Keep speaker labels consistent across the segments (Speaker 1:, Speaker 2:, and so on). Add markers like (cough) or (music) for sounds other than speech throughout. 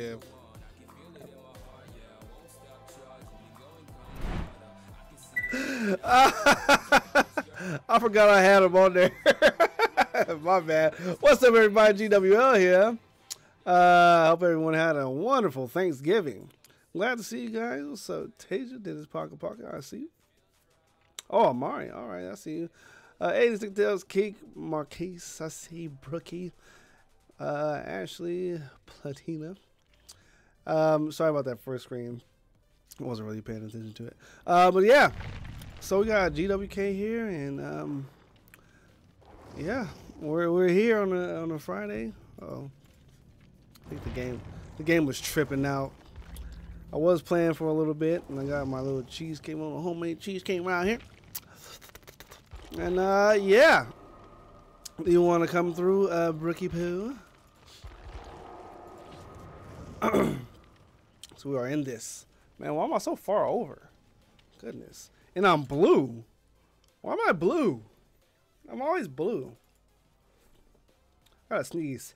Speaker 1: (laughs)
Speaker 2: I
Speaker 3: forgot I had him on there. (laughs) My bad. What's up, everybody? GWL here. Uh, hope everyone had a wonderful Thanksgiving. Glad to see you guys. What's up, Tasia? Dennis Parker Parker. I see you. Oh, Amari. All right, I see you. Uh, 86 Tails, Keek, Marquise. I see Brookie. Uh, Ashley, Platina. Um, sorry about that first screen. I wasn't really paying attention to it. Uh, but yeah, so we got GWK here, and um, yeah, we're we're here on a on a Friday. Oh, I think the game the game was tripping out. I was playing for a little bit, and I got my little cheesecake, my little homemade cheesecake around here. And uh, yeah, you want to come through, uh, Brookie Poo? (clears throat) so we are in this. Man, why am I so far over? Goodness. And I'm blue. Why am I blue? I'm always blue. I gotta sneeze.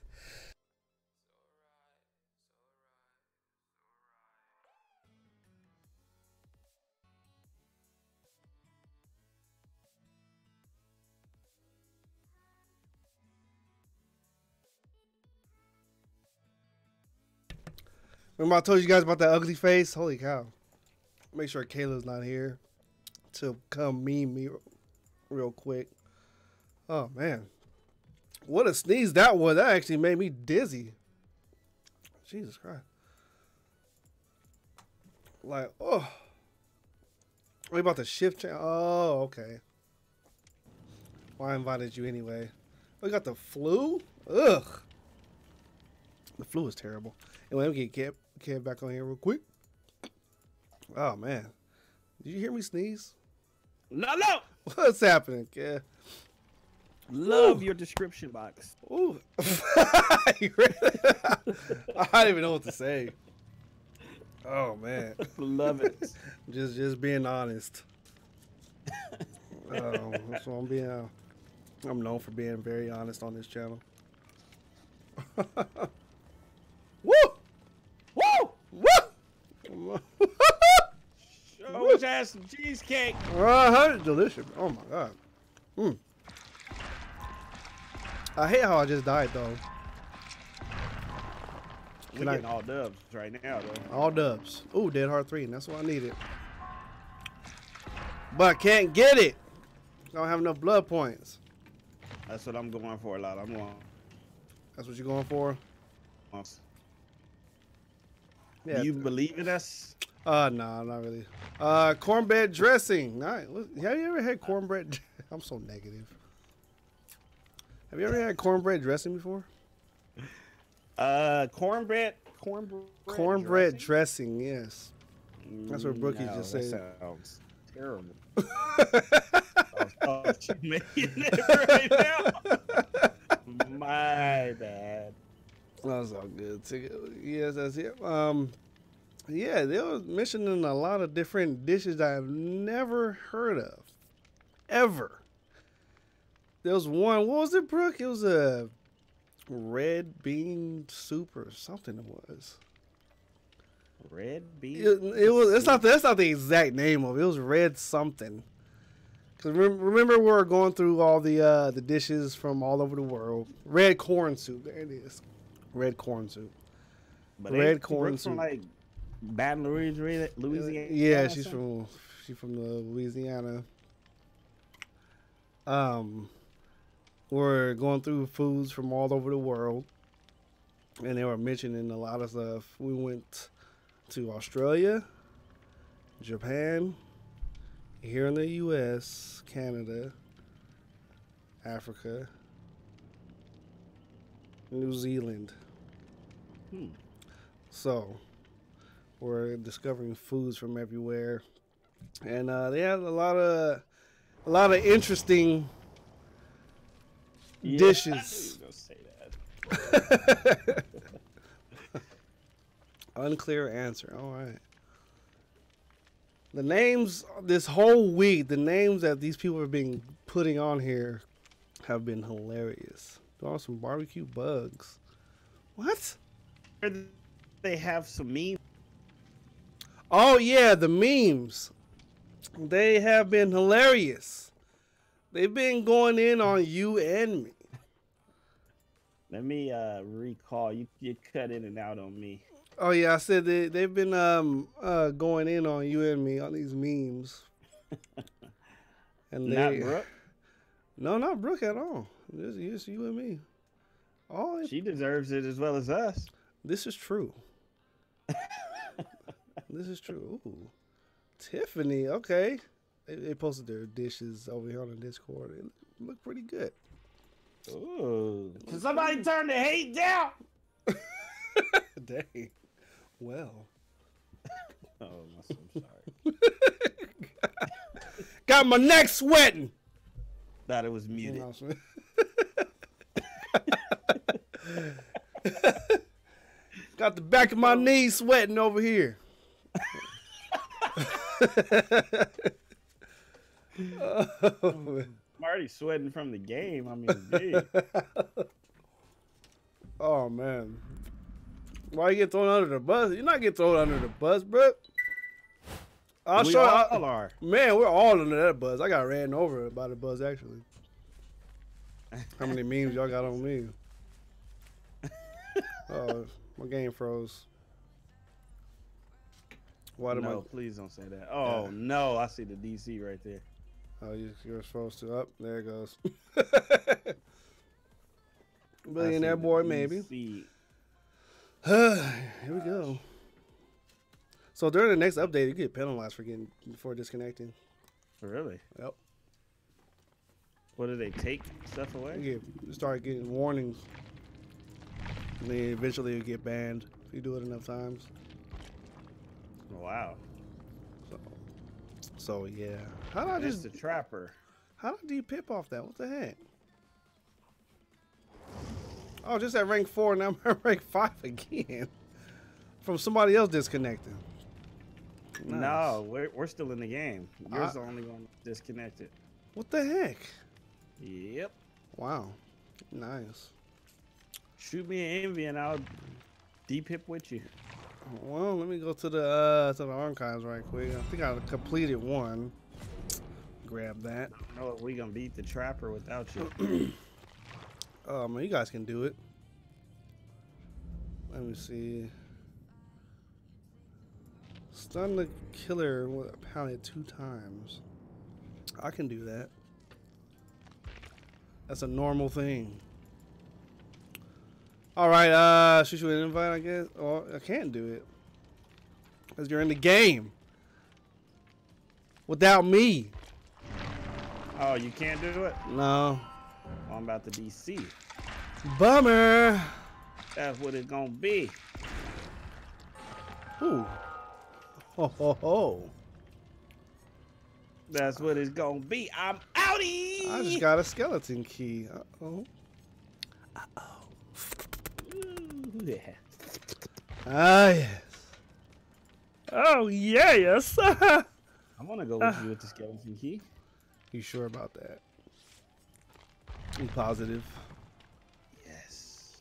Speaker 3: Remember I told you guys about that ugly face? Holy cow. Make sure Kayla's not here to come meme me real quick. Oh man. What a sneeze that was. That actually made me dizzy. Jesus Christ. Like, oh. What about the shift change? Oh, okay. Well, I invited you anyway. We got the flu? Ugh. The flu is terrible. Anyway, let me get Kev back on here real quick. Oh, man. Did you hear me sneeze?
Speaker 1: No, no. (laughs)
Speaker 3: What's happening, Kev?
Speaker 1: Love your description box.
Speaker 3: Ooh. (laughs) (laughs) I don't even know what to say. Oh man.
Speaker 1: Love it.
Speaker 3: Just just being honest. That's what I'm being. Uh, I'm known for being very honest on this channel.
Speaker 1: I wish I had some cheesecake. (laughs)
Speaker 3: uh-huh, delicious. Oh my god. Mm. I hate how I just died though.
Speaker 1: We're
Speaker 3: Can I-
Speaker 1: getting all dubs right now, though.
Speaker 3: All dubs. Ooh, Dead Hard 3, and that's what I needed. But I can't get it. I don't have enough blood points.
Speaker 1: That's what I'm going for a lot. I'm going.
Speaker 3: That's what you're going for?
Speaker 1: Yeah. You believe in us?
Speaker 3: Uh, no, not really. Uh, cornbread dressing. Have you ever had cornbread? (laughs) I'm so negative. Have you ever had cornbread dressing before? (laughs)
Speaker 1: Uh, cornbread, cornbread,
Speaker 3: Cornbread
Speaker 1: dressing?
Speaker 3: dressing, yes. That's what Brookie
Speaker 1: No,
Speaker 3: just said.
Speaker 1: Sounds terrible. (laughs) I oh, you making it right now? My bad.
Speaker 3: That's all good. too. Yes, that's it. Um, yeah, they were mentioning a lot of different dishes I've never heard of, ever. There was one. What was it, Brooke? It was a red bean soup or something. It was.
Speaker 1: Red bean.
Speaker 3: It, it was. It's not. That's not the exact name of it. It was red something. Cause remember, remember we were going through all the uh, the dishes from all over the world. Red corn soup. There it is. Red corn soup.
Speaker 1: But
Speaker 3: red corn
Speaker 1: Brooke from
Speaker 3: soup.
Speaker 1: like Baton Rouge, Louisiana. Louisiana
Speaker 3: Yeah, she's from she's from uh, Louisiana. Um, we're going through foods from all over the world, and they were mentioning a lot of stuff. We went to Australia, Japan, here in the U.S., Canada, Africa, New Zealand.
Speaker 1: Hmm.
Speaker 3: So, we're discovering foods from everywhere, and uh, they had a lot of a lot of interesting
Speaker 1: Yeah,
Speaker 3: dishes.
Speaker 1: I knew you were gonna say that. (laughs)
Speaker 3: Unclear answer. All right. The names this whole week, the names that these people have been putting on here have been hilarious. There are some barbecue bugs. What?
Speaker 1: They have some memes.
Speaker 3: Oh yeah, the memes. They have been hilarious. They've been going in on you and me.
Speaker 1: Let me uh recall. You you cut in and out on me.
Speaker 3: Oh yeah, I said they they've been um uh going in on you and me on these memes. and (laughs)
Speaker 1: Not Brooke.
Speaker 3: No, not Brooke at all. Just, just you and me. Oh,
Speaker 1: She deserves it as well as us.
Speaker 3: This is true. this is true. Ooh. Tiffany, okay. They, they posted their dishes over here on the Discord. It look, look pretty good.
Speaker 1: Ooh. Can somebody turn the hate down? (laughs)
Speaker 3: Dang. Well,
Speaker 1: Oh, I'm sorry. (laughs)
Speaker 3: got my neck sweating.
Speaker 1: Thought it was
Speaker 3: You
Speaker 1: muted. (laughs)
Speaker 3: know what I'm saying? Got the back of my oh. knees sweating over here. (laughs)
Speaker 1: Oh, I'm already sweating from the game. I mean. (laughs)
Speaker 3: Oh man. Why you get thrown under the bus? You're not getting thrown under the bus, bro. I'll
Speaker 1: we
Speaker 3: show
Speaker 1: all
Speaker 3: I-
Speaker 1: are.
Speaker 3: Man, we're all under that bus. I got ran over by the bus actually. How many memes y'all got on me? (laughs) Oh, my game froze. Why did
Speaker 1: no,
Speaker 3: my
Speaker 1: please don't say that. Oh no, I see the DC right there.
Speaker 3: Oh, you, you're supposed to up. there it goes. (laughs) Billionaire boy, maybe. (sighs) Here we go. So during the next update, you get penalized for getting for disconnecting.
Speaker 1: Really?
Speaker 3: Yep.
Speaker 1: What do they take stuff away?
Speaker 3: You, get, you start getting warnings. And then eventually you get banned if you do it enough times.
Speaker 1: Wow.
Speaker 3: So, so yeah. How did I
Speaker 1: Just
Speaker 3: just
Speaker 1: the trapper.
Speaker 3: how did you pip off that? What the heck? Oh, just at rank four, now I'm at (laughs) rank five again. From somebody else disconnecting. Nice.
Speaker 1: No, we're, we're still in the game. You're
Speaker 3: I-
Speaker 1: the only one disconnected.
Speaker 3: What the heck?
Speaker 1: Yep.
Speaker 3: Wow. Nice.
Speaker 1: Shoot me an envy and I'll deep hip with you.
Speaker 3: Well, let me go to the uh, to the archives right quick. I think I completed one. Grab that.
Speaker 1: I know if we gonna beat the trapper without you.
Speaker 3: Oh (clears throat) man, you guys can do it. Let me see. Stun the killer with a pallet two times. I can do that. That's a normal thing. All right, uh, shoot you an invite, I guess. Oh, I can't do it because you're in the game. Without me,
Speaker 1: oh, you can't do it?
Speaker 3: no.
Speaker 1: Oh, I'm about to DC.
Speaker 3: Bummer.
Speaker 1: That's what it's gonna be.
Speaker 3: Ooh. Ho ho ho.
Speaker 1: That's what it's gonna be. I'm outie.
Speaker 3: I just got a skeleton key. Uh oh.
Speaker 1: Ooh, yeah.
Speaker 3: Ah yes. Oh yeah, yes. (laughs)
Speaker 1: I wanna go with you with the skeleton key.
Speaker 3: you sure about that? You positive?
Speaker 1: Yes.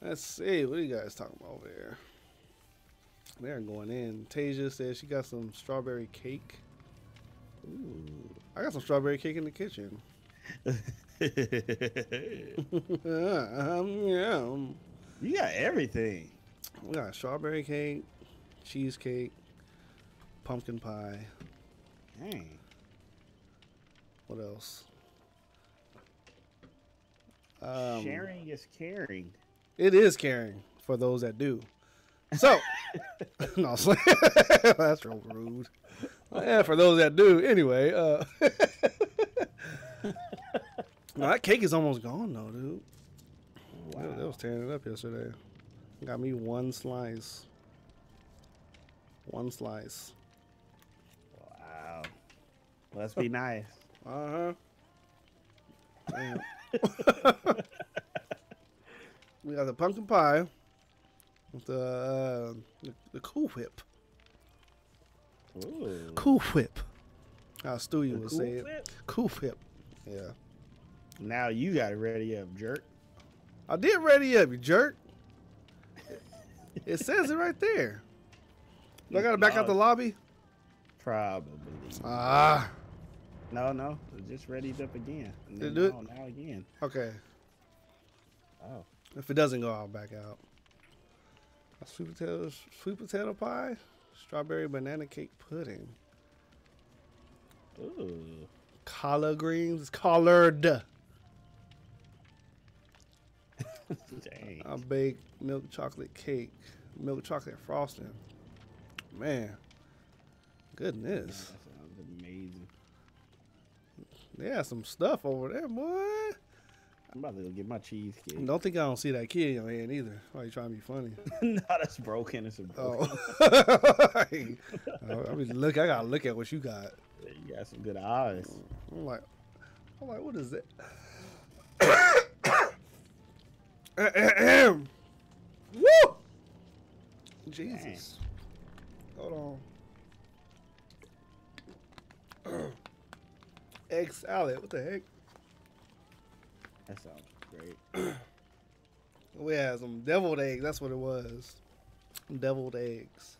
Speaker 3: Let's see. What are you guys talking about over here? They're going in. Tasia says she got some strawberry cake. Ooh, I got some strawberry cake in the kitchen. (laughs) (laughs) um, yeah.
Speaker 1: You got everything.
Speaker 3: We got strawberry cake, cheesecake, pumpkin pie.
Speaker 1: Dang.
Speaker 3: What else? Um,
Speaker 1: Sharing is caring.
Speaker 3: It is caring for those that do. So, (laughs) (laughs) no, (laughs) that's real rude. Yeah, for those that do. Anyway, uh, no, that cake is almost gone though, dude. Wow. They was tearing it up yesterday. Got me one slice. One slice.
Speaker 1: Wow. Must be nice. (laughs)
Speaker 3: Uh huh. (laughs) we got the pumpkin pie with the uh, the, the Cool Whip.
Speaker 1: Ooh.
Speaker 3: Cool Whip. How Stewie would
Speaker 1: Cool
Speaker 3: say it.
Speaker 1: Whip?
Speaker 3: Cool Whip. Yeah.
Speaker 1: Now you got it ready up, jerk.
Speaker 3: I did ready up, you jerk. It says it right there. Do I gotta back out the lobby?
Speaker 1: Probably.
Speaker 3: Ah.
Speaker 1: No, no. Just readied up again. And
Speaker 3: Did it do it?
Speaker 1: now, again.
Speaker 3: Okay.
Speaker 1: Oh.
Speaker 3: If it doesn't go, I'll back out. Sweet potato, sweet potato pie, strawberry banana cake pudding,
Speaker 1: Ooh.
Speaker 3: collard greens.
Speaker 1: Dang.
Speaker 3: I baked milk chocolate cake, milk chocolate frosting. Man, goodness!
Speaker 1: That sounds amazing.
Speaker 3: They had some stuff over there, boy.
Speaker 1: I'm about to go get my cheesecake.
Speaker 3: Don't think I don't see that kid in your hand either. Why are you trying to be funny? (laughs)
Speaker 1: no, that's broken. It's a oh. broken. (laughs)
Speaker 3: Oh, I mean, look, I gotta look at what you got.
Speaker 1: You got some good eyes.
Speaker 3: I'm like, I'm like, what is that? Woo! Jesus. Hold on. (clears throat) Egg salad. What the heck?
Speaker 1: That sounds great. (clears throat)
Speaker 3: We had some deviled eggs. That's what it was. Deviled eggs.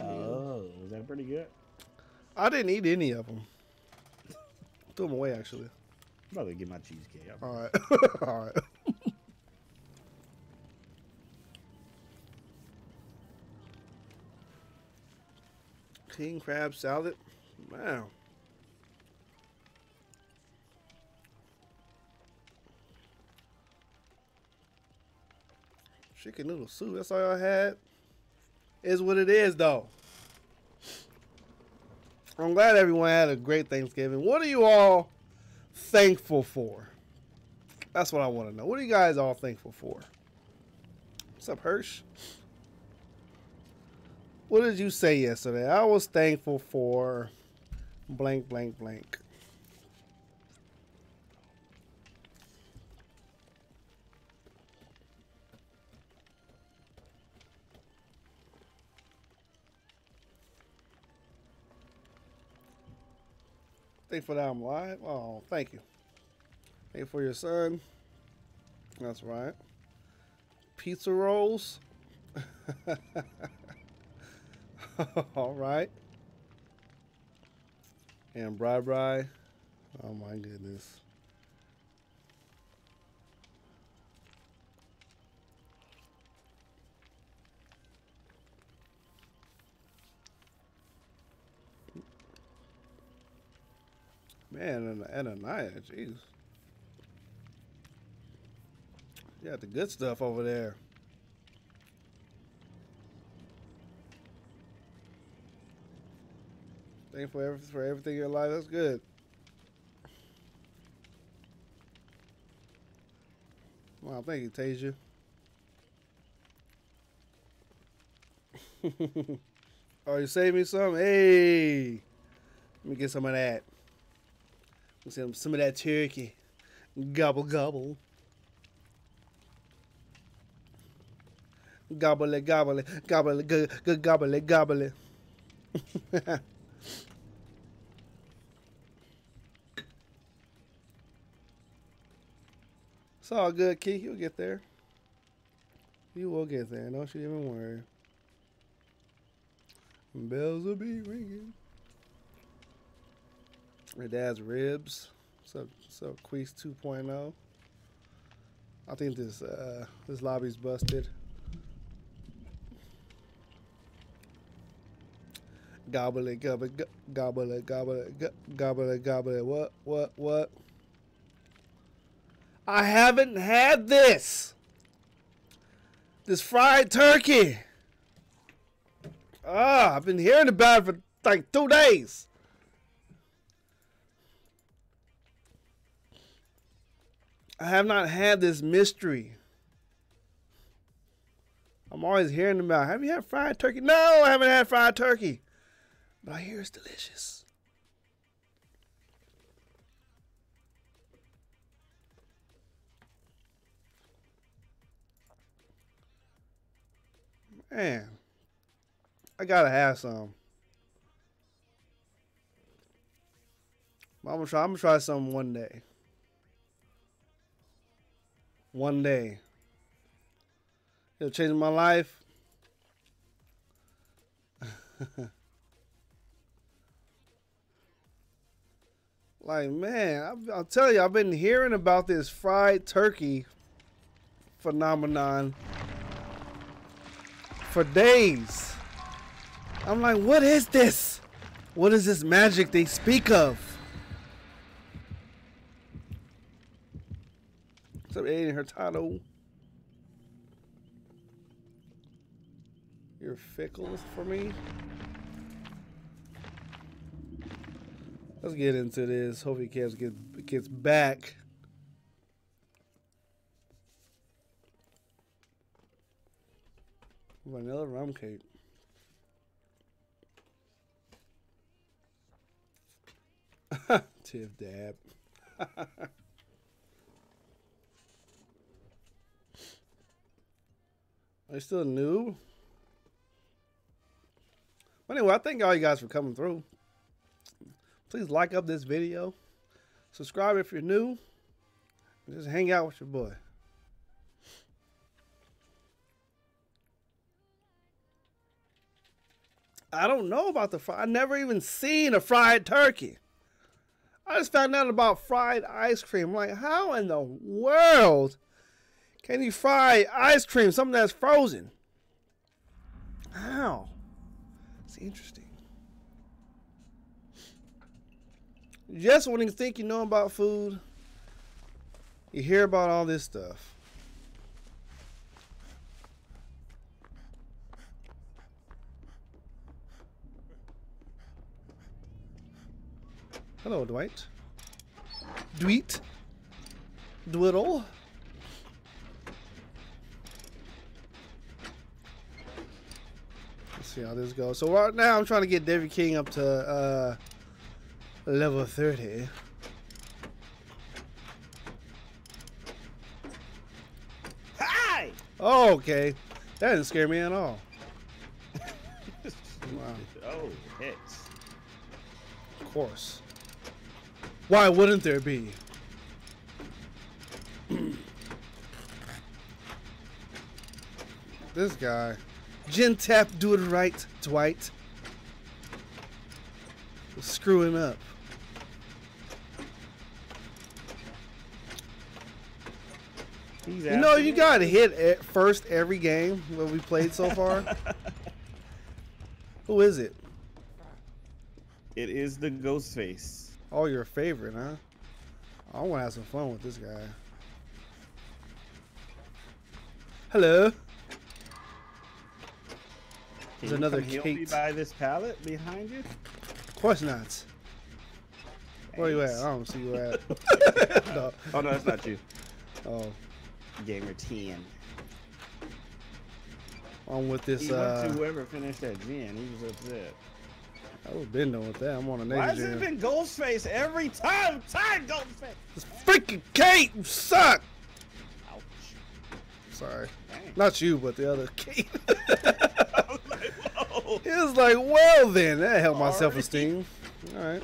Speaker 1: Oh, was that pretty good?
Speaker 3: I didn't eat any of them. (laughs) Threw them away, actually.
Speaker 1: I'm about to get my cheesecake. I'm-
Speaker 3: All right. (laughs) All right. King crab salad. Wow. Chicken noodle soup. That's all I had. Is what it is, though. I'm glad everyone had a great Thanksgiving. What are you all thankful for? That's what I want to know. What are you guys all thankful for? What's up, Hirsch? What did you say yesterday? I was thankful for blank, blank, blank. Thankful that I'm alive. Oh, thank you. Thank you for your son. That's right. Pizza rolls. (laughs) All right. And Bri Bri. Oh my goodness. Man, and, Anaya, jeez. You got the good stuff over there. Thank you for everything for everything in your life. That's good. Wow, thank you, Tasia. (laughs) oh, you saved me some? Hey! Let me get some of that. Let me some, of that turkey. Gobble, gobble. Gobble gobble gobble good, good gobble gobble it. (laughs) it's all good, Key. You'll get there. You will get there. Don't you even worry. Bells will be ringing. Your dad's ribs. So so Queese 2.0. I think this uh this lobby's busted. Gobble it, gobble it, gobble it, gobble it, gobble it, gobble it. What, what, what? I haven't had this. This fried turkey. Ah, I've been hearing about it for like two days. I have not had this mystery. I'm always hearing about. Have you had fried turkey? No, I haven't had fried turkey. But I hear it's delicious. Man, I gotta have some. I'm gonna try. I'm gonna try some one day. One day. It'll change my life. (laughs) like man, I'll tell you, I've been hearing about this fried turkey phenomenon for days. I'm like, what is this? What is this magic they speak of? What's up, Aiden Hurtado? You're fickle for me. Let's get into this. Hopefully, Cavs get gets back. Vanilla rum cake. (laughs) Tiff Dab. (laughs) Are you still new? But anyway, I thank all you guys for coming through. Please like up this video. Subscribe if you're new. Just hang out with your boy. I don't know about the fry. I never even seen a fried turkey. I just found out about fried ice cream. Like, how in the world can you fry ice cream, something that's frozen? How? It's interesting. Just when you think you know about food, you hear about all this stuff. Hello, Dwight. Dwight. Dwiddle. See how this goes. So right now I'm trying to get David King up to uh, level 30.
Speaker 1: Hi!
Speaker 3: Oh, okay. That didn't scare me at all. (laughs) Wow.
Speaker 1: Oh, hits.
Speaker 3: Of course. Why wouldn't there be? (clears throat) this guy. Gen tap, do it right, Dwight. Screw him up.
Speaker 1: He's
Speaker 3: You know, you got to hit it first every game that we played so far. (laughs) Who is it?
Speaker 1: It is the ghost face.
Speaker 3: Oh, your favorite, huh? I want to have some fun with this guy. Hello.
Speaker 1: Can
Speaker 3: There's
Speaker 1: you
Speaker 3: another
Speaker 1: me
Speaker 3: Kate.
Speaker 1: by this pallet behind you?
Speaker 3: Of course not. Where you at? I don't see you at. (laughs) no.
Speaker 1: Oh no, that's not you. (laughs)
Speaker 3: Oh,
Speaker 1: Gamer 10.
Speaker 3: I'm with this.
Speaker 1: He went to
Speaker 3: Uh,
Speaker 1: whoever finished that gen. He was upset.
Speaker 3: I've been done with that. I'm on a
Speaker 1: Why has it
Speaker 3: gen.
Speaker 1: been Ghostface every time? Time Ghostface.
Speaker 3: This freaking Kate, you suck.
Speaker 1: Ouch.
Speaker 3: Sorry,
Speaker 1: Dang.
Speaker 3: not you, but the other Kate. (laughs) It (laughs) He was like, well then, that helped my self-esteem. All right.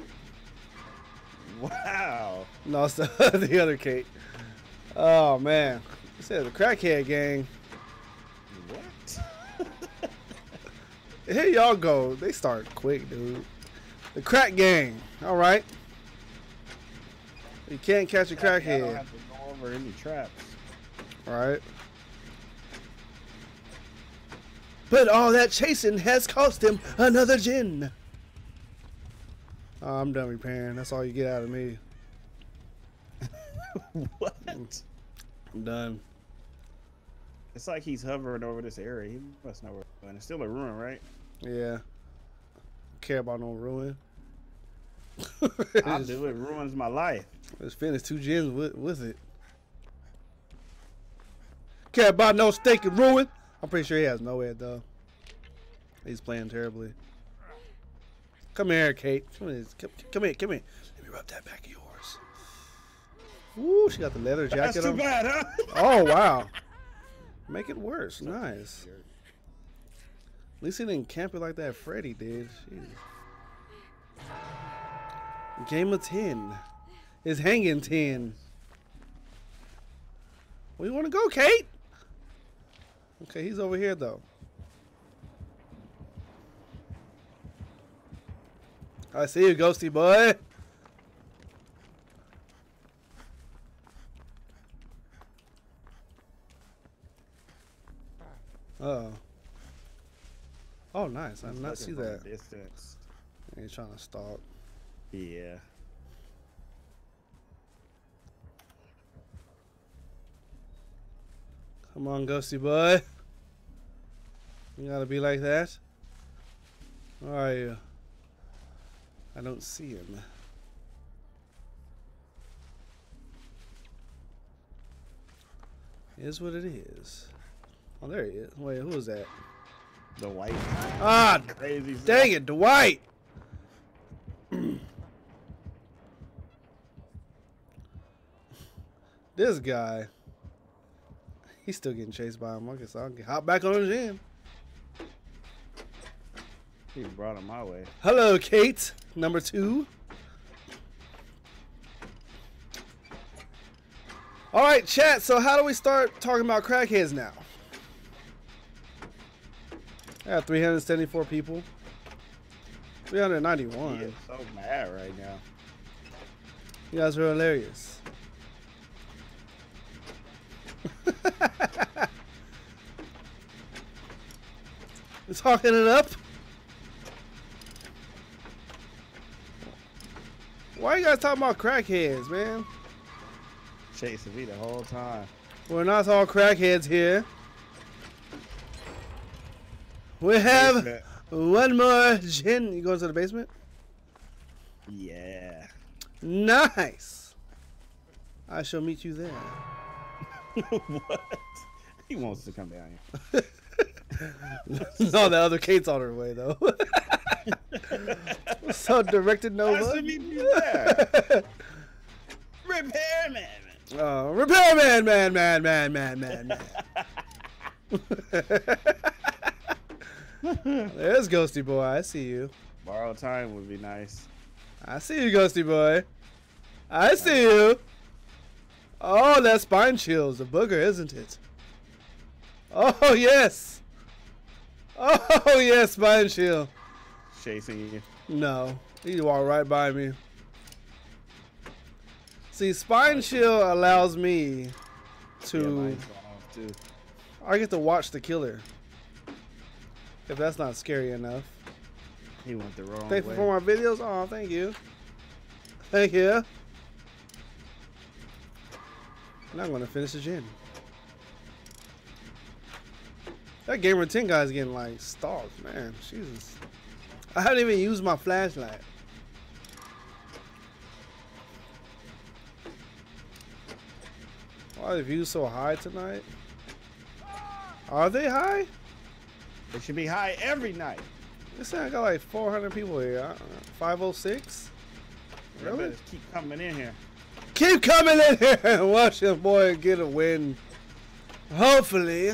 Speaker 1: Wow.
Speaker 3: No, it's the, (laughs) the other Kate. Oh man, he said the crackhead gang. What? (laughs) Here y'all go. They start quick, dude. The crack gang. All right. You can't catch a crackhead.
Speaker 1: I don't have to go over any traps.
Speaker 3: All right. But all that chasing has cost him another gen. Oh, I'm done repairing. That's all you get out of me. (laughs)
Speaker 1: what?
Speaker 3: I'm done.
Speaker 1: It's like he's hovering over this area. He must know where it's going. It's still a ruin, right?
Speaker 3: Yeah. Care about no ruin. (laughs)
Speaker 1: I do. It ruins my life.
Speaker 3: Let's finish two gens with, with it. Care about no steak and ruin. I'm pretty sure he has no head though. He's playing terribly. Come here, Kate. Come here, come, here, come here. Let me rub that back of yours. Ooh, she got the leather jacket That's
Speaker 1: too
Speaker 3: on.
Speaker 1: bad, huh?
Speaker 3: Oh wow. (laughs) Make it worse. Nice. At least he didn't camp it like that Freddy did. Jeez. Game of 10. Is hanging 10. Where you want to go, Kate? Okay, he's over here, though. I see you, ghosty boy. Oh. Oh, nice. I did not see that.
Speaker 1: Distance.
Speaker 3: He's trying to stalk.
Speaker 1: Yeah.
Speaker 3: Come on, ghosty boy. You gotta be like that. Where are you? I don't see him. Is what it is. Oh, there he is. Wait, who is that?
Speaker 1: The white.
Speaker 3: Ah,
Speaker 1: Crazy.
Speaker 3: dang it, Dwight! (clears throat) this guy. He's still getting chased by him. I guess I'll get, hop back on the gym.
Speaker 1: He brought him my way.
Speaker 3: Hello, Kate. Number two. All right, chat. So, how do we start talking about crackheads now? I got 374 people. 391.
Speaker 1: He is so mad right now.
Speaker 3: You guys are hilarious. (laughs) It's hawking it up. Why you guys talking about crackheads, man?
Speaker 1: Chasing me the whole time.
Speaker 3: We're not all crackheads here. We have
Speaker 1: Basement.
Speaker 3: one more gen. You going to the basement?
Speaker 1: Yeah.
Speaker 3: Nice. I shall meet you there. (laughs)
Speaker 1: what? He wants to come down here. (laughs)
Speaker 3: no, the other Kate's on her way though. (laughs) so directed Nova.
Speaker 1: should meet you there. Repairman.
Speaker 3: Uh, repairman, man, man, man, man, man, man. There's Ghosty Boy. I see you.
Speaker 1: Borrow time would be nice.
Speaker 3: I see you, Ghosty Boy. I see you. Oh, that spine chills. A booger, isn't it? Oh, yes. Oh, yes, spine chill.
Speaker 1: Chasing you.
Speaker 3: No, he walked right by me. See, spine chill allows me to. I get to watch the killer. If that's not scary enough.
Speaker 1: He went the wrong
Speaker 3: Thank you for my videos. Oh, thank you. Thank you. Now I'm gonna finish the gen. That gamer 10 guy's getting like stalked, man. Jesus. I haven't even used my flashlight. Why are the views so high tonight? Are they high?
Speaker 1: It should be high every night.
Speaker 3: This thing I got like 400 people here. I don't know. 506? Really?
Speaker 1: better keep coming in here.
Speaker 3: Keep coming in here and watch your boy get a win. Hopefully.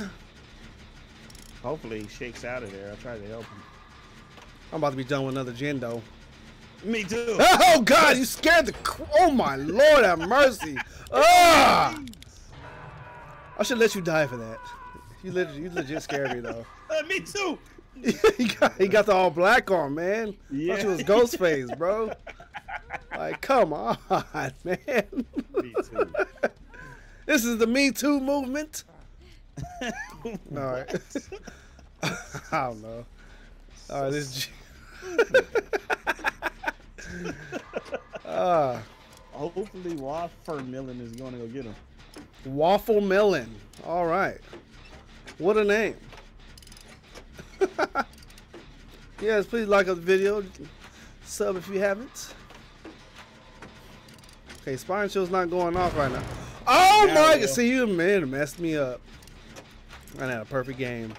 Speaker 1: Hopefully he shakes out of there. I tried to help him.
Speaker 3: I'm about to be done with another gen though.
Speaker 1: Me too.
Speaker 3: Oh God, you scared the. Oh my Lord, have mercy. Ah! I should let you die for that. You legit, you legit scared me though. (laughs)
Speaker 1: me too. (laughs)
Speaker 3: he, got, he got the all black on, man. Yeah. Thought you was Ghostface, bro. (laughs) like, come on, (laughs) man. Me too. (laughs) this is the Me Too movement. (laughs) all right. I don't know. All right, this.
Speaker 1: uh, Hopefully, Waffle is going to go get him.
Speaker 3: Waffle Melon. All right. What a name. yes, please like the video. Sub if you haven't. Okay, Spine Chill's not going off right now. Oh now my god! See, you man messed me up. I had a perfect game.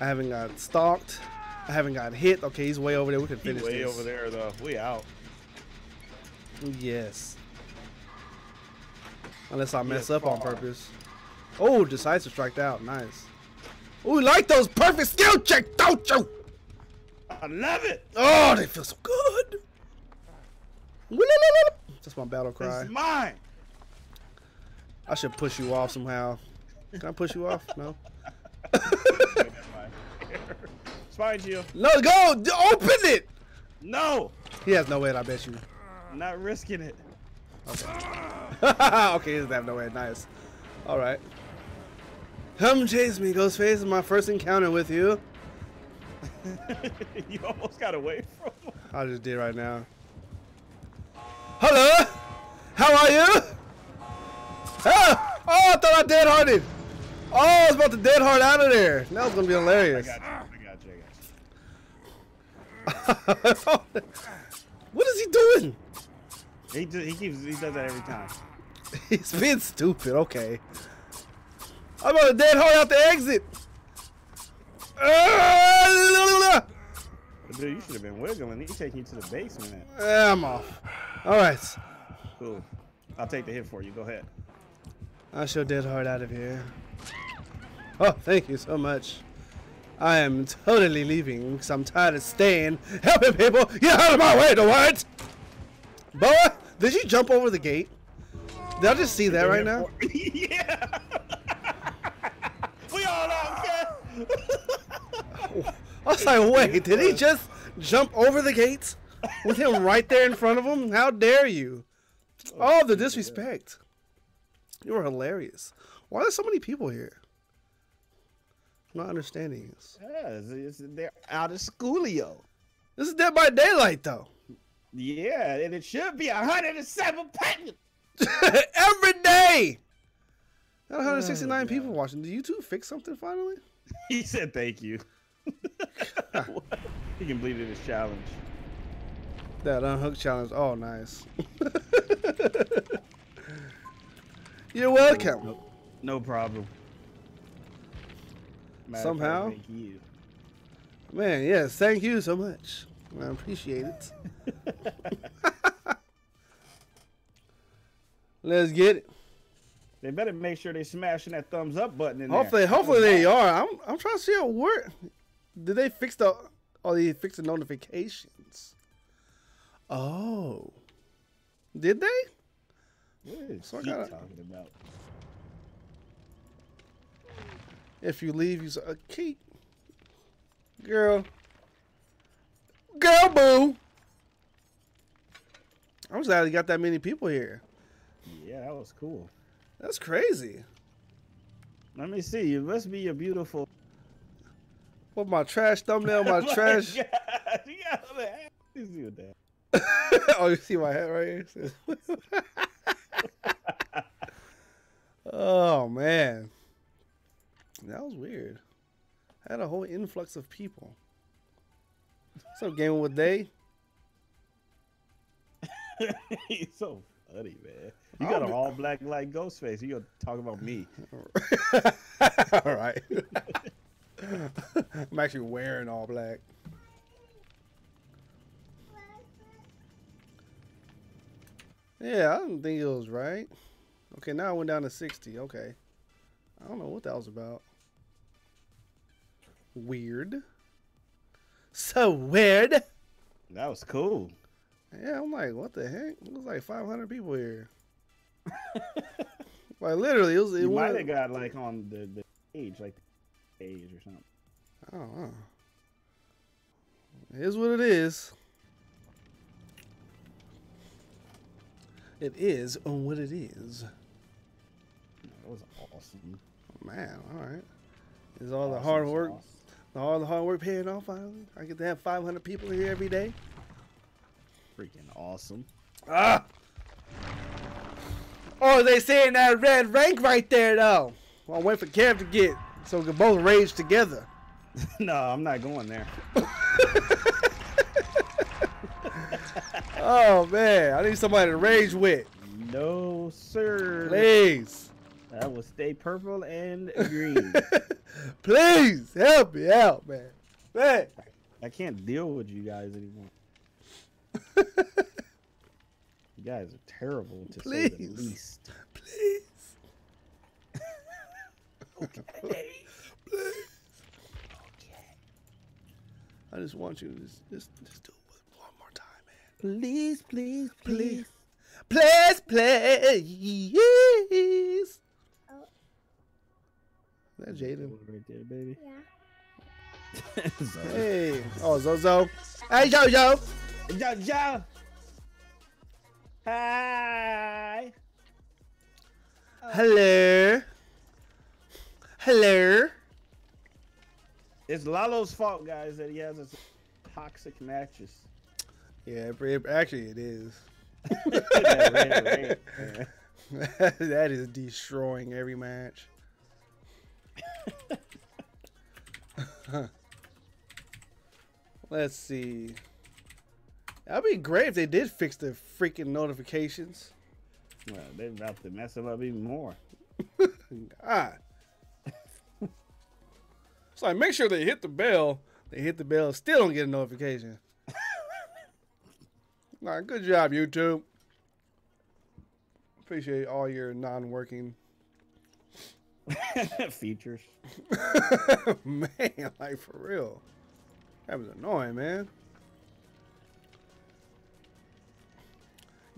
Speaker 3: I haven't got stalked. I haven't got hit. Okay, he's way over there. We can finish
Speaker 1: he's way
Speaker 3: this.
Speaker 1: over there, though. We out.
Speaker 3: Yes. Unless I mess up on purpose. Oh, decisive strike out. Nice. Oh, like those perfect skill checks, don't you?
Speaker 1: I love it.
Speaker 3: Oh, they feel so good. That's my battle cry.
Speaker 1: It's mine.
Speaker 3: I should push you off somehow. Can I push you off? No.
Speaker 1: Spine you.
Speaker 3: No, go! Open it!
Speaker 1: No!
Speaker 3: He has no way, I bet you.
Speaker 1: I'm not risking it.
Speaker 3: Okay. (laughs) okay, he doesn't have no way. Nice. Alright. Come chase me, Ghostface. This is my first encounter with you. (laughs)
Speaker 1: you almost got away from him.
Speaker 3: I just did right now. Hello? How are you? Ah! Oh, I thought I dead hearted. Oh, I was about to dead heart out of there. That was gonna be hilarious. I got you. I got you. I got you. (laughs) what is he doing?
Speaker 1: He do, he keeps he does that every time. (laughs)
Speaker 3: He's being stupid. Okay. I'm about to dead heart out the exit.
Speaker 1: Dude, you should have been wiggling. He's taking you to the basement.
Speaker 3: Yeah, I'm off. All right.
Speaker 1: Cool. I'll take the hit for you. Go ahead.
Speaker 3: I show dead heart out of here. Oh, thank you so much. I am totally leaving because I'm tired of staying. Helping people get out of my way, what? Boa, did you jump over the gate? Did I just see that right now? (laughs)
Speaker 1: yeah. we all out,
Speaker 3: I was like, wait, did he (laughs) just jump over the gates with him right there in front of him? How dare you? Oh, oh the disrespect. You were hilarious. Why are there so many people here? I'm not understanding this.
Speaker 1: Yeah, it's, it's, they're out of schoolio.
Speaker 3: This is Dead by Daylight, though.
Speaker 1: Yeah, and it should be 107 packets. (laughs)
Speaker 3: Every day. Got 169 oh, people watching. Did YouTube fix something finally? (laughs)
Speaker 1: He said thank you. (laughs) he completed his challenge.
Speaker 3: That unhook challenge. Oh, nice. (laughs) You're welcome.
Speaker 1: No, no problem.
Speaker 3: Matter Somehow. Thank you. Man, yes, thank you so much. I appreciate it. (laughs) Let's get it.
Speaker 1: They better make sure they're smashing that thumbs up button in
Speaker 3: hopefully,
Speaker 1: there.
Speaker 3: Hopefully, they are. I'm, I'm trying to see how work. Did they fix the? Oh, they fix the notifications. Oh, did they?
Speaker 1: What is so he gotta, talking about?
Speaker 3: If you leave, you a uh, keep. Girl. Girl, boo. I'm glad you got that many people here.
Speaker 1: Yeah, that was cool.
Speaker 3: That's crazy.
Speaker 1: Let me see. You must be a beautiful.
Speaker 3: What my trash thumbnail? My (laughs) oh trash. God. Yeah, (laughs) you that. (laughs) oh, you see my hat right here. (laughs) oh man, that was weird. I had a whole influx of people. What's up, Game with Day? (laughs)
Speaker 1: He's so funny, man. You got an all black like Ghostface. You gonna talk about me?
Speaker 3: all right. I'm actually wearing all black. Yeah, I didn't think it was right. Okay, now I went down to 60. Okay. I don't know what that was about. Weird. (laughs) So weird.
Speaker 1: That was cool.
Speaker 3: Yeah, I'm like, what the heck? It was like 500 people here. (laughs) like literally, it was. It
Speaker 1: you might have got like on the the page, like Age or something.
Speaker 3: I don't know. Is what it is. It is what it is.
Speaker 1: That was awesome.
Speaker 3: Man, all right. Is all the hard work,
Speaker 1: sauce.
Speaker 3: all the hard work paying off finally? I get to have 500 people here every day.
Speaker 1: Freaking awesome.
Speaker 3: Ah! Oh, they saying that red rank right there, though. Well, I'm waiting for Kev to get so we can both rage together. (laughs)
Speaker 1: no, I'm not going there. (laughs)
Speaker 3: Oh, man. I need somebody to rage with.
Speaker 1: No, sir.
Speaker 3: Please.
Speaker 1: I will stay purple and green. (laughs)
Speaker 3: Please help me out, man. Man.
Speaker 1: I can't deal with you guys anymore. (laughs) you guys are terrible to say the least.
Speaker 3: Please. (laughs)
Speaker 1: Okay.
Speaker 3: Please. Okay. I just want you to just, just, just do it one more time, man.
Speaker 1: Please, please, please.
Speaker 3: Please, please.
Speaker 4: Oh.
Speaker 3: Is that Jaden?
Speaker 1: Right there, baby.
Speaker 4: Yeah. (laughs)
Speaker 3: Hey. Oh, Zozo. Hey, Yo Yo.
Speaker 1: Ja, ja. Hi. Oh.
Speaker 3: Hello. Hello.
Speaker 1: It's Lalo's fault, guys, that he has a toxic matches.
Speaker 3: Yeah, it- it- actually, it is.
Speaker 1: That red ring.
Speaker 3: that is destroying every match. (laughs) Let's see. That'd be great if they did fix the freaking notifications.
Speaker 1: Well, they're about to mess him up even more.
Speaker 3: God. (laughs) Ah. it's like make sure they hit the bell. They hit the bell, still don't get a notification. Nah, good job, YouTube. Appreciate all your non-working (laughs)
Speaker 1: Features. (laughs)
Speaker 3: man, like for real. That was annoying, man.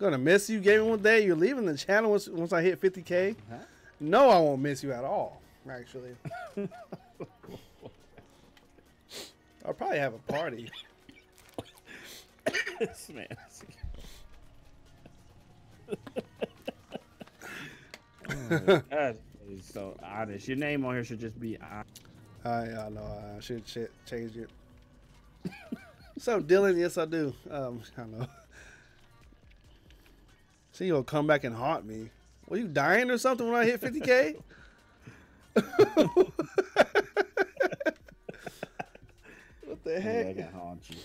Speaker 3: Gonna miss you gaming one day. You're leaving the channel once, once I hit 50k.
Speaker 1: Huh?
Speaker 3: No, I won't miss you at all. Actually, (laughs) I'll probably have a party.
Speaker 1: This man. Oh, God, he's so honest. Your name on here should just be honest.
Speaker 3: I, I know I should ch- change it. (laughs) so, Dylan, yes, I do. Um, (laughs) I know. See, you'll come back and haunt me. Were you dying or something when I hit 50k? (laughs) what the
Speaker 1: I
Speaker 3: heck?
Speaker 1: can haunt you.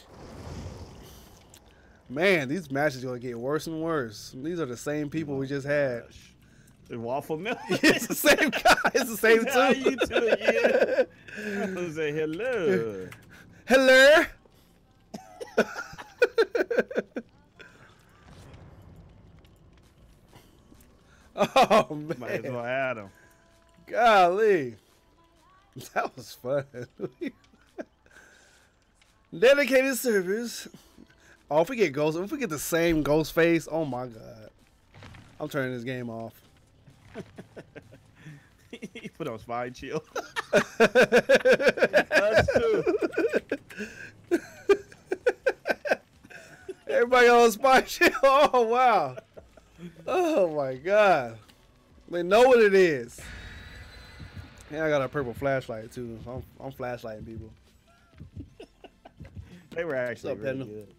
Speaker 3: Man, these matches are gonna get worse and worse. These are the same people we just had.
Speaker 1: Gosh. The waffle milk. (laughs)
Speaker 3: it's the same (laughs) guy. It's the same
Speaker 1: How
Speaker 3: two.
Speaker 1: you doing? Yeah. (laughs) I was hello.
Speaker 3: Hello. oh man.
Speaker 1: Might as well add him.
Speaker 3: golly, that was fun. Dedicated servers. Oh, if we get ghost, if we get the same ghost face, oh my god, I'm turning this game off.
Speaker 1: he (laughs) put on spine chill. (laughs)
Speaker 3: Us
Speaker 1: too. (laughs)
Speaker 3: Everybody on spy shit. Oh wow. Oh my god. They know what it is. And I got a purple flashlight too. I'm, I'm flashlighting people.
Speaker 1: They were actually
Speaker 3: up,
Speaker 1: really good.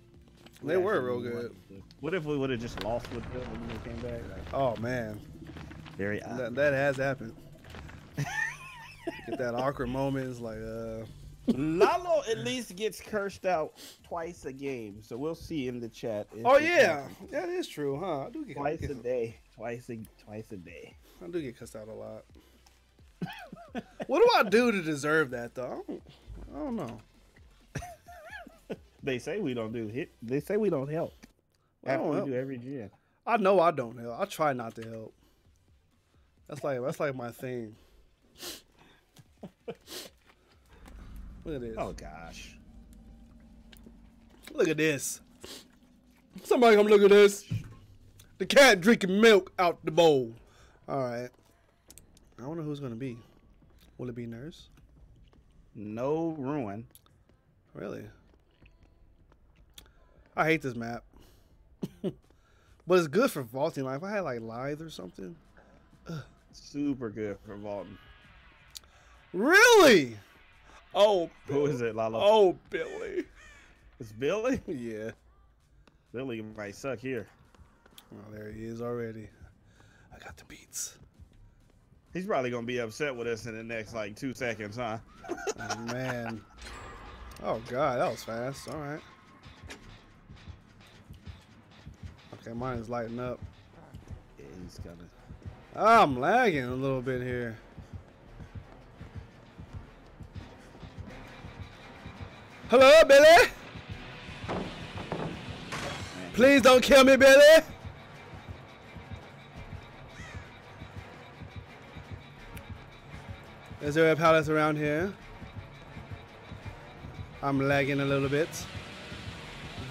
Speaker 3: They were real good.
Speaker 1: What if we would have just lost with them when we came back?
Speaker 3: Oh man,
Speaker 1: very odd.
Speaker 3: that, that has happened. Get that awkward moment. It's like, uh,
Speaker 1: Lalo at least gets cursed out twice a game, so we'll see in the chat. if
Speaker 3: oh yeah,
Speaker 1: happens.
Speaker 3: that is true, huh? I do get,
Speaker 1: twice
Speaker 3: I,
Speaker 1: a
Speaker 3: get,
Speaker 1: day, twice a twice a day.
Speaker 3: I do get cussed out a lot. what do I do to deserve that though? I don't, I don't know.
Speaker 1: They say we don't do hit. They say we don't help.
Speaker 3: I don't
Speaker 1: we
Speaker 3: help.
Speaker 1: do every gen.
Speaker 3: I know I don't help. I try not to help. That's like that's like my thing. Look at this.
Speaker 1: Oh gosh.
Speaker 3: Look at this. Somebody come look at this. The cat drinking milk out the bowl. All right. I don't know who's gonna be. Will it be nurse?
Speaker 1: No ruin.
Speaker 3: Really? I hate this map. (laughs) but it's good for vaulting. Like if I had like lithe or something.
Speaker 1: Super good for vaulting.
Speaker 3: Really? Oh,
Speaker 1: Who is it, Lalo?
Speaker 3: oh, Billy.
Speaker 1: It's Billy? (laughs)
Speaker 3: Yeah.
Speaker 1: Billy might suck here.
Speaker 3: Oh, there he is already. I got the beats.
Speaker 1: He's probably gonna be upset with us in the next like two seconds, huh? (laughs)
Speaker 3: Oh, man. Oh god, that was fast. All right. Okay, mine is lighting up.
Speaker 1: Yeah, gonna.
Speaker 3: Ah, I'm lagging a little bit here. Hello, Billy. Please don't kill me, Billy. Is there a pallet around here? I'm lagging a little bit.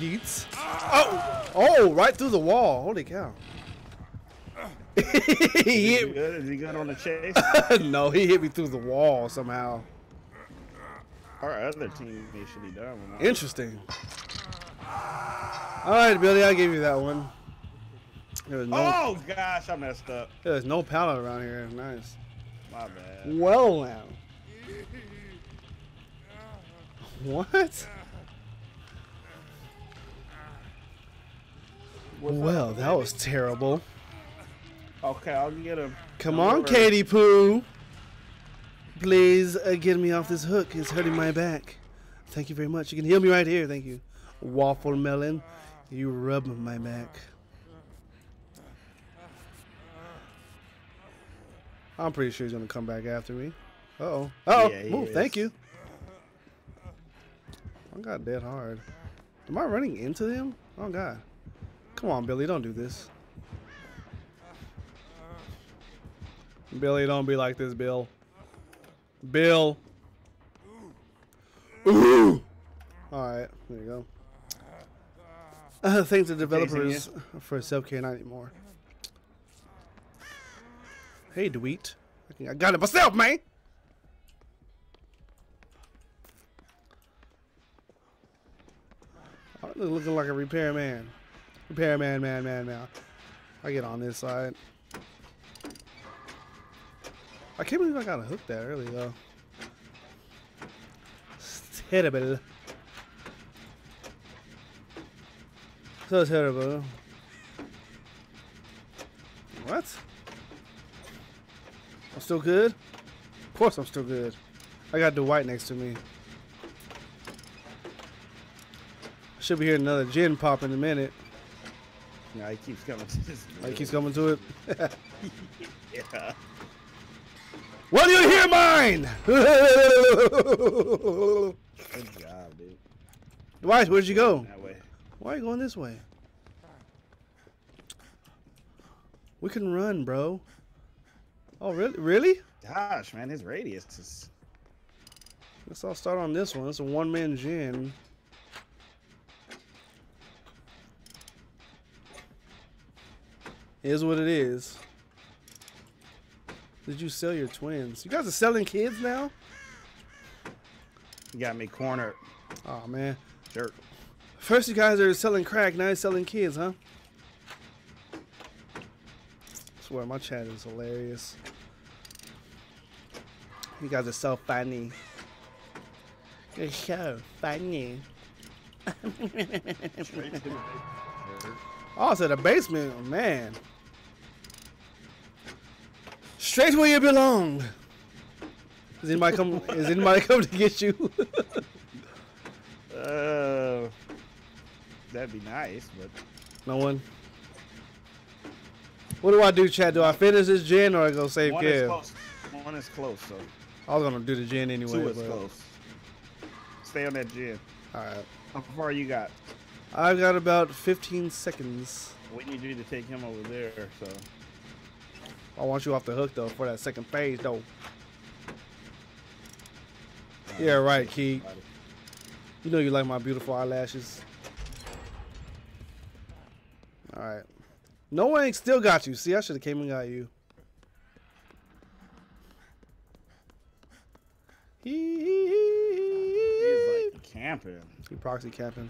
Speaker 3: Yeets. Oh! Oh, right through the wall. Holy cow. (laughs) he
Speaker 1: Is he
Speaker 3: hit me.
Speaker 1: good? Is he good on the chase? (laughs)
Speaker 3: no, he hit me through the wall somehow.
Speaker 1: Our other teammate should be done.
Speaker 3: Interesting. All right, Billy, I'll give you that one. There was no,
Speaker 1: Oh gosh, I messed up.
Speaker 3: there's no pallet around here. Nice.
Speaker 1: My bad.
Speaker 3: Well, now. What? Well, that was terrible.
Speaker 1: Okay, I'll get him.
Speaker 3: Come
Speaker 1: Don't
Speaker 3: on. Katie Poo. Please uh, get me off this hook. It's hurting my back. Thank you very much. You can heal me right here. Thank you. Waffle melon. You rub my back. I'm pretty sure he's gonna come back after me. Uh oh. Uh oh.
Speaker 1: Yeah,
Speaker 3: Ooh, thank you. I got dead hard. Am I running into them? Oh god. Come on, Billy, don't do this. Billy, don't be like this, Bill. Bill. Ooh. All right, there you go. Uh, thanks to developers for self-care not anymore. Hey, Dweet. I I got it myself, man. I'm looking like a repairman. Repairman, man, man, man. Man. I get on this side. I can't believe I got a hook that early though. It's terrible. So terrible. What? I'm still good? Of course I'm still good. I got Dwight next to me. Should be hearing another gen pop in a minute.
Speaker 1: No, he keeps coming to (laughs) this.
Speaker 3: Like oh, he's coming to it. (laughs)
Speaker 1: Yeah.
Speaker 3: Well, you hear mine? (laughs)
Speaker 1: Good job, dude.
Speaker 3: Dwight, where'd you go?
Speaker 1: That way.
Speaker 3: Why are you going this way? We can run, bro. Oh, really? Really?
Speaker 1: Gosh, man, his radius is.
Speaker 3: Let's all start on this one. It's a one-man gen. Is what it is. Did you sell your twins? You guys are selling kids now?
Speaker 1: You got me cornered.
Speaker 3: Oh man.
Speaker 1: Jerk.
Speaker 3: First you guys are selling crack, now you're selling kids, huh? swear my chat is hilarious. You guys are so funny. You're so funny. Oh, so the basement, man. Straight where you belong. Is anybody come? is anybody come to get you?
Speaker 1: Uh, that'd be nice, but
Speaker 3: no one. What do I do, Chad? Do I finish this gen or I go save
Speaker 1: one is
Speaker 3: Kev?
Speaker 1: close. One is close, so
Speaker 3: I was gonna do the gen anyway.
Speaker 1: two is
Speaker 3: but-
Speaker 1: close. Stay on that gen.
Speaker 3: All right.
Speaker 1: How far you got?
Speaker 3: I've got about 15 seconds.
Speaker 1: We need you do to take him over there. So
Speaker 3: I want you off the hook though for that second phase though. Yeah, right, Key. You know you like my beautiful eyelashes. All right. No one still got you. See, I should have came and got you. Hee hee hee.
Speaker 1: camping.
Speaker 3: He proxy camping.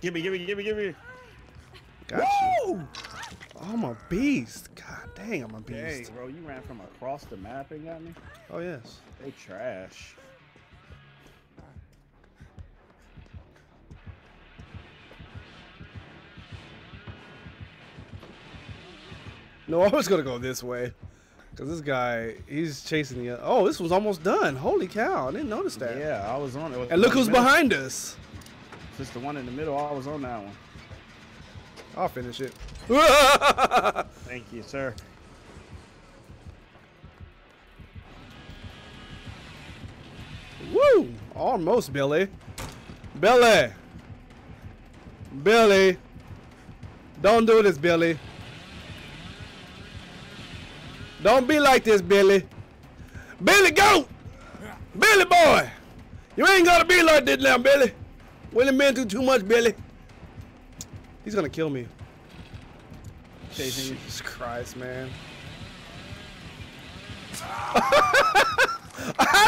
Speaker 1: Gimme, gimme, Give me, give me, give me, give.
Speaker 3: Got you. I'm a beast. God dang, I'm a
Speaker 1: Dang,
Speaker 3: beast.
Speaker 1: bro, you ran from across the map and got me.
Speaker 3: Oh yes.
Speaker 1: They trash.
Speaker 3: No, (laughs) I was gonna go this way. Cause this guy, he's chasing the. Oh, this was almost done. Holy cow! I didn't notice that.
Speaker 1: Yeah, I was on it.
Speaker 3: And look who's behind us.
Speaker 1: Just the one in the middle. I was on that one.
Speaker 3: I'll finish it. (laughs)
Speaker 1: Thank you, sir.
Speaker 3: Woo! Almost, Billy. Billy. Billy. Don't do this, Billy. Don't be like this, Billy. Billy, go! Billy boy! You ain't gonna be like this now, Billy. Willie been through too much, Billy. He's gonna kill me. Jesus Christ, man. (laughs) How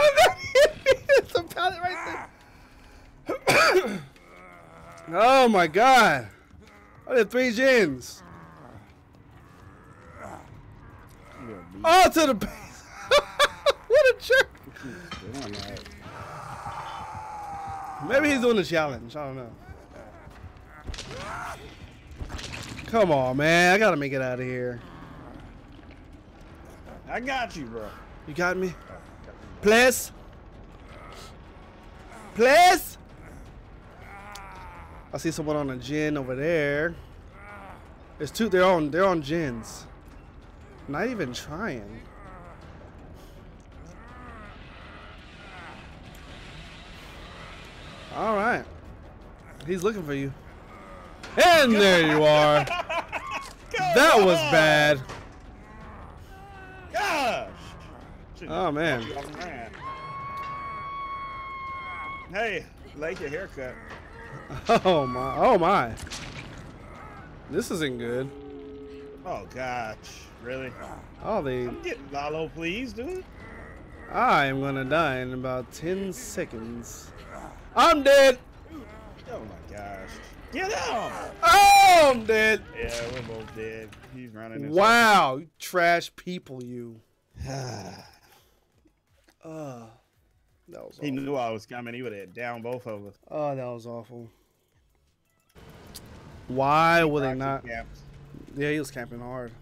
Speaker 3: did that hit me? It's a pallet right there. (coughs) oh my god. I did three gens.
Speaker 1: You're a beast.
Speaker 3: Oh, to the base. (laughs) what a jerk. Maybe he's doing a challenge. I don't know. Come on, man. I gotta make it out of here.
Speaker 1: I got you, bro.
Speaker 3: You got me? Please? Please? I see someone on a gen over there. There's two. They're on. They're on gens. Not even trying. All right. He's looking for you. And there you are. That was bad.
Speaker 1: Gosh.
Speaker 3: Oh man.
Speaker 1: Oh, man. Hey, like your haircut. (laughs)
Speaker 3: Oh my. Oh my. This isn't good.
Speaker 1: Oh gosh, really?
Speaker 3: Oh, they.
Speaker 1: Get Lalo, please, dude.
Speaker 3: I am gonna die in about 10 seconds. I'm dead.
Speaker 1: Oh my gosh. Get him!
Speaker 3: Oh, I'm dead.
Speaker 1: Yeah, we're both dead. He's running.
Speaker 3: Wow, you trash people, you. (sighs) Uh, that was
Speaker 1: he
Speaker 3: awful.
Speaker 1: knew I was coming. He would have down both of us.
Speaker 3: Oh, that was awful. Why would they not?
Speaker 1: camps.
Speaker 3: Yeah, he was camping hard.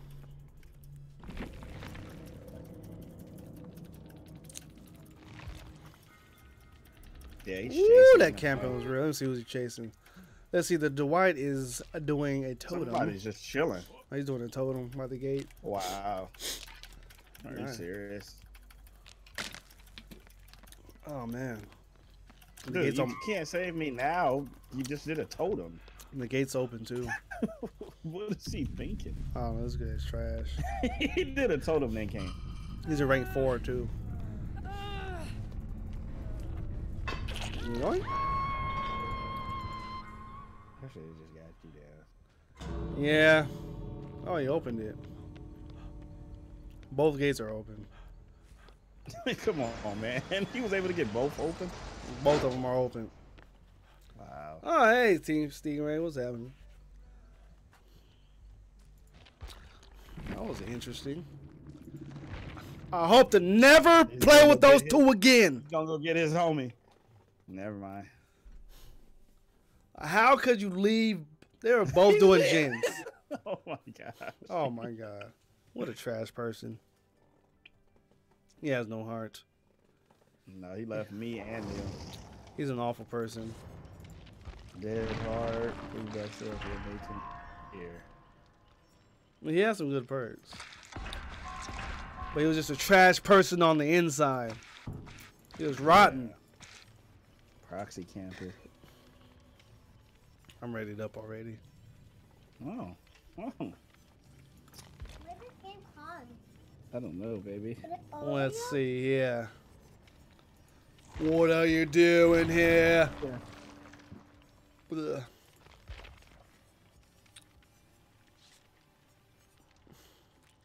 Speaker 1: Yeah, he's
Speaker 3: Ooh, that camping was real. Let's see who's he chasing. Let's see. The Dwight is doing a totem.
Speaker 1: Somebody's just chilling.
Speaker 3: Oh, he's doing a totem by the gate.
Speaker 1: Wow. Are you
Speaker 3: Alright.
Speaker 1: serious?
Speaker 3: Oh man. The
Speaker 1: Dude,
Speaker 3: gate's,
Speaker 1: you
Speaker 3: on,
Speaker 1: can't save me now. You just did a totem.
Speaker 3: And the gate's open too. (laughs)
Speaker 1: what is he thinking?
Speaker 3: Oh, this guy's trash. (laughs)
Speaker 1: he did a totem, then came.
Speaker 3: He's a rank four too. Yoink. Yeah. Oh, he opened it. Both gates are open. (laughs)
Speaker 1: Come on, man. He was able to get both open.
Speaker 3: Both of them are open.
Speaker 1: Wow.
Speaker 3: Oh, hey, Team Stingray, what's happening? That was interesting. I hope to never
Speaker 1: He's
Speaker 3: play with those two again.
Speaker 1: He's gonna go get his homie. Never mind.
Speaker 3: How could you leave? They were both doing (laughs) gens. (laughs)
Speaker 1: Oh my god.
Speaker 3: Oh my god. What a trash person. He has no heart.
Speaker 1: No, he left me and him.
Speaker 3: He's an awful person.
Speaker 1: Dead hard. Bring back with Nathan. Here.
Speaker 3: He has some good perks. But he was just a trash person on the inside. He was rotten.
Speaker 1: Proxy camper.
Speaker 3: I'm ready up already.
Speaker 1: Oh. Oh.
Speaker 4: Where did game on?
Speaker 1: I don't know, baby.
Speaker 3: Let's see, yeah. What are you doing here? Ugh.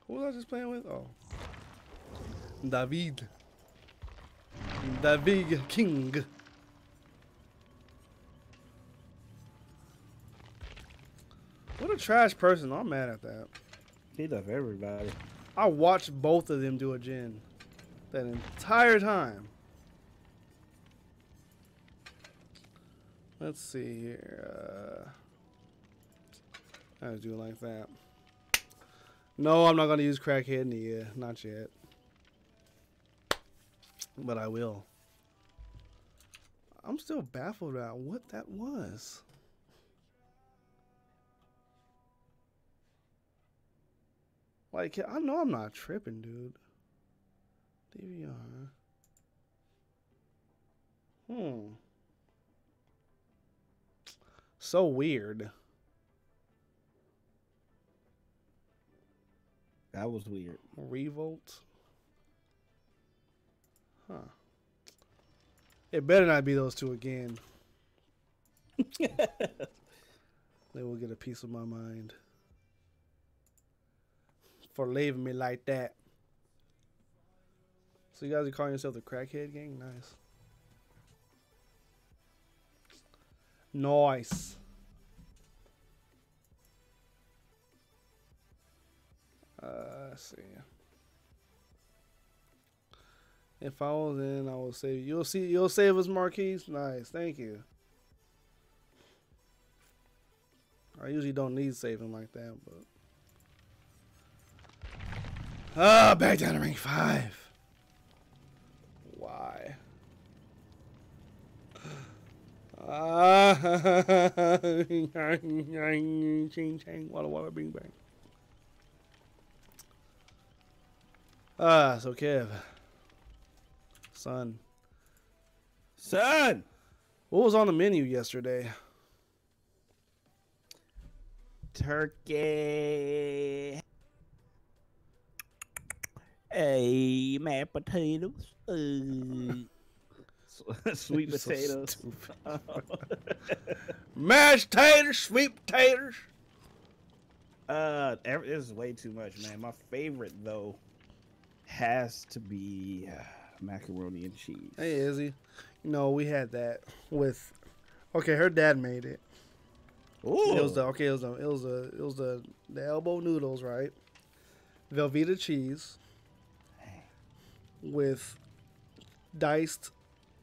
Speaker 3: Who was I just playing with? Oh. David. The Vig King. What a trash person. I'm mad at that.
Speaker 1: He left everybody.
Speaker 3: I watched both of them do a gen that entire time. Let's see here. Uh, I was doing like that. No, I'm not gonna use crackhead in the year. Not yet. But I will. I'm still baffled at what that was. Like, I know I'm not tripping, dude. DVR. Hmm. So weird.
Speaker 1: That was weird.
Speaker 3: Revolt. Huh. It better not be those two again. (laughs) they will get a piece of my mind. For leaving me like that. So you guys are calling yourself the crackhead gang? Nice. Nice. Uh, see. If I was in, I will save you. You'll see. You'll save us, Marquise. Nice, thank you. I usually don't need saving like that, but ah, back down to rank five. Why? Ah, ching chang, walla walla, bing bang. Ah, so Kev, son,
Speaker 1: Son!
Speaker 3: what was on the menu yesterday?
Speaker 1: Turkey. Hey, (laughs) (laughs) mashed potatoes. Uh, sweet
Speaker 3: You're so
Speaker 1: potatoes.
Speaker 3: Mashed taters, sweet potatoes.
Speaker 1: uh, every, this is way too much, man. My favorite though has to be uh, macaroni and cheese.
Speaker 3: Hey Izzy, you know we had that with. Okay, her dad made it.
Speaker 1: Ooh.
Speaker 3: It was the okay. It was the it was the it was the the elbow noodles, right? Velveeta cheese with diced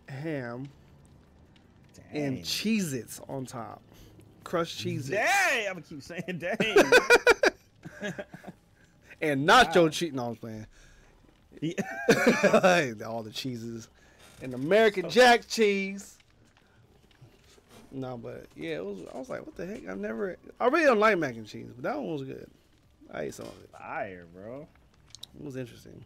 Speaker 3: ham and
Speaker 1: Dang.
Speaker 3: Cheez-Its on top, crushed Cheez-Its
Speaker 1: Dang! I'm gonna keep saying dang. (laughs)
Speaker 3: and nacho
Speaker 1: Wow.
Speaker 3: cheese. No, I was playing.
Speaker 1: Yeah. (laughs)
Speaker 3: All the cheeses and American Jack cheese. No, but yeah, it was. I was like, what the heck? I've never. I really don't like mac and cheese, but that one was good. I ate some of it.
Speaker 1: Fire, bro.
Speaker 3: It was interesting.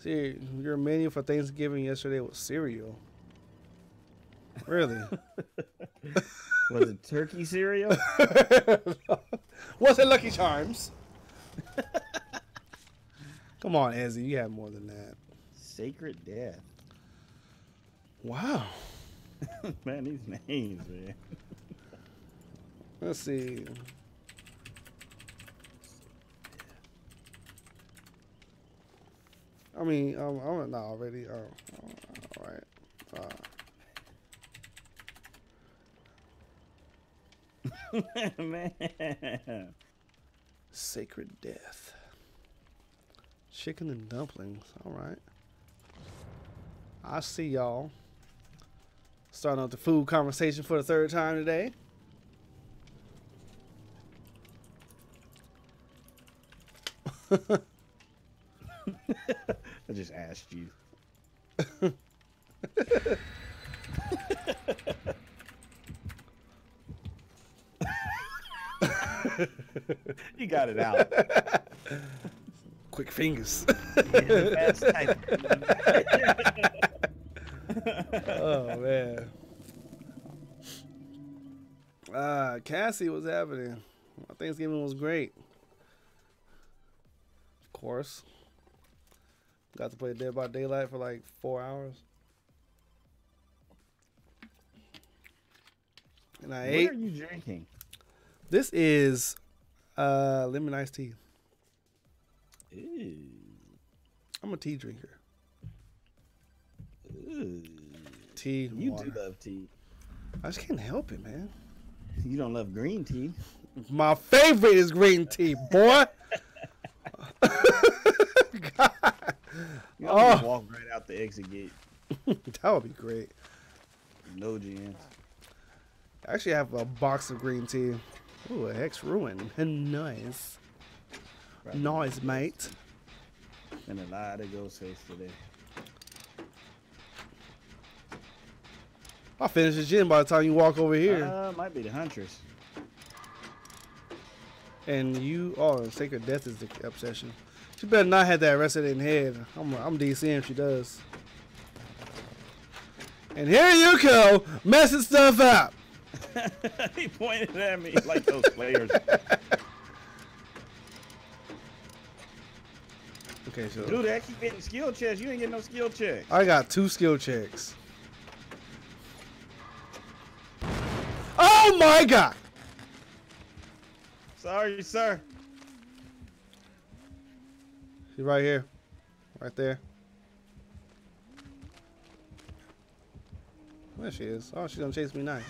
Speaker 3: See, your menu for Thanksgiving yesterday was cereal. Really? (laughs)
Speaker 1: Was it turkey cereal? (laughs)
Speaker 3: was it Lucky Charms? (laughs) Come on, Ezzy, you have more than that.
Speaker 1: Sacred death.
Speaker 3: Wow.
Speaker 1: man, these names, man.
Speaker 3: Let's see. I mean, um, I'm not already. Oh, all right. Uh,
Speaker 1: man.
Speaker 3: Sacred Death. Chicken and dumplings. All right. I see y'all. Starting out the food conversation for the third time today. (laughs)
Speaker 1: I just asked you. you got it out.
Speaker 3: Quick fingers. Oh man. Uh, Cassie, what's happening? My Thanksgiving was great. Of course. Got to play Dead by Daylight for like four hours. And I
Speaker 1: What
Speaker 3: ate.
Speaker 1: are you drinking?
Speaker 3: This is uh lemon iced tea.
Speaker 1: Ew.
Speaker 3: I'm a tea drinker.
Speaker 1: Ooh,
Speaker 3: Tea.
Speaker 1: you
Speaker 3: water.
Speaker 1: do love tea.
Speaker 3: I just can't help it, man.
Speaker 1: You don't love green tea.
Speaker 3: My favorite is green tea, boy. (laughs) (laughs) God.
Speaker 1: You just
Speaker 3: Oh.
Speaker 1: walk right out the exit gate. (laughs)
Speaker 3: That would be great.
Speaker 1: No chance.
Speaker 3: I actually have a box of green tea. Ooh, a hex ruin. (laughs) Nice.
Speaker 1: Probably
Speaker 3: Nice, mate.
Speaker 1: And a lot of ghost face today.
Speaker 3: I'll finish the gen by the time you walk over here.
Speaker 1: Uh, might be the Huntress.
Speaker 3: and you, oh, Sacred Death is the obsession. She better not have that in head. I'm, I'm DCing if she does. And here you go, messing stuff up. (laughs)
Speaker 1: he pointed at me like those players. (laughs)
Speaker 3: Okay, so
Speaker 1: Dude, I keep getting skill checks. You ain't getting no skill checks.
Speaker 3: I got two skill checks. Oh my god!
Speaker 1: Sorry, sir.
Speaker 3: She's right here. Right there. There she is. Oh, she's gonna chase me nice.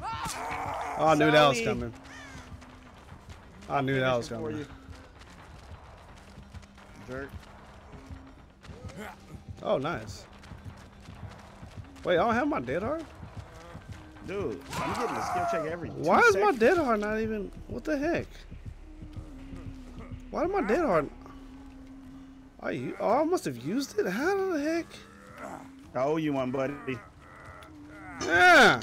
Speaker 3: Oh, I knew that was coming. I knew that was
Speaker 1: Finishing for
Speaker 3: coming.
Speaker 1: Jerk.
Speaker 3: Oh, nice. Wait, I don't have my dead hard?
Speaker 1: Dude, I'm getting a skill check every
Speaker 3: Why is my dead hard not even. What the heck? Why did my dead hard. I, oh, I must have used it? How the heck?
Speaker 1: I owe you one, buddy.
Speaker 3: Yeah!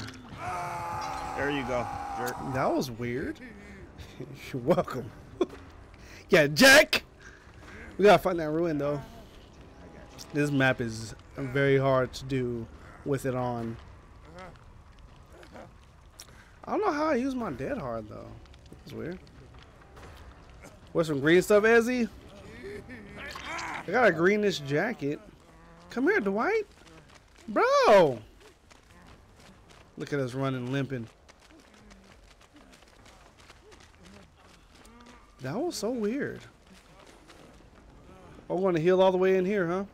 Speaker 1: There you go, jerk.
Speaker 3: That was weird. (laughs) You're welcome. (laughs) yeah, Jack! We gotta find that ruin though. This map is very hard to do with it on. I don't know how I use my dead hard though. It's weird. What's some green stuff, Ezzy? I got a greenish jacket. Come here, Dwight. Bro! Look at us running, limping. That was so weird. I'm going to heal all the way in here, huh?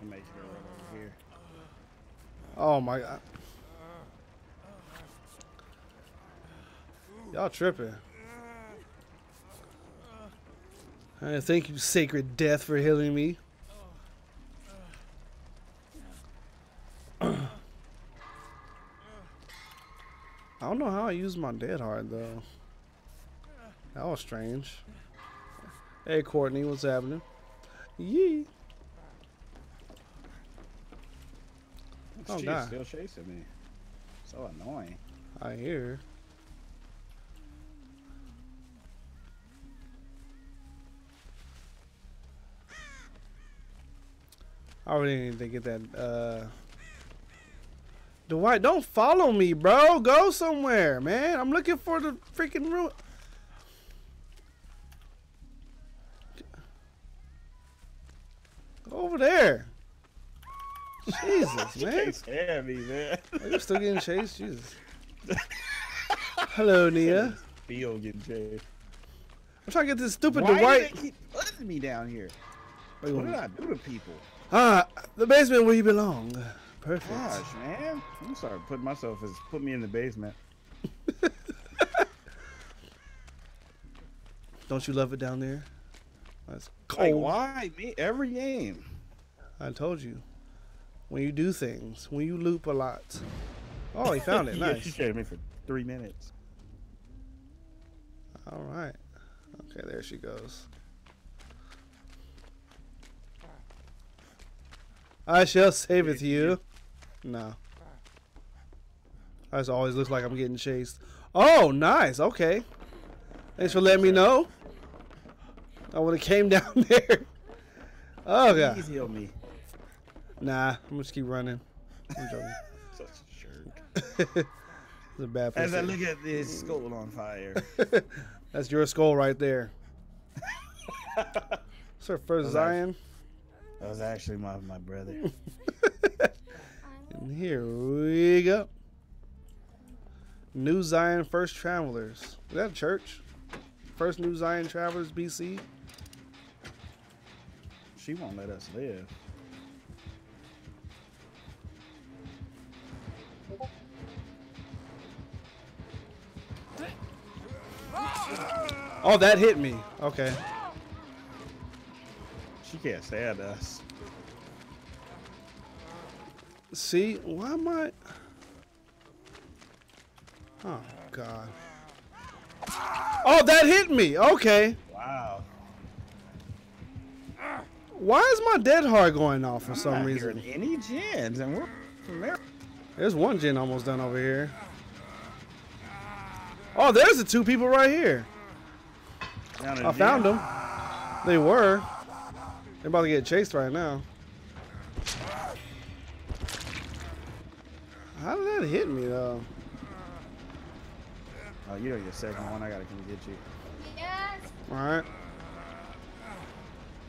Speaker 1: I'll make sure right over here.
Speaker 3: Oh my god. Y'all tripping. Uh, thank you, Sacred Death, for healing me. (clears throat) I don't know how I use my dead hard, though. That was strange. Hey Courtney, what's happening? Yee. Oh,
Speaker 1: She's
Speaker 3: God.
Speaker 1: still chasing me. So annoying.
Speaker 3: I hear. I really need to get that. Uh... Dwight, don't follow me, bro. Go somewhere, man. I'm looking for the freaking room. Go over there. Jesus, (laughs)
Speaker 1: You
Speaker 3: man.
Speaker 1: can't stand me, man.
Speaker 3: Are you still getting chased? Jesus. (laughs) Hello, Nia.
Speaker 1: Feel getting chased.
Speaker 3: I'm trying to get this stupid
Speaker 1: Why
Speaker 3: Dwight.
Speaker 1: they keep putting me down here?
Speaker 3: Wait,
Speaker 1: What did I do to people?
Speaker 3: Ah, the basement where you belong. Perfect.
Speaker 1: Gosh, man. I'm sorry Put myself as put me in the basement. (laughs)
Speaker 3: Don't you love it down there? That's
Speaker 1: Like,
Speaker 3: cold.
Speaker 1: why me? Every game.
Speaker 3: I told you. When you do things, when you loop a lot. Oh, he found it. (laughs)
Speaker 1: Yeah,
Speaker 3: Nice.
Speaker 1: You chased me for three minutes.
Speaker 3: All right. Okay, there she goes. I shall saveth you. No. I just always looks like I'm getting chased. Oh, nice. Okay. Thanks for letting me know. I would have came (laughs) down there. Oh god.
Speaker 1: Please heal me.
Speaker 3: Nah, I'm just keep running. I'm joking. (laughs)
Speaker 1: Such a jerk. (laughs)
Speaker 3: it's a bad.
Speaker 1: As I look at this skull on fire.
Speaker 3: That's your skull right there. Sir, first. Zion.
Speaker 1: That was actually my, my brother. (laughs)
Speaker 3: And here we go. New Zion First Travelers. Is that a church? First New Zion Travelers BC?
Speaker 1: She won't let us live.
Speaker 3: Oh, that hit me. Okay.
Speaker 1: She can't stand us.
Speaker 3: See, why am I? Oh God. Oh, that hit me. Okay.
Speaker 1: Wow.
Speaker 3: Why is my dead hard going off for some
Speaker 1: Not
Speaker 3: reason?
Speaker 1: any gens, and we're from there.
Speaker 3: There's one gen almost done over here. Oh, there's the two people right here. I found them. They were. They're about to get chased right now. How did that hit me though?
Speaker 1: Oh, you're your second one. I gotta come get you.
Speaker 4: Yes.
Speaker 3: All right.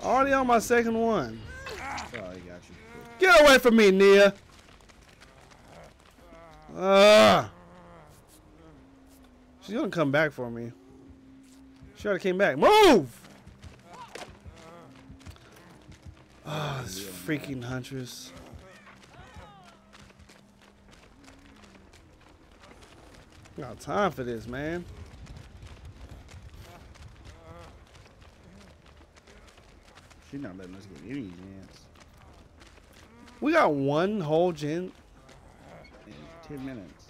Speaker 3: Already on my second one.
Speaker 1: Oh, I got you.
Speaker 3: Get away from me, Nia. Ah. She's gonna come back for me. She already came back. Move! Ah, this freaking huntress. Got time for this, man.
Speaker 1: She's not letting us get any gens
Speaker 3: We got one whole gen.
Speaker 1: in ten minutes.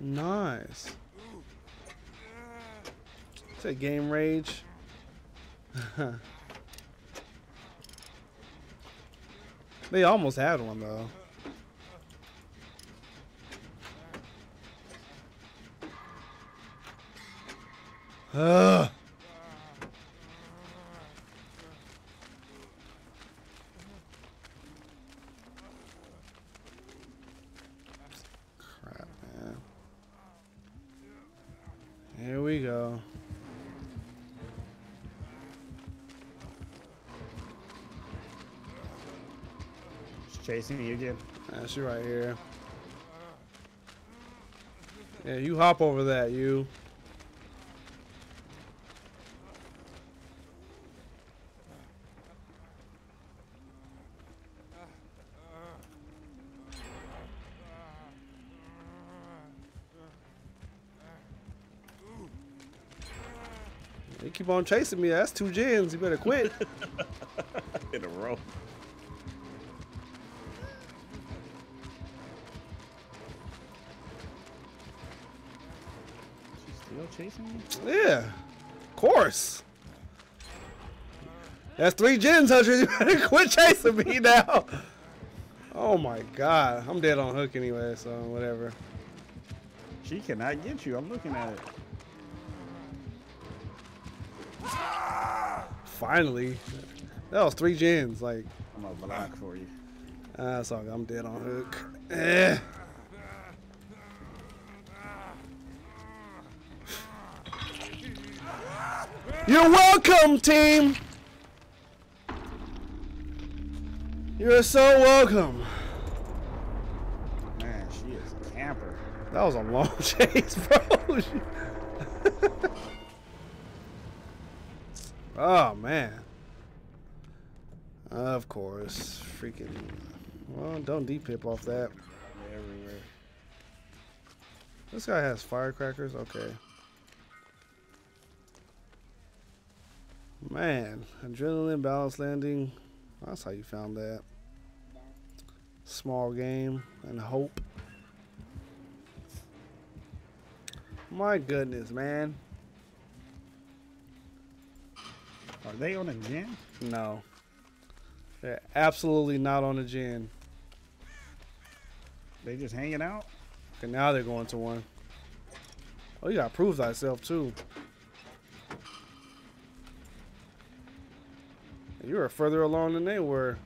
Speaker 3: Nice. It's a game rage. (laughs) they almost had one though. Ugh. Crap, man. Here we go.
Speaker 1: Chasing you again.
Speaker 3: That's you right here. Yeah, you hop over that, you. They keep on chasing me. That's two gens. You better quit. (laughs)
Speaker 1: in a row. Chasing you?
Speaker 3: Yeah, of course. That's three gens, Hunter. You better quit chasing me now. Oh my god, I'm dead on hook anyway, so whatever.
Speaker 1: She cannot get you. I'm looking at it.
Speaker 3: Finally, that was three gens. Like,
Speaker 1: I'm gonna block for you.
Speaker 3: ah, that's all. I'm dead on hook. Eh. You're welcome, team. You're so welcome.
Speaker 1: Man, she is a camper.
Speaker 3: That was a long (laughs) chase, bro. oh man. Of course, freaking. Well, don't depip off that.
Speaker 1: Everywhere.
Speaker 3: This guy has firecrackers. Okay. Man, adrenaline balance landing. That's how you found that. Small game and hope. My goodness, man.
Speaker 1: Are they on a gen?
Speaker 3: No. They're absolutely not on a gen.
Speaker 1: They just hanging out?
Speaker 3: Okay, now they're going to one. Oh, you gotta prove thyself too. You were further along than they were.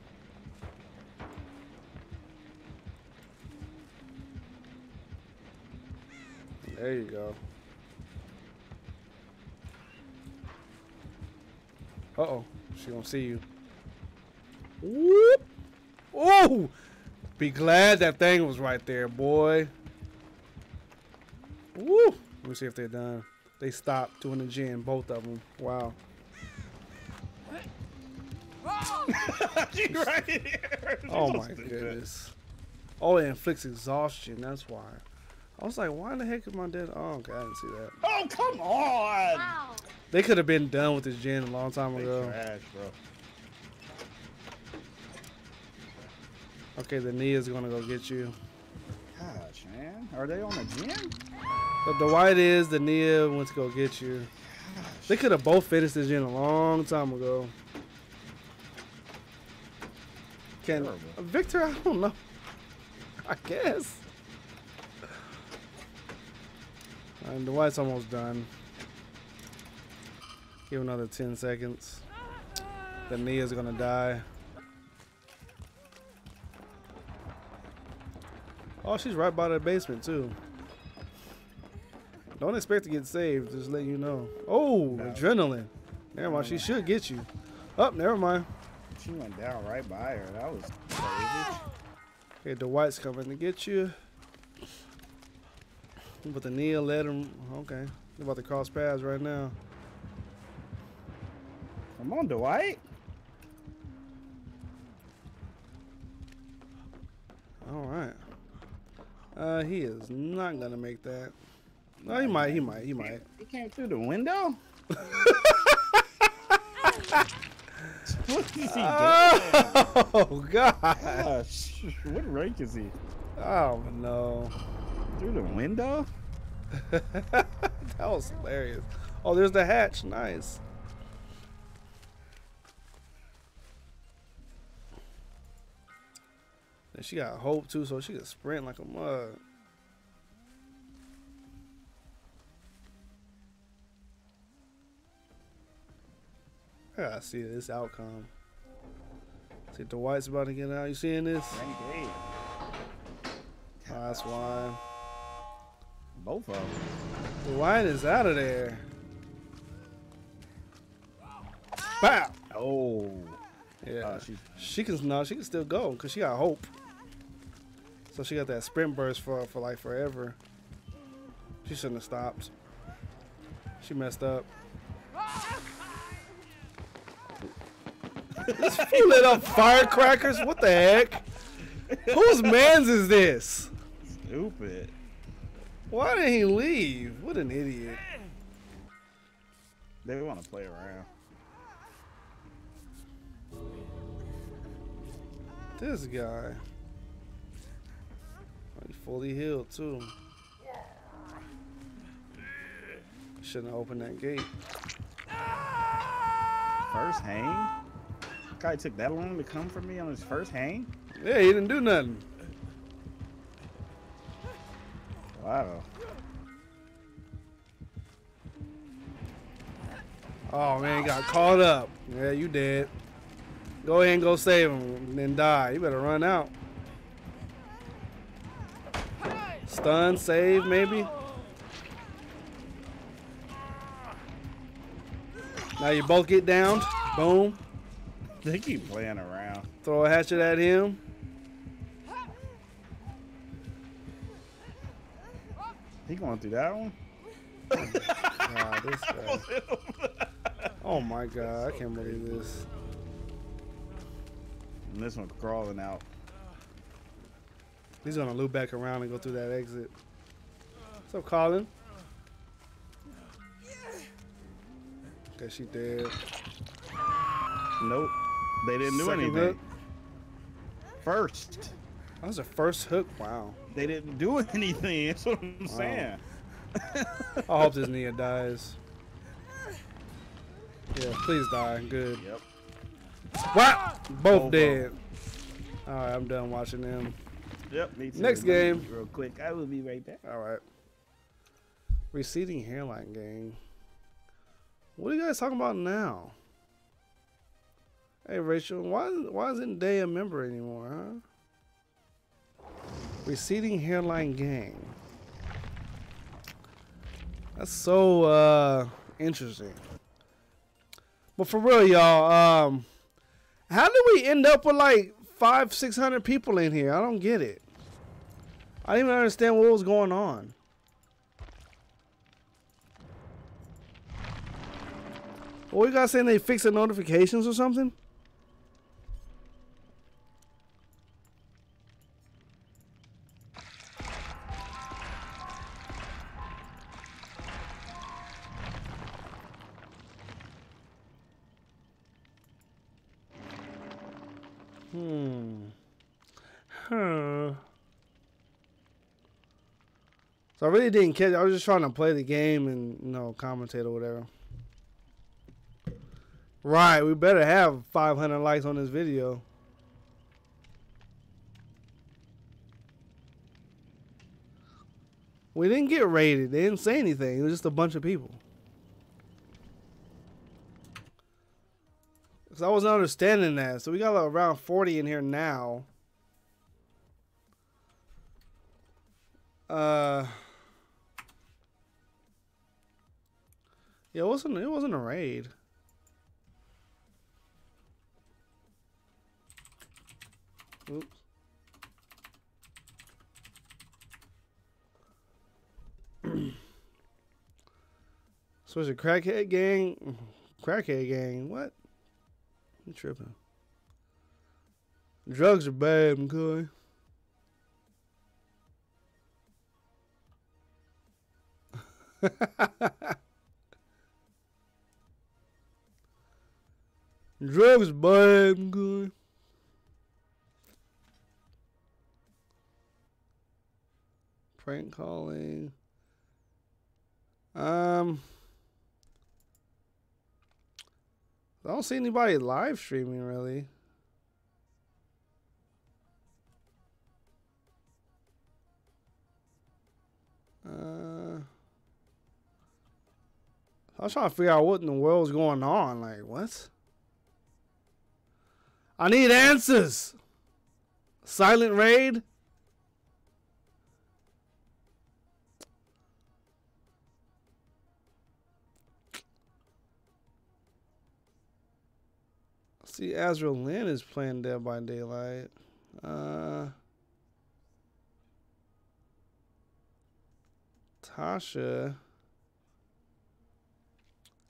Speaker 3: There you go. Uh oh, she gonna see you. Whoop! Oh! Be glad that thing was right there, boy. Woo! Let me see if they're done. They stopped doing the gen, both of them. Wow. (laughs)
Speaker 1: She right here. (laughs) She's
Speaker 3: Oh my
Speaker 1: stupid.
Speaker 3: goodness. Oh, it inflicts exhaustion. That's why. I was like, why in the heck is my dead? Oh, okay, I didn't see that.
Speaker 1: Oh come on.
Speaker 4: Wow.
Speaker 3: They could have been done with this gen a long time
Speaker 1: They
Speaker 3: ago.
Speaker 1: trash, bro.
Speaker 3: Okay, the Nea's gonna go get you.
Speaker 1: Gosh, man. Are they on the gen?
Speaker 3: But the Dwight is the Nia went to go get you. They could have both finished this gen a long time ago. Can
Speaker 1: Terrible.
Speaker 3: Victor? I don't know. I guess. And the Dwight's almost done. Give another 10 seconds. The Nea's gonna die. Oh, she's right by the basement too. Don't expect to get saved. Just let you know. Oh,
Speaker 1: No.
Speaker 3: adrenaline. Never mind. She should get you. Up. never mind.
Speaker 1: She went down right by her. That was crazy.
Speaker 3: Okay, the Dwight's coming to get you. But the Nea let him. Okay, they're about to cross paths right now.
Speaker 1: Come on, Dwight.
Speaker 3: All right. Uh, he is not gonna make that. No, he might. He might. He might.
Speaker 1: He came through the window. (laughs) what is he doing?
Speaker 3: Oh
Speaker 1: Gosh, what rank is he?
Speaker 3: Oh no!
Speaker 1: Through the window? (laughs)
Speaker 3: that was hilarious. Oh, there's the hatch. Nice. And she got hope too, so she can sprint like a mug. I gotta see this outcome. See, Dwight's about to get out. You seeing this?
Speaker 1: Rank eight.
Speaker 3: Oh, that's why.
Speaker 1: Both of them.
Speaker 3: Dwight is out of there. Bow.
Speaker 1: Oh.
Speaker 3: Yeah.
Speaker 1: Uh, she's
Speaker 3: She can no, she can still go because she got hope. So she got that sprint burst for for like forever. She shouldn't have stopped. She messed up. Fool lit up firecrackers. What the heck? Whose man's is this?
Speaker 1: stupid.
Speaker 3: Why did he leave? What an idiot.
Speaker 1: They want to play around.
Speaker 3: This guy. He's fully healed too. Shouldn't have opened that gate.
Speaker 1: First hang? Guy took that long to come for me on his first hang?
Speaker 3: Yeah, he didn't do nothing.
Speaker 1: Wow.
Speaker 3: Oh man, he got caught up. Yeah, you dead. Go ahead and go save him and then die. You better run out. Stun, save, maybe. Now you both get down. Boom.
Speaker 1: They keep playing around.
Speaker 3: Throw a hatchet at him.
Speaker 1: He going through that one?
Speaker 3: God, this (laughs) guy. Oh my god, I can't believe this.
Speaker 1: And this one crawling out.
Speaker 3: He's gonna loop back around and go through that exit. What's up, Colin? Okay, she dead.
Speaker 1: Nope. They didn't do
Speaker 3: Second
Speaker 1: anything.
Speaker 3: hook.
Speaker 1: First.
Speaker 3: That was a first hook. Wow.
Speaker 1: They didn't do (laughs) anything. That's what I'm
Speaker 3: Wow.
Speaker 1: saying.
Speaker 3: I hope this Nea dies. Yeah, please die. Good.
Speaker 1: Yep.
Speaker 3: What? Both
Speaker 1: Both
Speaker 3: dead. All right, I'm done watching them.
Speaker 1: Yep. Me too.
Speaker 3: Next game.
Speaker 1: Real quick. I will be right back.
Speaker 3: All right. Receding hairline gang. What are you guys talking about now? Hey Rachel, why why isn't Day a member anymore, huh? Receding hairline gang. That's so uh interesting. But for real, y'all, um how did we end up with like five, six hundred people in here? I don't get it. I didn't even understand what was going on. What you guys saying they fixed the notifications or something? Hmm. Huh. So I really didn't catch. I was just trying to play the game and you know commentate or whatever. Right, we better have 500 likes on this video. We didn't get rated. They didn't say anything. It was just a bunch of people. Because I wasn't understanding that. So we got like around 40 in here now. Uh, yeah, it wasn't. It wasn't a raid. Oops. (clears throat) So it's a crackhead gang. Crackhead gang. What? You tripping? Drugs are bad, McCoy. (laughs) Drugs bad, McCoy. Prank calling. Um. I don't see anybody live streaming really. Uh, I was trying to figure out what in the world's going on. Like, what? I need answers. Silent raid? See, Azrael Lynn is playing Dead by Daylight. Uh, Tasha.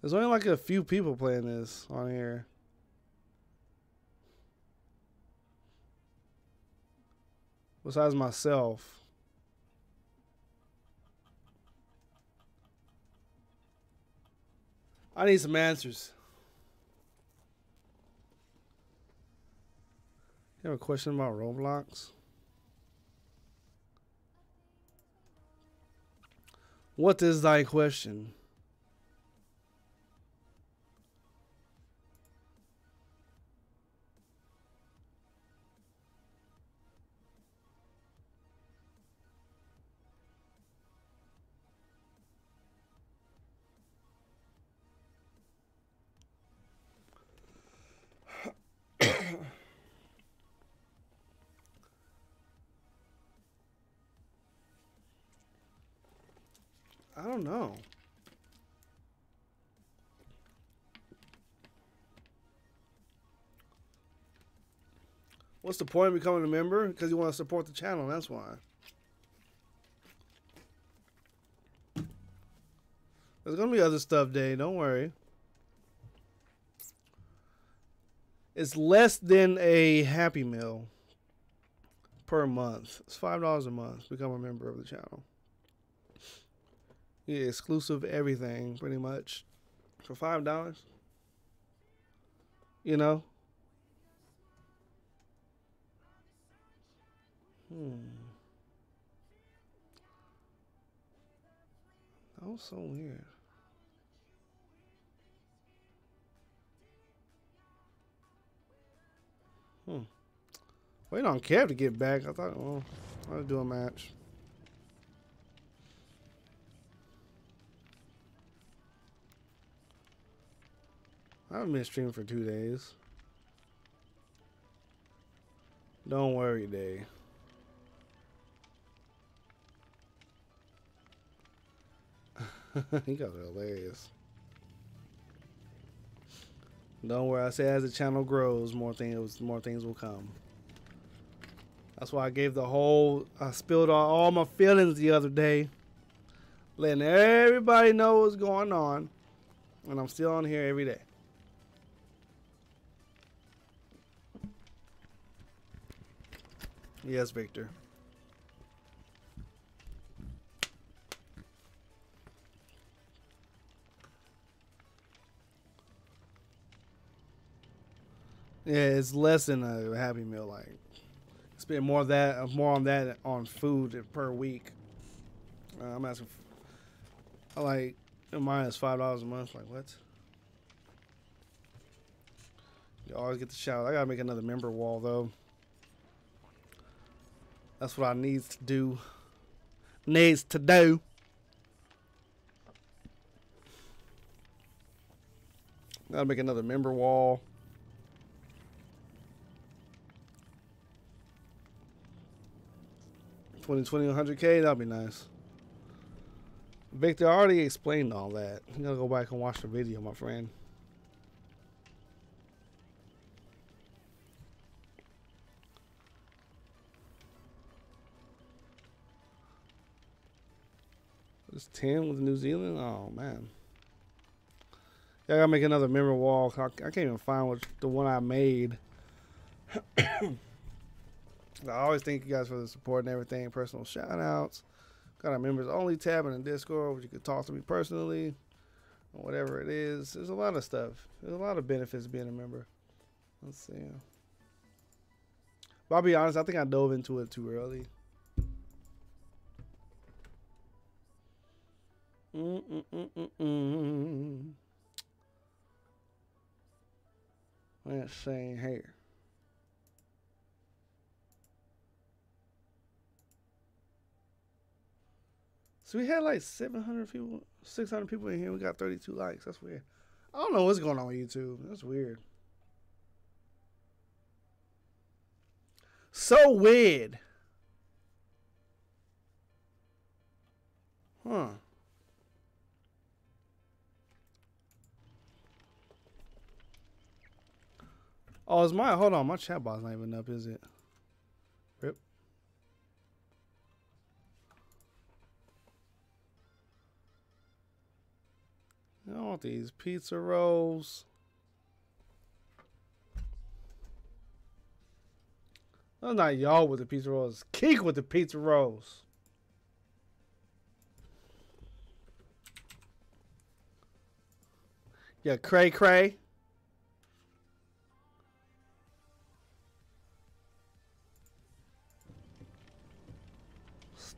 Speaker 3: There's only like a few people playing this on here. Besides myself. I need some answers. You have a question about Roblox? What is thy question? I don't know. What's the point of becoming a member? Because you want to support the channel. That's why. There's gonna be other stuff, Day. Don't worry. It's less than a Happy Meal per month. It's five dollars a month. to Become a member of the channel. Yeah, exclusive everything pretty much for five dollars. You know. Hmm. That was so weird. Hmm. Wait on Kev to get back. I thought, well, I'll do a match. I haven't been streaming for two days. Don't worry, Day. (laughs) he got hilarious. Don't worry, I say as the channel grows, more things more things will come. That's why I gave the whole I spilled all, all my feelings the other day. Letting everybody know what's going on. And I'm still on here every day. Yes, Victor. Yeah, it's less than a Happy Meal. Like, spend more of that, more on that on food per week. Uh, I'm asking. For, like mine is five dollars a month. Like what? You always get the shout. I gotta make another member wall though. That's what I need to do. Needs to do. Gotta make another member wall. Twenty twenty one hundred K, that'd be nice. Victor already explained all that. You gotta go back and watch the video, my friend. It's 10 with New Zealand? Oh, man. Yeah, I gotta make another member wall. I, I can't even find what the one I made. (coughs) I always thank you guys for the support and everything. Personal shout outs. Got our members only tab in the Discord where you can talk to me personally or whatever it is. There's a lot of stuff. There's a lot of benefits being a member. Let's see. But I'll be honest, I think I dove into it too early. Mm-mm-mm-mm-mm. Let's see here. So we had like 700 people, 600 people in here. We got 32 likes. That's weird. I don't know what's going on with YouTube. That's weird. So weird. Huh. Oh, is my hold on, my chat box not even up, is it? Rip. I want these pizza rolls. That's not y'all with the pizza rolls. Keek with the pizza rolls. Yeah, cray cray.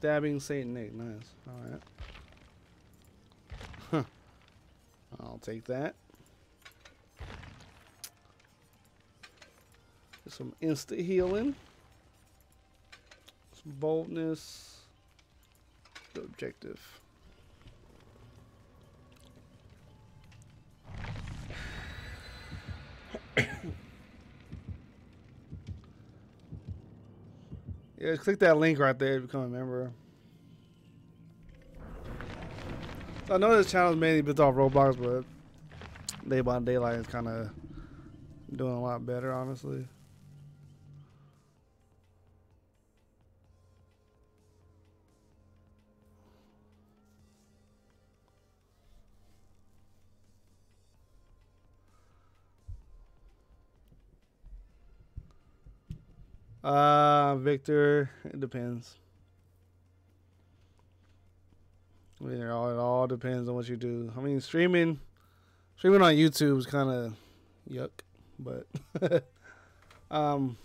Speaker 3: Stabbing Saint Nick. Nice. All right. Huh. I'll take that. Some instant healing. Some boldness. The objective. Yeah, click that link right there to become a member. So I know this channel is mainly built off Roblox, but Dead by Daylight is kind of doing a lot better, honestly. Uh, Victor, it depends. I mean, it all, it all depends on what you do. I mean, streaming, streaming on YouTube is kind of yuck, but (laughs) um,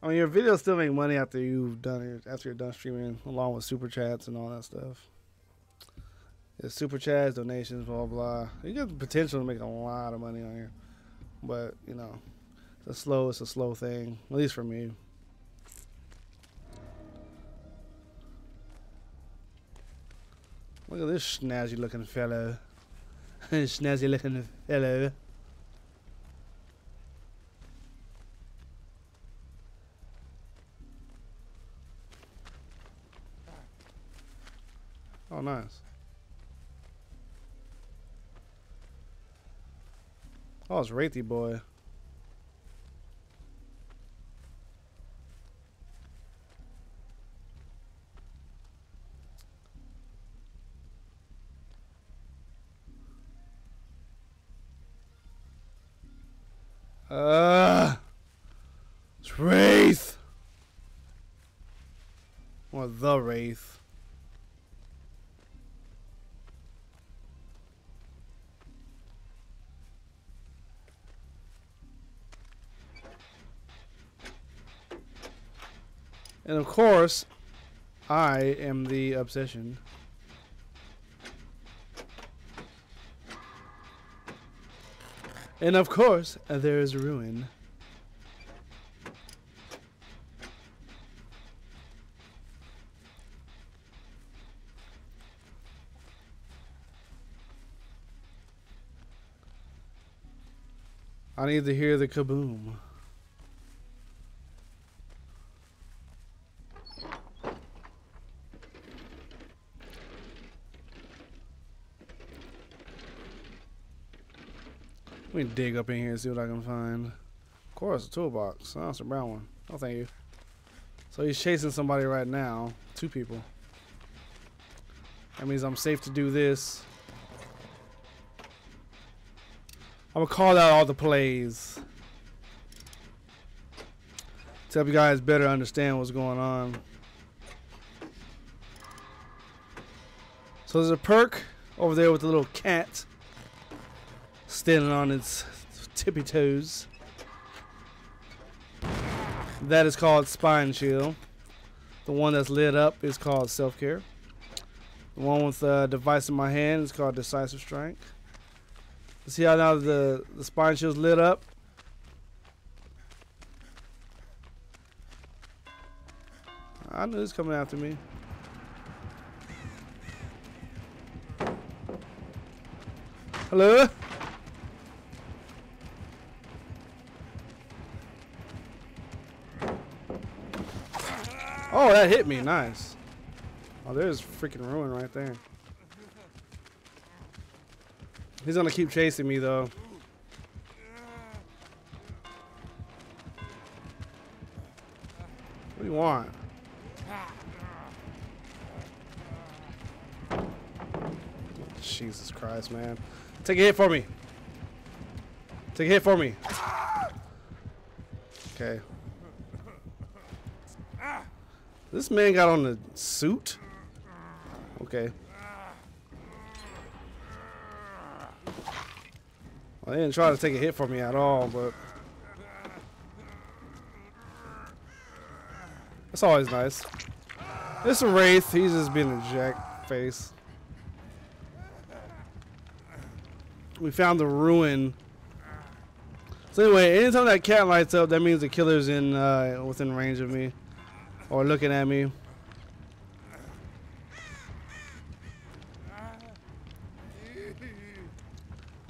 Speaker 3: I mean, your videos still make money after you've done it, after you're done streaming, along with super chats and all that stuff. There's super chats, donations, blah blah. You got the potential to make a lot of money on here. But, you know, it's a slow, it's a slow thing, at least for me. Look at this snazzy looking fellow. (laughs) snazzy looking fellow. Oh, nice. Oh, it's Wraithy boy. Uh, it's Wraith. Or the Wraith. And of course, I am the obsession. And of course, there is ruin. I need to hear the kaboom. Let me dig up in here and see what I can find. Of course, a toolbox. Oh, it's a brown one. Oh, thank you. So he's chasing somebody right now. Two people. That means I'm safe to do this. I'm gonna call out all the plays. To help you guys better understand what's going on. So there's a perk over there with the little cat standing on its tippy toes. That is called Spine Chill. The one that's lit up is called Self Care. The one with the device in my hand is called Decisive Strike. See how now the, the Spine Chill's lit up? I knew it's coming after me. Hello? Oh, that hit me. Nice. Oh, there's freaking ruin right there. He's gonna keep chasing me though. What do you want? Jesus Christ, man. Take a hit for me. Take a hit for me. Okay. This man got on the suit? Okay. Well, they didn't try to take a hit for me at all, but... It's always nice. It's a Wraith. He's just being a jack face. We found the ruin. So anyway, anytime that cat lights up, that means the killer's in uh, within range of me. Oh, or looking at me.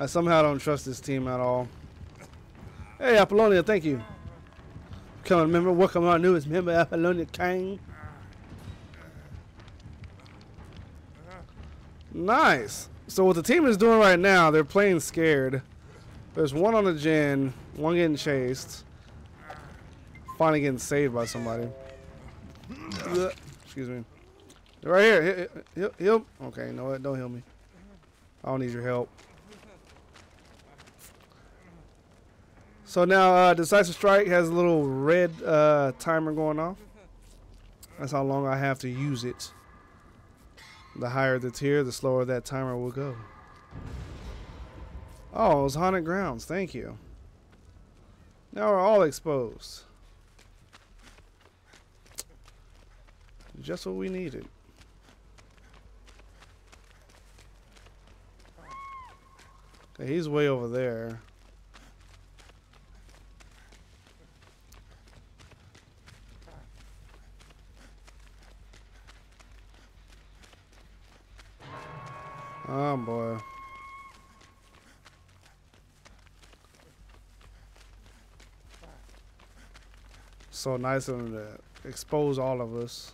Speaker 3: I somehow don't trust this team at all. Hey, Apollonia, thank you. Come on, remember, welcome our newest member, Apollonia King. Nice. So what the team is doing right now, they're playing scared. There's one on the gen, one getting chased. Finally getting saved by somebody. Excuse me. Right here. Heal, heal. Okay, no? Don't heal me. I don't need your help. So now uh, Decisive Strike has a little red uh, timer going off. That's how long I have to use it. The higher the tier, the slower that timer will go. Oh, it was Haunted Grounds. Thank you. Now we're all exposed. Just what we needed. Okay, he's way over there. Oh boy. So nice of him to expose all of us.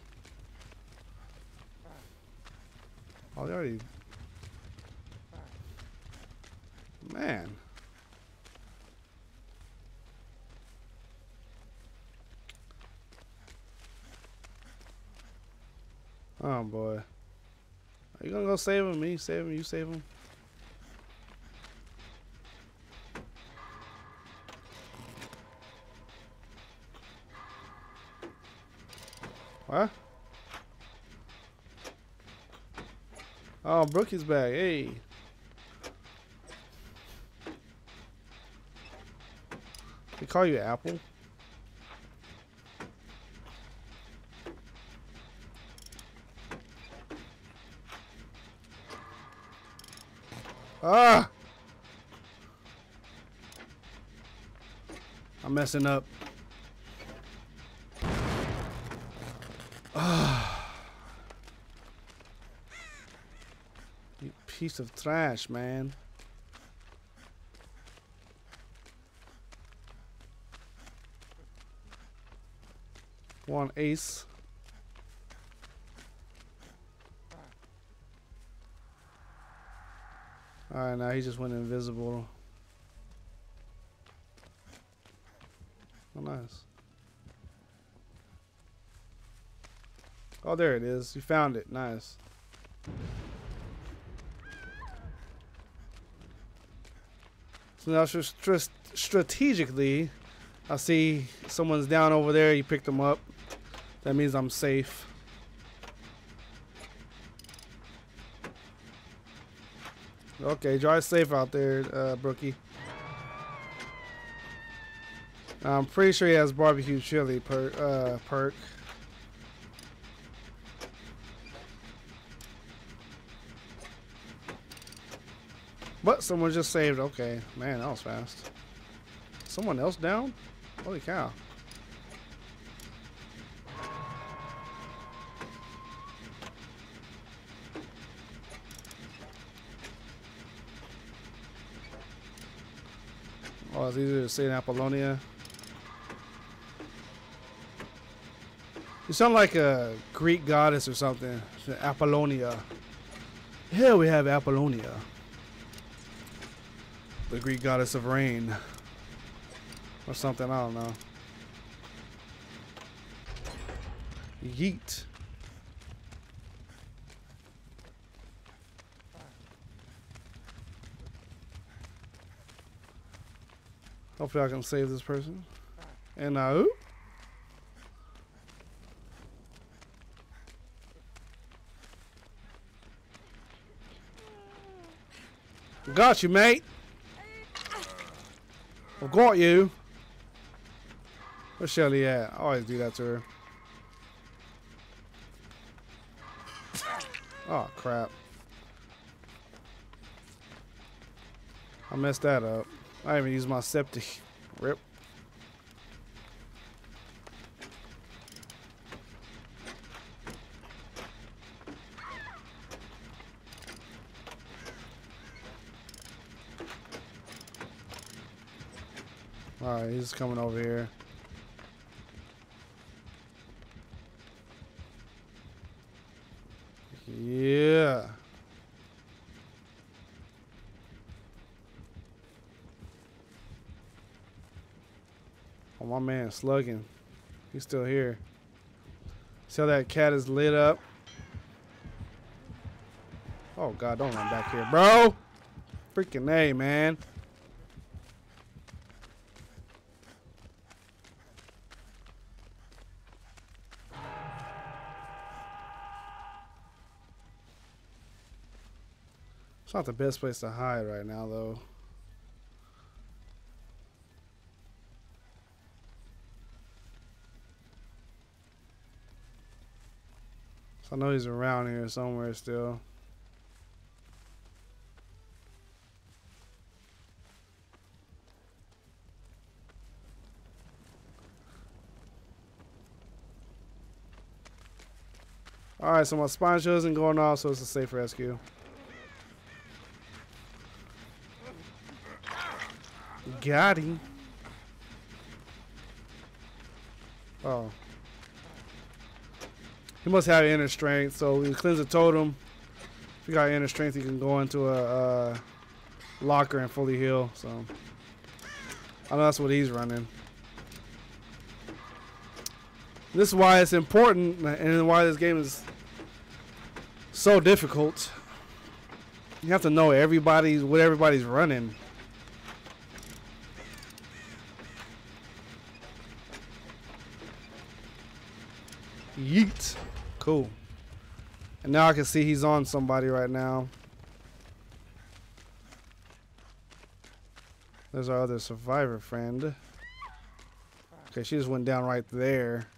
Speaker 3: Oh, they already. Man. Oh boy. Are you gonna go save him? Me save him? You save him? What? Oh, Brookie's back. Hey. They call you Apple. Ah! I'm messing up. Piece of trash, man. One ace. Alright, now he just went invisible. Oh, nice. Oh, there it is. You found it. Nice. So now, str- strategically, I see someone's down over there. You picked them up. That means I'm safe. Okay, drive safe out there, uh, Brookie. I'm pretty sure he has barbecue chili per, uh, perk. But someone just saved. Okay, man, that was fast. Someone else down? Holy cow. Oh, it's easier to say in Apollonia. You sound like a Greek goddess or something. Apollonia. Here we have Apollonia. The Greek goddess of rain. Or something, I don't know. Yeet. Hopefully I can save this person. And now, uh, Got you, mate. I got you. Where's Shelly at? I always do that to her. Oh, crap. I messed that up. I even use my styptic. Rip. Alright, he's coming over here. Yeah. Oh, my man slugging. He's still here. See how that cat is lit up? Oh, God, don't run back here, bro. Freaking A, man. It's not the best place to hide right now, though. So I know he's around here somewhere still. Alright, so my spine chill isn't going off, so it's a safe rescue. Got him. Oh. He must have inner strength, so he cleanse the totem. If you got inner strength, you can go into a, uh locker and fully heal. So I know that's what he's running. This is why it's important, and why this game is so difficult. You have to know everybody's what everybody's running. Yeet. Cool. And now I can see he's on somebody right now. There's our other survivor friend. Okay, she just went down right there.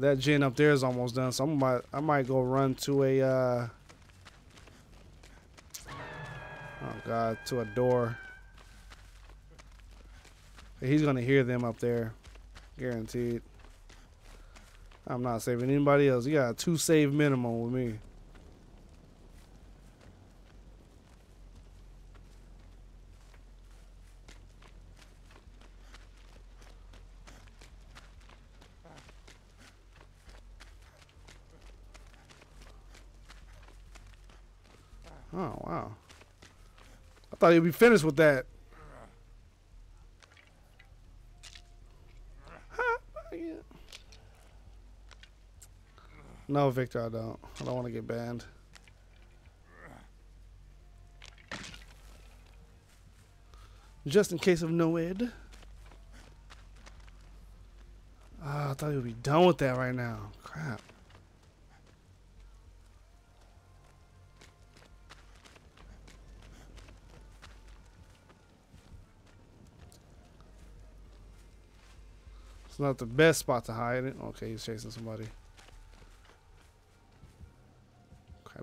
Speaker 3: That gen up there is almost done, so I might I might go run to a uh Oh god, to a door. He's gonna hear them up there. Guaranteed. I'm not saving anybody else. You got a two save minimum with me. Oh wow. I thought he'd be finished with that. No, Victor, I don't. I don't want to get banned. Just in case of no ed. Ah, I thought he would be done with that right now. Crap. It's not the best spot to hide it. Okay, he's chasing somebody.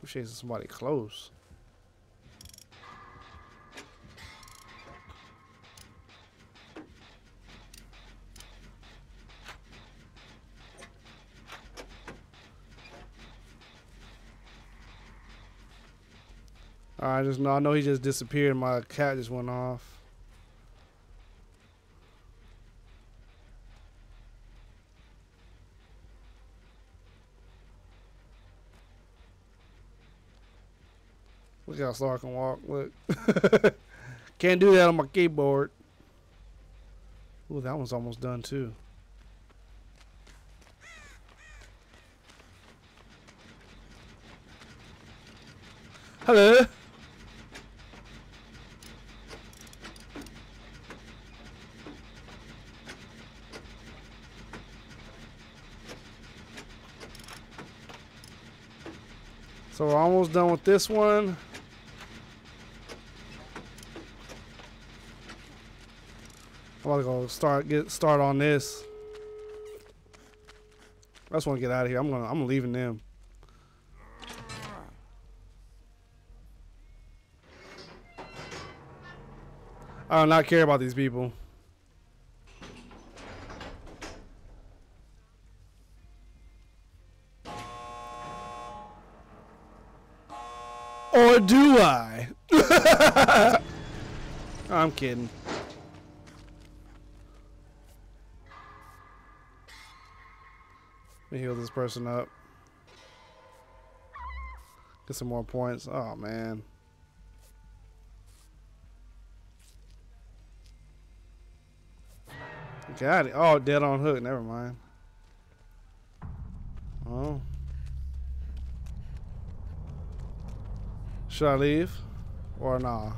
Speaker 3: He's chasing somebody close. I just know I know he just disappeared. My cat just went off. Look how can walk. Look. (laughs) Can't do that on my keyboard. Ooh, that one's almost done too. Hello. So we're almost done with this one. I'm to go start get start on this. I just want to get out of here. I'm gonna I'm leaving them. I do not care about these people. Or do I? (laughs) I'm kidding. Me heal this person up. Get some more points. Oh, man. Got it. Oh, dead on hook. Never mind. Oh. Should I leave? Or nah?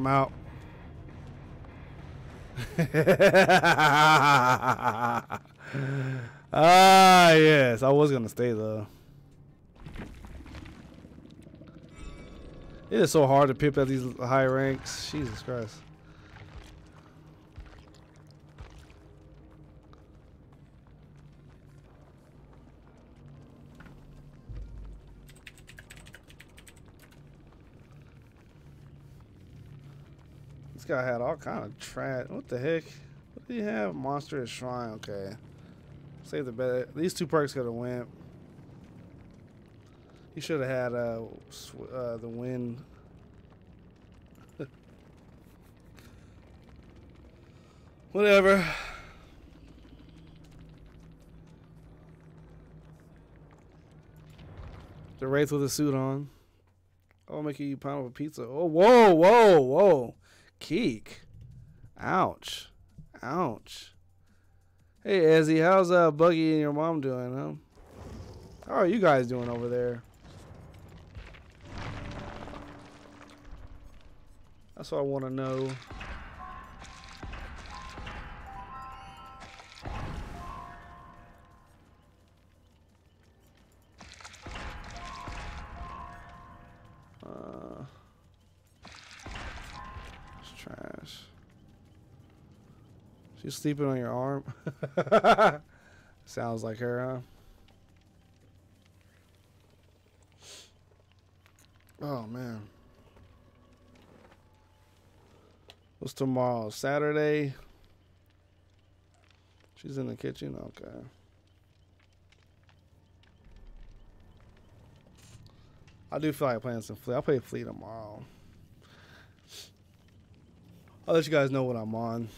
Speaker 3: I'm out. (laughs) ah, yes. I was going to stay, though. It is so hard to pip at these high ranks. Jesus Christ. Guy had all kind of trash. What the heck? What did he have? Monster Shrine. Okay. Save the bet. These two perks could have went. He should have had uh, uh, the wind. (laughs) Whatever. The Wraith with a suit on. I'll make you pound of a pizza. Oh, whoa, whoa, whoa. Keek. Ouch. Ouch. Hey, Ezzy, how's uh, Buggy and your mom doing, huh? How are you guys doing over there? That's what I want to know. Sleeping on your arm. (laughs) Sounds like her, huh? Oh man. What's tomorrow? Saturday. She's in the kitchen. Okay. I do feel like playing some Flee. I'll play Flee tomorrow. I'll let you guys know what I'm on.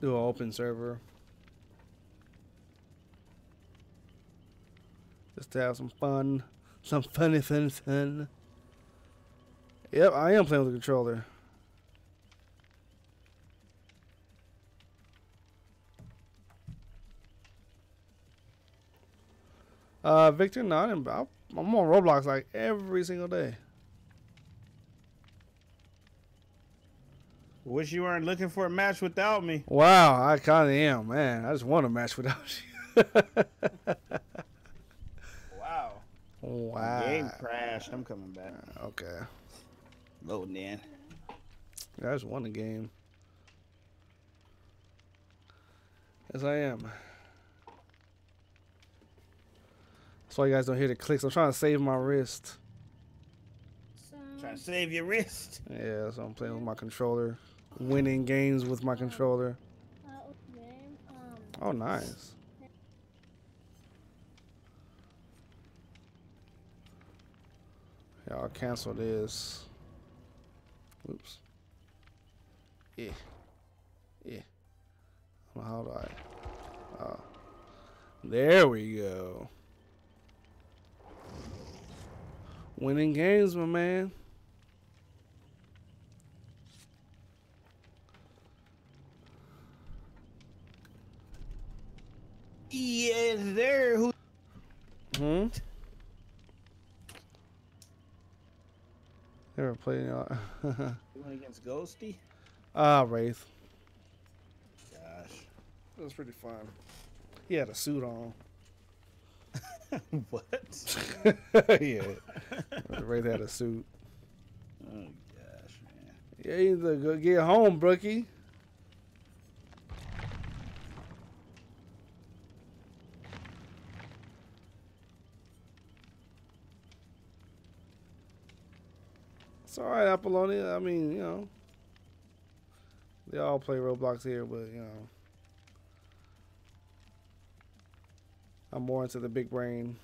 Speaker 3: Do an open server. Just to have some fun. Some funny fun fun. Yep, I am playing with the controller. Uh, Victor, no, didn't, I, I'm on Roblox like every single day.
Speaker 1: Wish you weren't looking for a match without me.
Speaker 3: Wow, I kind of am, man. I just want a match without you. (laughs)
Speaker 1: Wow.
Speaker 3: wow.
Speaker 1: Game crashed. I'm coming back.
Speaker 3: Okay.
Speaker 1: Loading in.
Speaker 3: I just won the game. Yes, I am. That's why you guys don't hear the clicks. I'm trying to save my wrist.
Speaker 4: So,
Speaker 1: Trying to save your wrist.
Speaker 3: Yeah, so I'm playing with my controller. Winning games with my controller.
Speaker 4: uh, um,
Speaker 3: Oh, nice. Yeah, I'll cancel this. Oops. Yeah. Yeah. How do I? Oh. There we go. Winning games, my man.
Speaker 1: Yeah, there. Who?
Speaker 3: Hmm. Never played. Uh,
Speaker 1: Went against Ghosty.
Speaker 3: ah, Wraith.
Speaker 1: Gosh.
Speaker 3: It was pretty fun. He had a suit on. (laughs)
Speaker 1: what? (laughs) (laughs)
Speaker 3: yeah. Wraith had a suit.
Speaker 1: Oh gosh, man.
Speaker 3: Yeah, you need to go get home, Brookie. It's all right, Apollonia. I mean, you know, they all play Roblox here, but you know, I'm more into the big brain,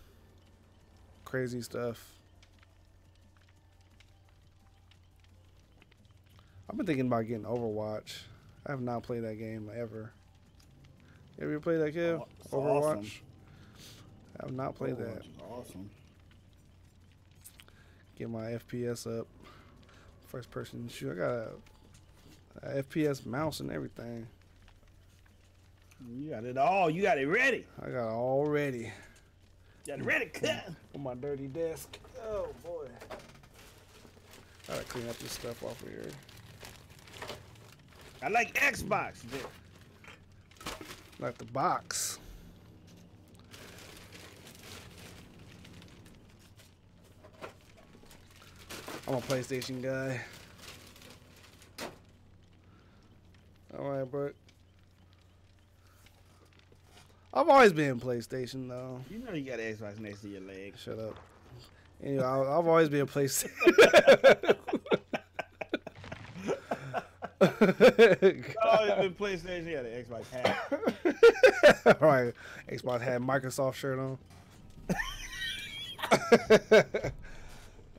Speaker 3: crazy stuff. I've been thinking about getting Overwatch. I have not played that game ever. Have you ever played that game?
Speaker 1: Oh,
Speaker 3: Overwatch.
Speaker 1: awesome.
Speaker 3: I have not played that.
Speaker 1: Overwatch is Awesome.
Speaker 3: Get my FPS up. First person shoot. I got a, a FPS mouse and everything.
Speaker 1: You got it all. You got it ready.
Speaker 3: I got it all ready
Speaker 1: You got it ready. Cut. (laughs)
Speaker 3: on my dirty desk. Oh boy. Gotta clean up this stuff off of here.
Speaker 1: I like Xbox.
Speaker 3: Like the box. I'm a PlayStation guy. Alright, bro. I've always been PlayStation though.
Speaker 1: You know you got an Xbox next to your leg.
Speaker 3: Shut up. Anyway, I, I've always been PlayStation. (laughs) (laughs)
Speaker 1: Oh, it's been PlayStation. You got an Xbox hat. (laughs)
Speaker 3: All right, Xbox had Microsoft shirt on.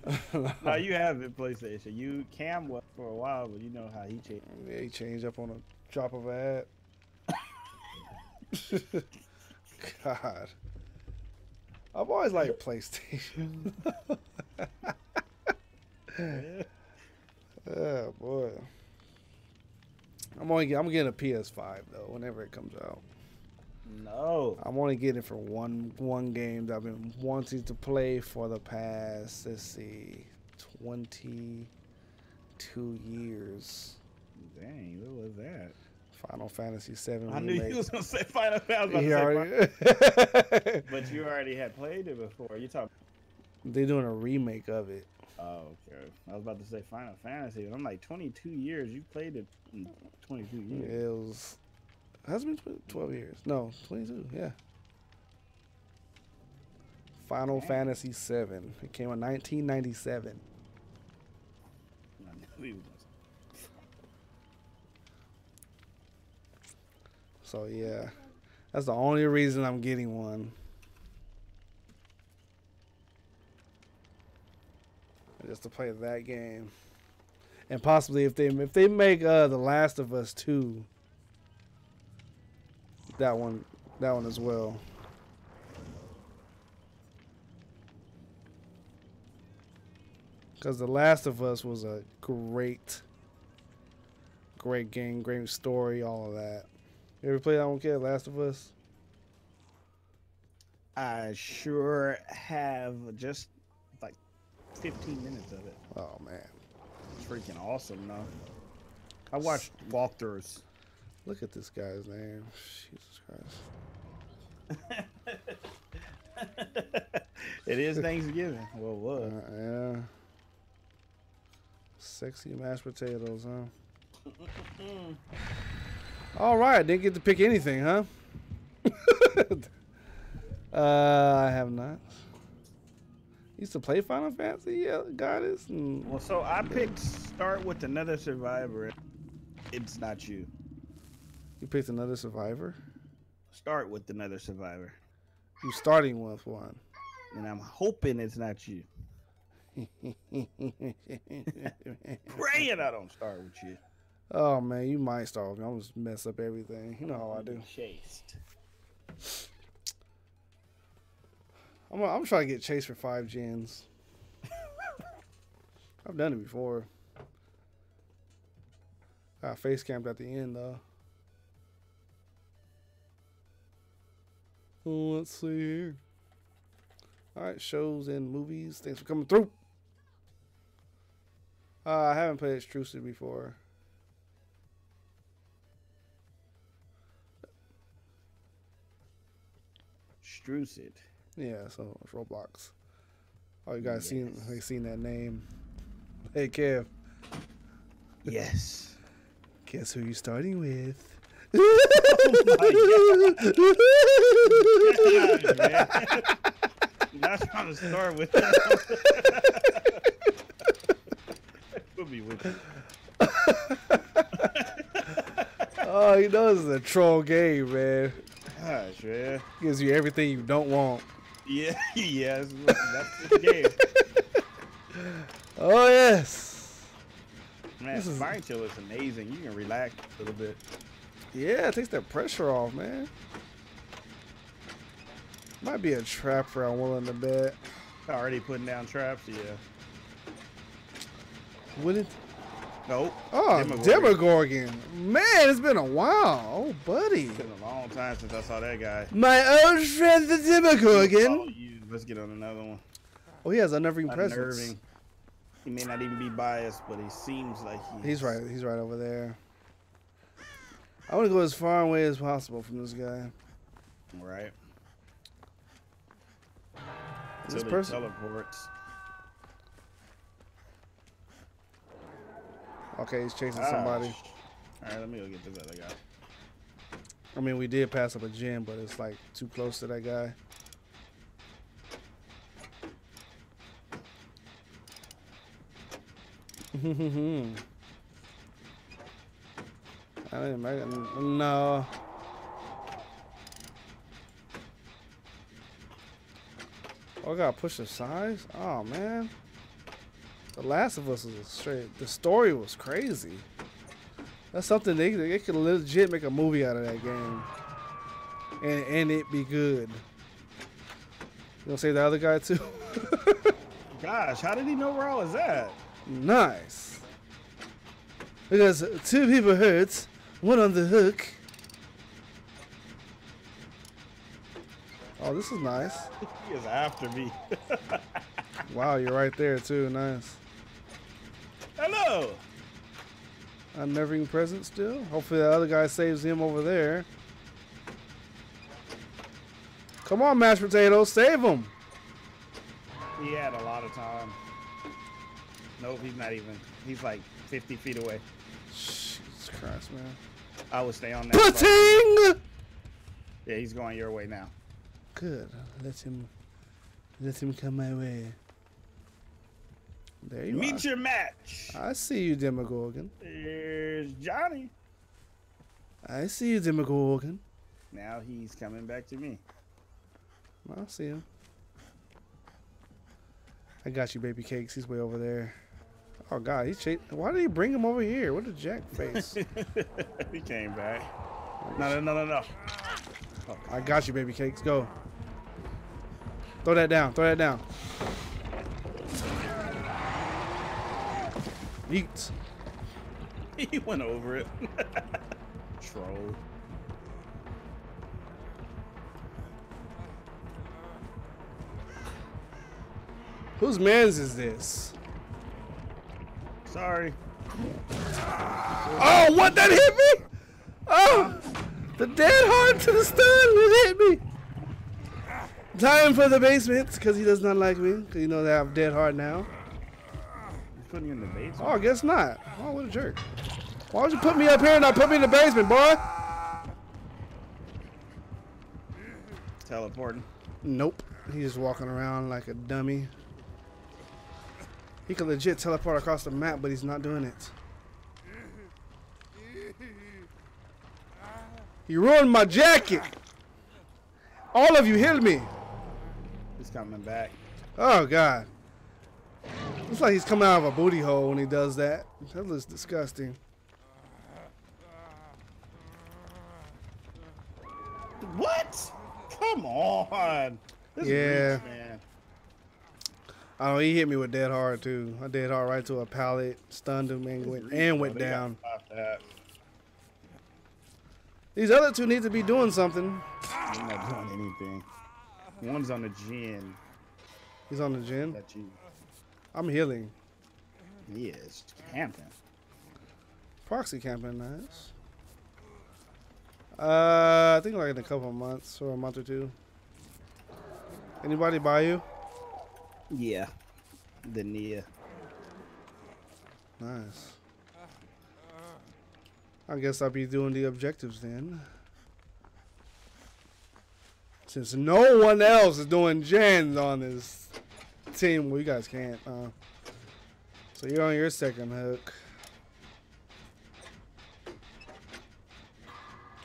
Speaker 3: (laughs)
Speaker 1: no, you have been PlayStation. You Cam was for a while, but you know how he changed.
Speaker 3: Yeah, he changed up on a drop of a hat. (laughs) God. I've always liked PlayStation. (laughs) oh boy. I'm only I'm getting a PS5 though whenever it comes out.
Speaker 1: No.
Speaker 3: I'm only getting it for one one game that I've been wanting to play for the past let's see, twenty two years.
Speaker 1: Dang, what was that?
Speaker 3: Final Fantasy Seven.
Speaker 1: I knew you was gonna say Final Fantasy.
Speaker 3: He
Speaker 1: I was about to say
Speaker 3: already- (laughs)
Speaker 1: But you already had played it before. You talking?
Speaker 3: They're doing a remake of it.
Speaker 1: Oh, okay. I was about to say Final Fantasy, I'm like 22 years. You played it in 22 years.
Speaker 3: it was. Has been 12 years. No, 22. Yeah. Final
Speaker 1: Dang.
Speaker 3: Fantasy 7. It came in 1997.
Speaker 1: I knew he was-
Speaker 3: So yeah, that's the only reason I'm getting one. Just to play that game, and possibly if they if they make uh, the Last of Us two, that one that one as well. Because the Last of Us was a great, great game, great story, all of that. You ever play that one, kid? Last of Us.
Speaker 1: I sure have just like 15 minutes of it.
Speaker 3: Oh man,
Speaker 1: It's freaking awesome, though. I watched walkthroughs.
Speaker 3: Look at this guy's name. Jesus Christ.
Speaker 1: it is Thanksgiving. Well, was.
Speaker 3: Uh, yeah. Sexy mashed potatoes, huh? (laughs) All right, didn't get to pick anything, huh? (laughs) uh, I have not. Used to play Final Fantasy, yeah, Goddess, and
Speaker 1: Well, so I picked start with another survivor. It's not you.
Speaker 3: You picked another survivor.
Speaker 1: Start with another survivor,
Speaker 3: You're starting with one.
Speaker 1: and I'm hoping it's not you. (laughs) Praying I don't start with you.
Speaker 3: oh man, you might start with me. I'm just mess up everything. You know how I do.
Speaker 1: Chased.
Speaker 3: I'm, I'm trying to get chased for five gens. (laughs) I've done it before. I face camped at the end though. Let's see here. All right, shows and movies. Thanks for coming through. Uh, I haven't played Extrusive before.
Speaker 1: Strucid.
Speaker 3: Yeah, so it's Roblox. Oh, you guys seen
Speaker 1: Yes.
Speaker 3: they seen that name? Hey, Kev.
Speaker 1: Yes.
Speaker 3: Guess who you're starting with?
Speaker 1: Not trying to start with. We'll be with you. (laughs)
Speaker 3: oh, he knows it's a troll game, man.
Speaker 1: Gosh, man.
Speaker 3: Gives you everything you don't want.
Speaker 1: Yeah, (laughs) yes, that's the game.
Speaker 3: Oh yes.
Speaker 1: Man,
Speaker 3: This is-
Speaker 1: Spine Chill is amazing. You can relax a little bit.
Speaker 3: Yeah, it takes that pressure off, man. Might be a trapper I'm willing to bet.
Speaker 1: Already putting down traps, yeah.
Speaker 3: Would it?
Speaker 1: Nope.
Speaker 3: Oh,
Speaker 1: Demogorgon.
Speaker 3: Demogorgon. Man, it's been a while. Oh, buddy.
Speaker 1: It's been a long time since I saw that guy.
Speaker 3: My old friend, the Demogorgon.
Speaker 1: Oh, let's get on another one.
Speaker 3: Oh, he has unnerving presence.
Speaker 1: Unnerving. He may not even be biased, but he seems like he.
Speaker 3: He's right. He's right over there. I want to go as far away as possible from this guy.
Speaker 1: Right.
Speaker 3: This person-
Speaker 1: teleports.
Speaker 3: Okay, he's chasing
Speaker 1: Ah,
Speaker 3: somebody.
Speaker 1: All right, let me go get this other guy.
Speaker 3: I mean, we did pass up a gen, but it's like too close to that guy. (laughs) I didn't make it. No. Oh, I gotta push the size? Oh, man. The Last of Us was a straight. The story was crazy. That's something they they could legit make a movie out of that game, and and it be good. You gonna say the other guy too? (laughs)
Speaker 1: Gosh, how did he know where I was at?
Speaker 3: nice. Because two people hurt, one on the hook. Oh, this is nice.
Speaker 1: He is after me. (laughs)
Speaker 3: Wow, you're right there too. Nice.
Speaker 1: Hello.
Speaker 3: Unnerving present still. Hopefully the other guy saves him over there. Come on, mashed potatoes, save him.
Speaker 1: He had a lot of time. Nope, he's not even. He's like 50 feet away.
Speaker 3: Jesus Christ, man.
Speaker 1: I would stay on that. spot.
Speaker 3: Putting.
Speaker 1: Yeah, he's going your way now.
Speaker 3: Good. Let him. Let him come my way. There you
Speaker 1: Meet
Speaker 3: are.
Speaker 1: your match.
Speaker 3: I see you, Demogorgon.
Speaker 1: There's Johnny.
Speaker 3: I see you, Demogorgon.
Speaker 1: Now he's coming back to me.
Speaker 3: I see him. I got you, baby cakes. He's way over there. Oh God, he's chasing. Why did he bring him over here? What a jack face! (laughs)
Speaker 1: he came back. No, no, no, no, no.
Speaker 3: I got you, baby cakes. Go. Throw that down. Throw that down. Yeet. (laughs)
Speaker 1: He went over it. (laughs) Troll.
Speaker 3: Whose man's is this?
Speaker 1: Sorry.
Speaker 3: Oh, what? That hit me? Oh, the dead hard to the stun. It hit me. Time for the basement because he does not like me. Because you know that I'm dead hard now.
Speaker 1: He's putting you in the basement.
Speaker 3: Oh, I guess not. Oh, what a jerk. Why would you put me up here and not put me in the basement, boy?
Speaker 1: Teleporting.
Speaker 3: Nope. He's just walking around like a dummy. He could legit teleport across the map, but he's not doing it. He ruined my jacket. All of you hit me.
Speaker 1: He's coming back.
Speaker 3: Oh God. Looks like he's coming out of a booty hole when he does that. That looks disgusting.
Speaker 1: What? Come on. This
Speaker 3: Yeah.
Speaker 1: man.
Speaker 3: Oh, he hit me with dead hard too. I dead hard right to a pallet, stunned him and went, and went down. These other two need to be doing something.
Speaker 1: You're not doing anything. One's on the gen.
Speaker 3: He's on the
Speaker 1: gen.
Speaker 3: I'm healing.
Speaker 1: He is camping.
Speaker 3: Proxy camping, nice. Uh, I think like in a couple of months or a month or two. Anybody buy you?
Speaker 1: Yeah. The Nea.
Speaker 3: Nice. I guess I'll be doing the objectives then. Since no one else is doing gens on this team, well, you guys can't. Uh, so you're on your second hook.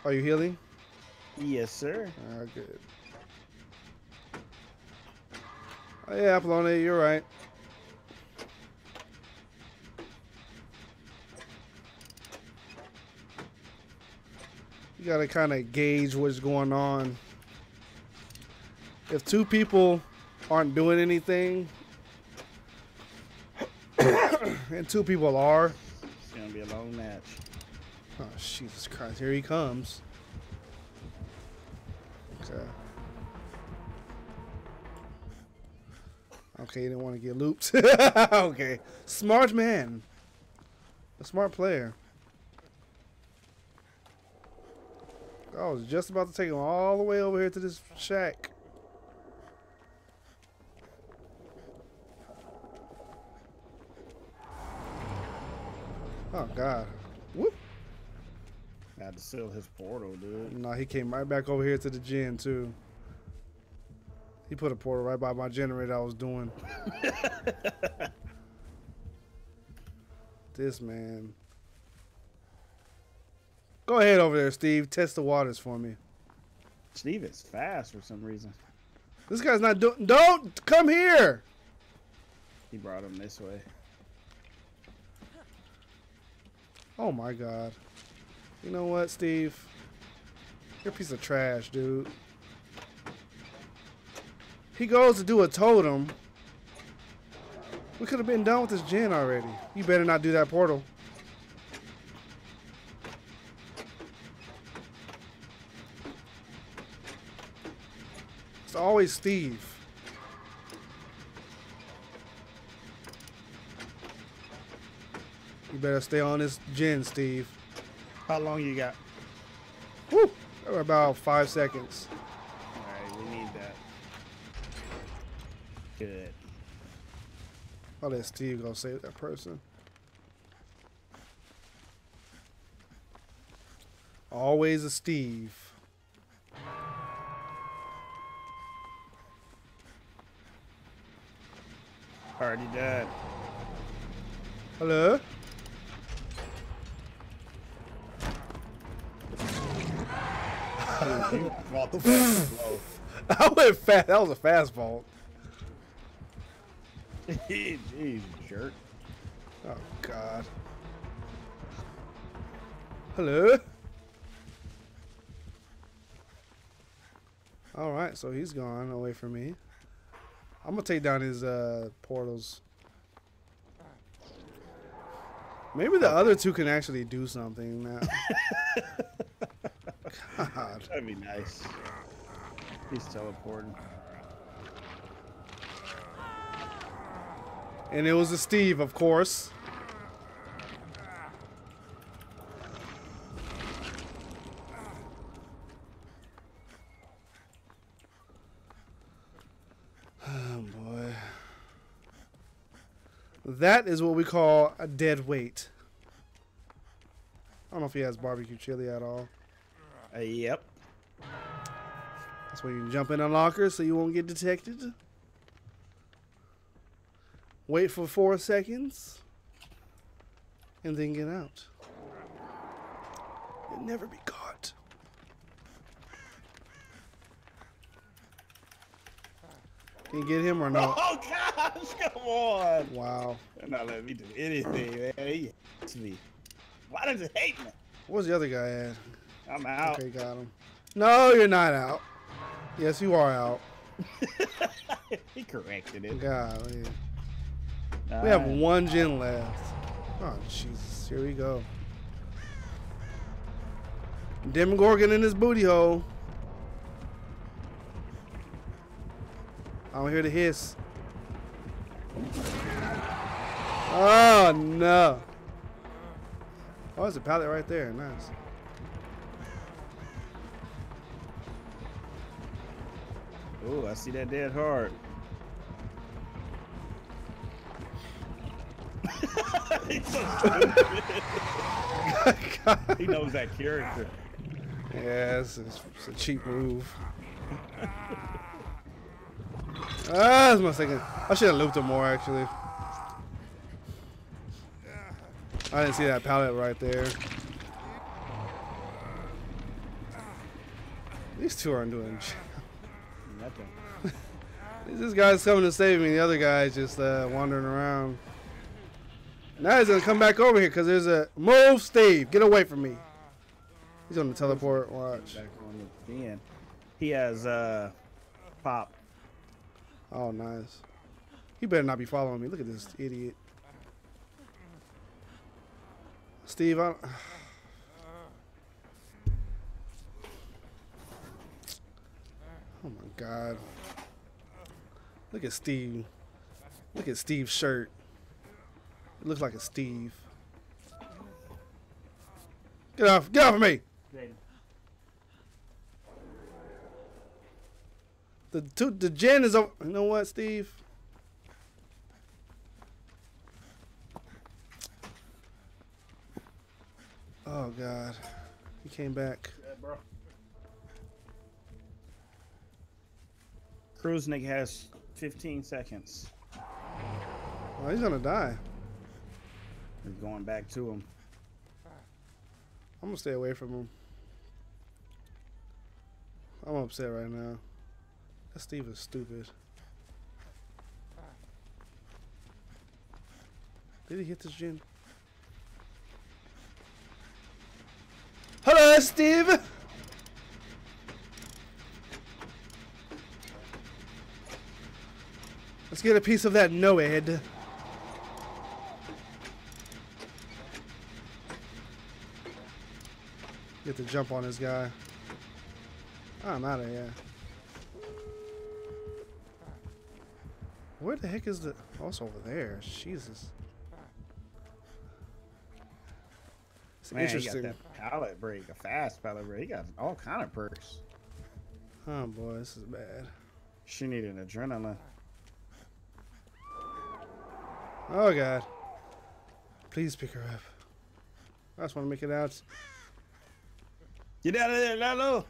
Speaker 3: Are you healing?
Speaker 1: Yes, sir.
Speaker 3: Alright, good. Oh yeah, Apollonia, eh, you're right. You gotta kind of gauge what's going on. If two people aren't doing anything, (coughs) and two people are,
Speaker 1: It's gonna be a long match.
Speaker 3: Oh, Jesus Christ. Here he comes. Okay. Okay, you didn't want to get looped. (laughs) okay. Smart man. A smart player. I was just about to take him all the way over here to this shack. Oh, God. Whoop.
Speaker 1: Had to seal his portal, dude.
Speaker 3: No, he came right back over here to the gen, too. He put a portal right by my generator I was doing. (laughs) this man. Go ahead over there, Steve. Test the waters for me.
Speaker 1: Steve is fast for some reason.
Speaker 3: This guy's not doing. Don't come here.
Speaker 1: He brought him this way.
Speaker 3: Oh my god. You know what, Steve? You're a piece of trash, dude. He goes to do a totem. We could have been done with this gen already. You better not do that portal. It's always Steve. You better stay on this gen, Steve.
Speaker 1: How long you got?
Speaker 3: Woo! About five seconds.
Speaker 1: Alright, we need that. Good.
Speaker 3: I'll let Steve go save that person. Always a Steve.
Speaker 1: Already dead.
Speaker 3: Hello?
Speaker 1: Dude, you fought the (laughs) fast.
Speaker 3: I went fast. That was a fast vault. (laughs)
Speaker 1: Jeez, jerk.
Speaker 3: Oh God. Hello. All right, so he's gone away from me. I'm gonna take down his uh, portals. Maybe the other two can actually do something now. (laughs) God.
Speaker 1: That'd be nice. He's teleporting.
Speaker 3: And it was a Steve, of course. Oh boy. That is what we call a dead weight. I don't know if he has barbecue chili at all.
Speaker 1: Uh, yep.
Speaker 3: That's where you can jump in a locker so you won't get detected. Wait for four seconds. And then get out. You'll never be caught. Can you get him or not?
Speaker 1: Oh gosh, come on.
Speaker 3: Wow.
Speaker 1: They're not letting me do anything, man. He hates me. Why does he hate me?
Speaker 3: Where's the other guy at?
Speaker 1: I'm out.
Speaker 3: Okay, got him. No, you're not out. Yes, you are out. (laughs)
Speaker 1: he corrected it.
Speaker 3: We have one gen left. Oh, Jesus. Here we go. Demogorgon in his booty hole. I don't hear the hiss. Oh, no. Oh, there's a pallet right there. Nice.
Speaker 1: Ooh, I see that dead hard. He's so stupid. he knows that character.
Speaker 3: Yeah, it's, it's, it's a cheap move. ah, that's my second. I should have looped him more, actually. I didn't see that pallet right there. These two aren't doing
Speaker 1: Nothing. (laughs)
Speaker 3: This guy's coming to save me. The other guy's just uh, wandering around. Now he's gonna come back over here because there's a move, Steve. Get away from me. He's on the teleport. Watch.
Speaker 1: Back on the end. He has uh pop.
Speaker 3: Oh, nice. He better not be following me. Look at this idiot. Steve, I. (sighs) Oh my God. Look at Steve. Look at Steve's shirt. It looks like a Steve. Get off! Get off of me! The two, the gen is over. You know what, Steve? Oh God, he came back.
Speaker 1: bro. Cruznik has 15 seconds.
Speaker 3: Oh, he's gonna die.
Speaker 1: Going back to him.
Speaker 3: I'm gonna stay away from him. I'm upset right now. That Steve is stupid. Did he hit this gen? Hello, Steve. Let's get a piece of that Noed. Get to jump on this guy. I'm out of here. Where the heck is the? Oh, it's over there. Jesus. It's
Speaker 1: Man, he got that pallet break, a fast pallet break. He got all kind of perks.
Speaker 3: Oh boy, this is bad.
Speaker 1: She needed adrenaline.
Speaker 3: Oh god. Please pick her up. I just want to make it out.
Speaker 1: Get out of there, Lalo.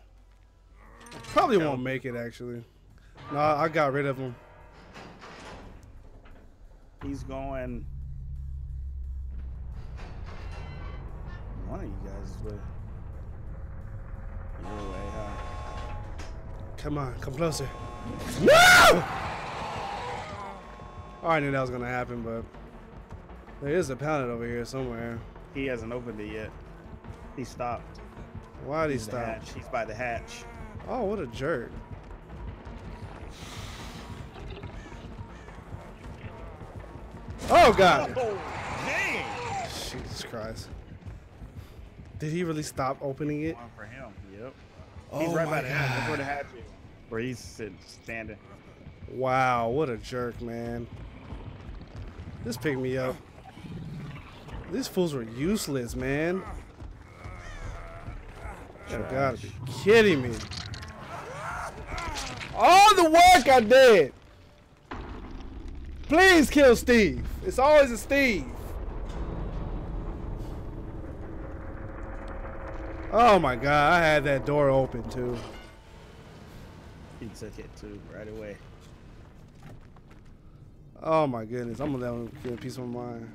Speaker 3: Probably won't make it actually. No, I got rid of him.
Speaker 1: He's going. One of you guys is with. Your way, huh?
Speaker 3: Come on, come closer. No! Oh, I knew that was gonna happen, but there is a pallet over here somewhere.
Speaker 1: He hasn't opened it yet. He stopped.
Speaker 3: Why did he
Speaker 1: He's
Speaker 3: stop?
Speaker 1: He's by the hatch.
Speaker 3: Oh, what a jerk. Oh god!
Speaker 1: Oh, dang!
Speaker 3: Jesus Christ. Did he really stop opening it?
Speaker 1: One for him. Yep. He's
Speaker 3: Oh
Speaker 1: right
Speaker 3: my
Speaker 1: by the hatch. That's where the hatch is. Where he's sitting, standing.
Speaker 3: Wow, what a jerk, man. This picked me up. These fools were useless, man. Oh, you gotta be kidding me. All the work I did. Please kill Steve. It's always a Steve. Oh my god, I had that door open too.
Speaker 1: He took it too right away.
Speaker 3: Oh my goodness, I'm gonna let him get a piece of mine.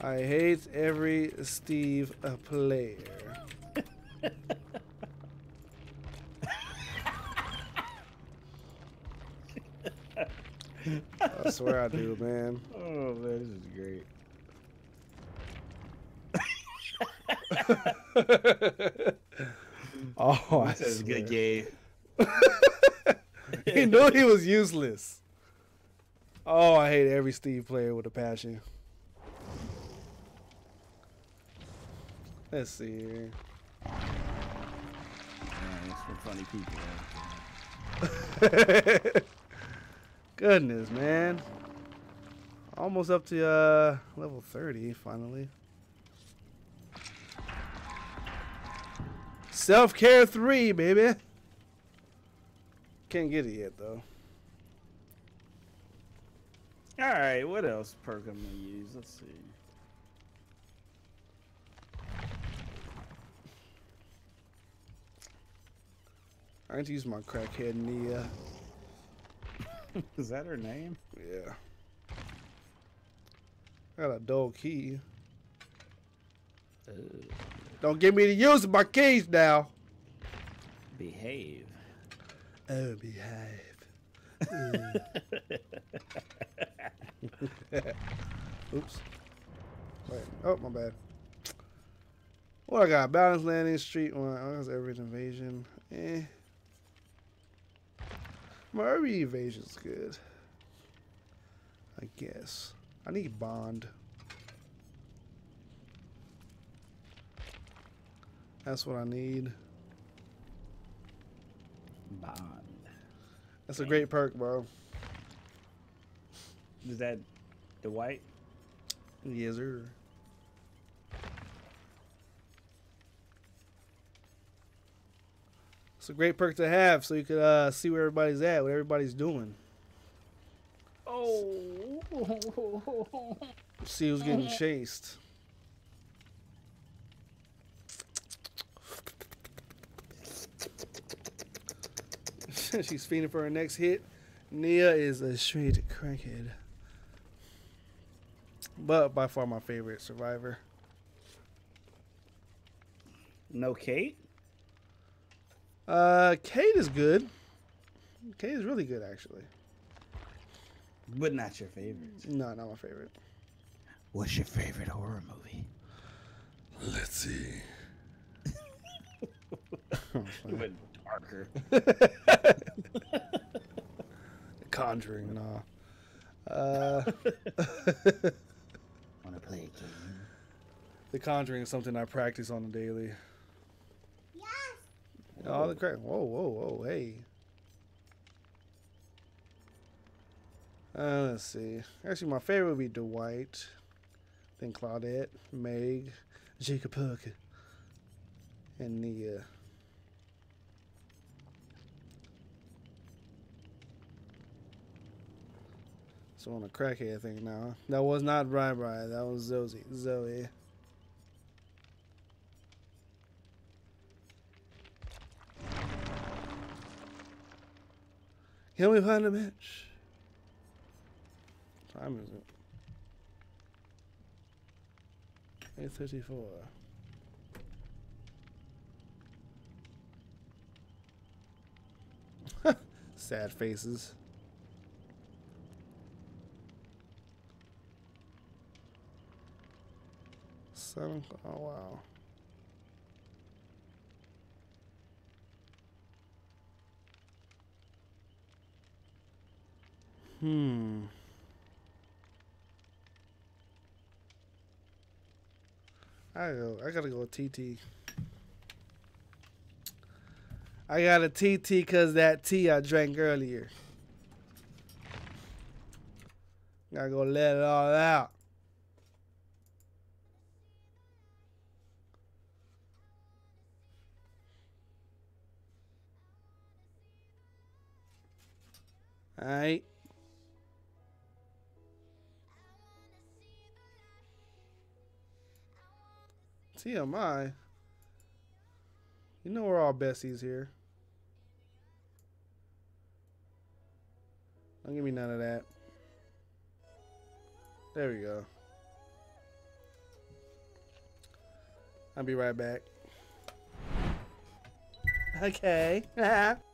Speaker 3: I hate every Steve player. I swear I do, man.
Speaker 1: Oh man, this is great. (laughs)
Speaker 3: Oh, I
Speaker 1: This is a good game. (laughs)
Speaker 3: he knew he was useless. Oh, I hate every Steve player with a passion. Let's see here.
Speaker 1: It's some funny people. (laughs)
Speaker 3: Goodness, man. Almost up to uh level 30 finally. Self-care 3, baby. Can't get it yet though.
Speaker 1: All right, what else perk I'm gonna use? Let's see.
Speaker 3: I need to use my crackhead Nea. (laughs)
Speaker 1: Is that her name?
Speaker 3: Yeah. Got a dull key. Don't get me to use my keys now.
Speaker 1: Behave.
Speaker 3: Oh, behave. (laughs) Oops. Wait. Oh, my bad. What I got? Balance landing, street one. Oh, that's every invasion. Eh. Urban Evasion's good. I guess. I need bond. That's what I need.
Speaker 1: Bond.
Speaker 3: That's a great perk, bro.
Speaker 1: Is that the white?
Speaker 3: Yes, sir. It's a great perk to have, so you could uh, see where everybody's at, what everybody's doing.
Speaker 1: Oh.
Speaker 3: See who's getting chased. (laughs) She's feeding for her next hit. Nea is a straight crackhead. But by far my favorite survivor.
Speaker 1: No Kate?
Speaker 3: Uh, Kate is good. Kate is really good, actually.
Speaker 1: But not your favorite.
Speaker 3: No, not my favorite.
Speaker 1: What's your favorite horror movie?
Speaker 3: Let's see. (laughs)
Speaker 1: But darker. (laughs)
Speaker 3: Conjuring, nah. (laughs) Uh,
Speaker 1: Wanna play a game?
Speaker 3: the Conjuring is something I practice on a daily.
Speaker 4: Yes.
Speaker 3: All the crack. Whoa, whoa, whoa, hey. Uh, let's see. Actually, my favorite would be Dwight, then Claudette, Meg, Jacob Hook, and Nea. So on a crackhead thing now. That was not Bri Bri. That was Zoe. Zoe. Can we find a match? What time is it? Eight thirty-four. (laughs) Sad faces. Seven. Oh wow. Hmm. I go. I gotta go TT. I got a TT because that tea I drank earlier. Gotta go let it all out. Alright. TMI. You know we're all besties here. Don't give me none of that. There we go. I'll be right back. Okay. (laughs)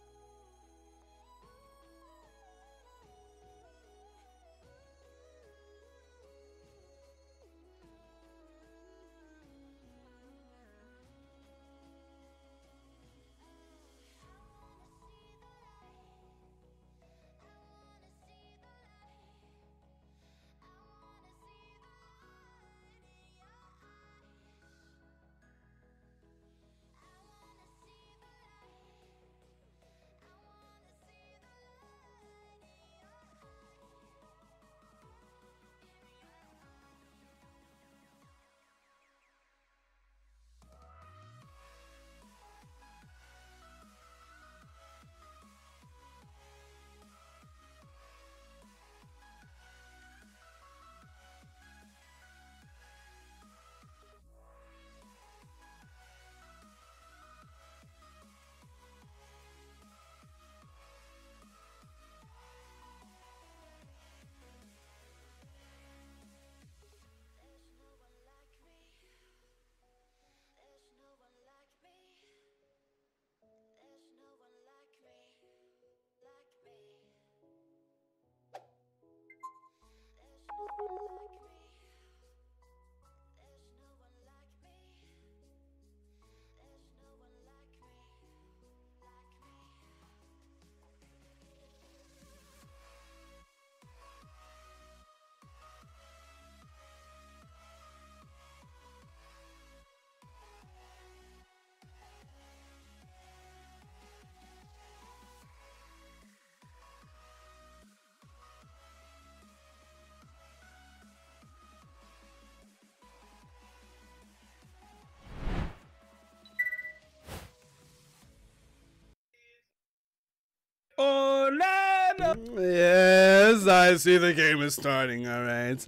Speaker 3: Yes, I see the game is starting. All right.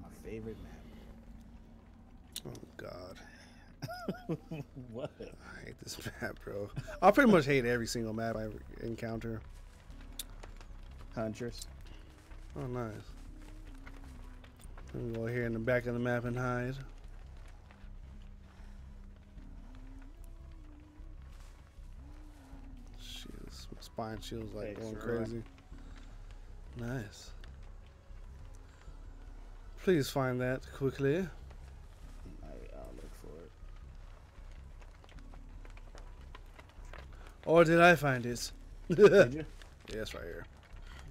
Speaker 1: My favorite map.
Speaker 3: Oh God, (laughs)
Speaker 1: what?
Speaker 3: I hate this map, bro. I pretty much hate every single map I encounter.
Speaker 1: Huntress.
Speaker 3: Oh, nice. I'm gonna go here in the back of the map and hide. Spine Chill's like
Speaker 1: Thanks,
Speaker 3: going crazy. Nice. Please find that quickly.
Speaker 1: I, I'll look for it.
Speaker 3: Or did I find it?
Speaker 1: Did you? (laughs)
Speaker 3: Yes, right here.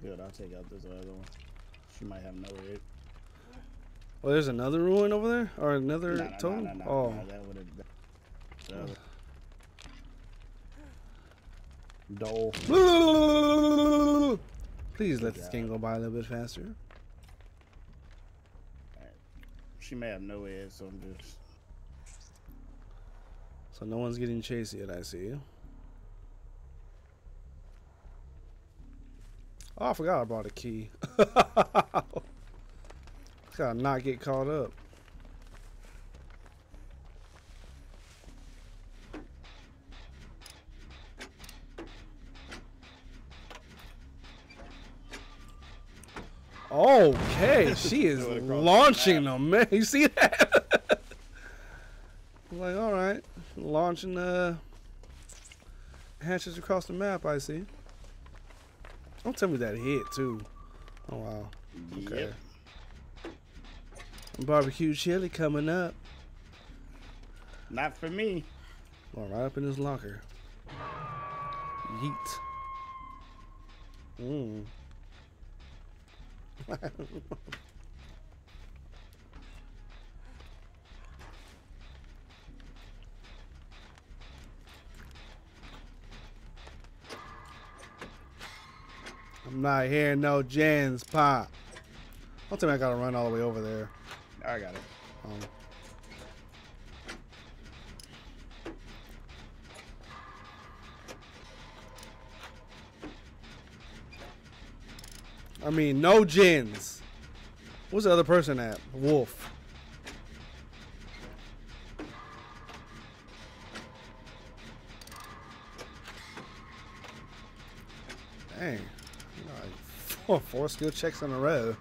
Speaker 1: Good. I'll take out this other one. She might have another red.
Speaker 3: Well, oh, there's another ruin over there, or another
Speaker 1: No, no, no,
Speaker 3: totem.
Speaker 1: no, no,
Speaker 3: oh,
Speaker 1: that would have. The other. Dole.
Speaker 3: Please let this game go by a little bit faster.
Speaker 1: She may have no red, so I'm just.
Speaker 3: So no one's getting chased yet. I see. Oh, I forgot I brought a key. (laughs) Gotta not get caught up. Okay, (laughs) she is
Speaker 1: Throw it across the
Speaker 3: launching them, man. (laughs) You see that? Like, all right, launching uh hatchets across the map. I see. Don't tell me that hit too. Oh wow. Okay.
Speaker 1: Yep.
Speaker 3: Barbecue chili coming up.
Speaker 1: Not for me.
Speaker 3: Well, right up in his locker. Yeet. Mmm. (laughs) I'm not hearing no gens pop. Don't tell me I gotta run all the way over there.
Speaker 1: I got it.
Speaker 3: Um, I mean, no gens. What's the other person at? Wolf. Dang. (laughs) Four, four skill checks in a row.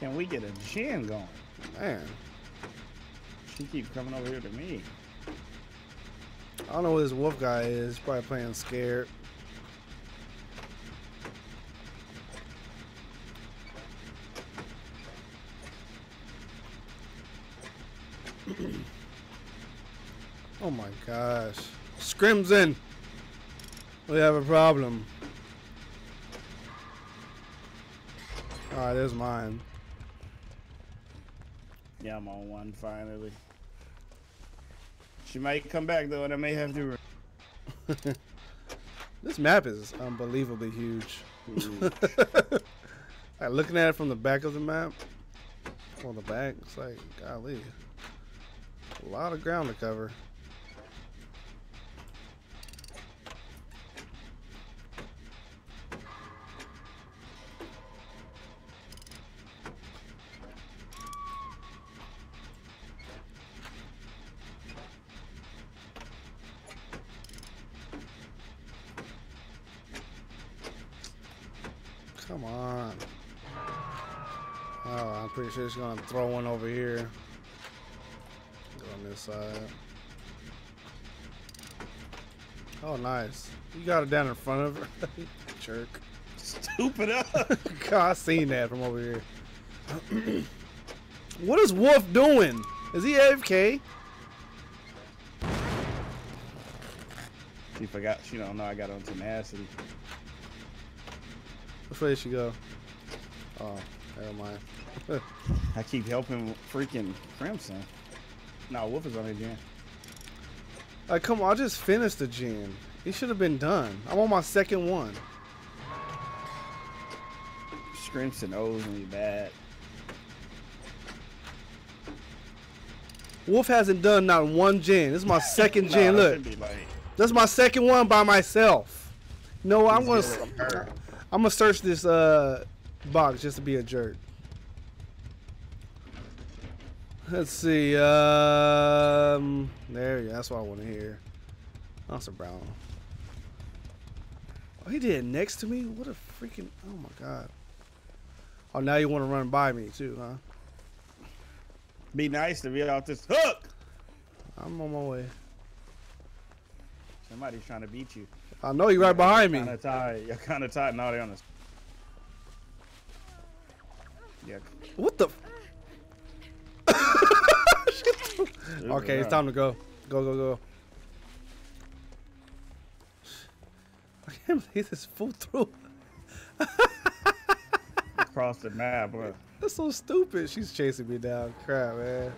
Speaker 1: Can we get a gen going?
Speaker 3: Man.
Speaker 1: She keeps coming over here to me.
Speaker 3: I don't know who this wolf guy is. Probably playing scared. (clears throat) oh my gosh. Scrims in. We have a problem. Alright, there's mine.
Speaker 1: Yeah, I'm on one finally. She might come back though, and I may have to. (laughs)
Speaker 3: This map is unbelievably huge.
Speaker 1: Mm. (laughs)
Speaker 3: like looking at it from the back of the map, on the back, it's like, golly, a lot of ground to cover. Come on. Sure it's gonna throw one over here. Go on this side. Oh, nice. You got it down in front of her. (laughs) Jerk.
Speaker 1: Stupid up. (laughs)
Speaker 3: God, I seen that from over here. (clears throat) what is Wolf doing? Is he AFK?
Speaker 1: she forgot. She don't know I got on tenacity.
Speaker 3: Which way did she go? Oh, never mind. (laughs)
Speaker 1: I keep helping freaking Crimson. No, Wolf is on a gen.
Speaker 3: Like, come on, I just finished the gen. He should have been done. I'm on my second one.
Speaker 1: Crimson owes me bad.
Speaker 3: Wolf hasn't done not one gen. This is my (laughs) second
Speaker 1: No,
Speaker 3: gen. Look,
Speaker 1: should be like,
Speaker 3: that's my second one by myself. No, I'm gonna,
Speaker 1: He's yelling at her.
Speaker 3: I'm gonna search this uh box just to be a jerk. Let's see. Um, there go. That's what I want to hear. That's a brown. Oh, he did it next to me. What a freaking! Oh my god. Oh, now you want to run by me too, huh?
Speaker 1: Be nice to be off this hook.
Speaker 3: I'm on my way.
Speaker 1: Somebody's trying to beat you.
Speaker 3: I know you're right behind me.
Speaker 1: Kind of tired. You're kind of tired. Now they're on this. Yeah.
Speaker 3: What the? (laughs) okay, it's time to go. Go, go, go. I can't believe this full through. (laughs)
Speaker 1: Across the map. But
Speaker 3: That's so stupid. She's chasing me down. Crap, man.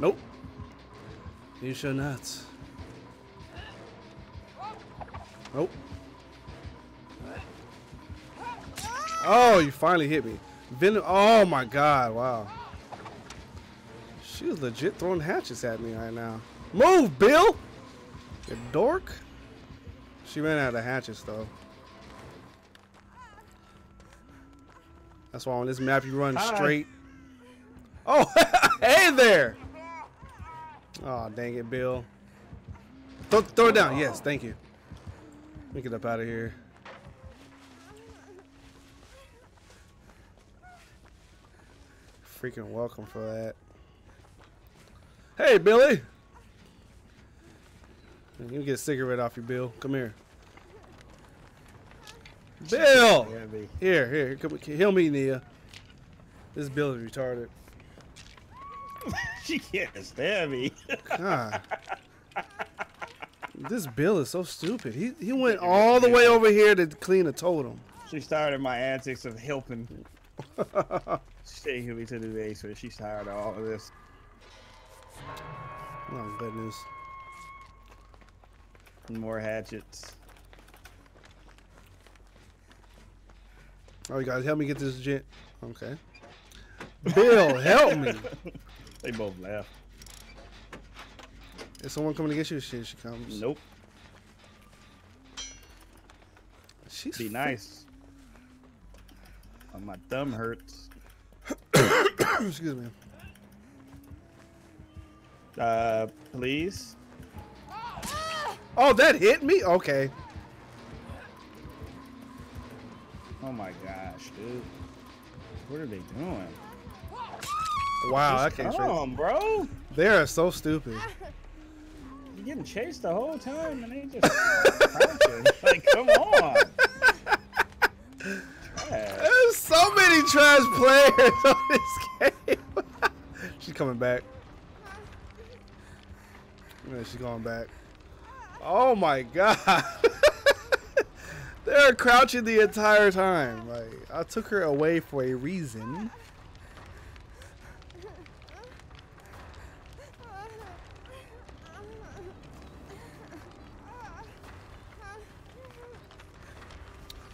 Speaker 3: Nope. You shall not. Nope. Oh, you finally hit me. Venom. Oh my god! Wow. She was legit throwing hatchets at me right now. Move, Bill. You dork. She ran out of hatchets though. That's why on this map you run
Speaker 1: Hi.
Speaker 3: straight. Oh, (laughs) hey there! Oh, dang it, Bill. Throw, throw it down. Yes, thank you. Let me get up out of here. Freaking welcome for that. Hey, Billy! You get a cigarette off your bill. Come here. Bill! Here, here, come heal me, Nea. This Bill is retarded. (laughs)
Speaker 1: She can't stand me.
Speaker 3: God. (laughs) this Bill is so stupid. He he went all the way over here to clean a totem.
Speaker 1: she started my antics of helping. (laughs) She's Taking me to the basement. She's tired of all of this.
Speaker 3: Oh goodness.
Speaker 1: More hatchets.
Speaker 3: Oh, you guys, help me get this gen. Okay. Bill, help me. (laughs)
Speaker 1: They both left.
Speaker 3: Is someone coming to get you? Shit, she comes.
Speaker 1: Nope.
Speaker 3: She's
Speaker 1: Be nice. Oh, my thumb hurts. (coughs)
Speaker 3: Excuse me.
Speaker 1: Uh, please.
Speaker 3: Oh, that hit me. Okay.
Speaker 1: Oh my gosh, dude. What are they doing?
Speaker 3: Wow, I
Speaker 1: Just
Speaker 3: can't.
Speaker 1: Come, bro.
Speaker 3: They are so stupid.
Speaker 1: You're getting chased the whole time, and they just. (laughs) Like, come on.
Speaker 3: There's so many trash players on this game. (laughs) she's coming back. Yeah, she's going back. Oh my god. (laughs) They're crouching the entire time. Like I took her away for a reason.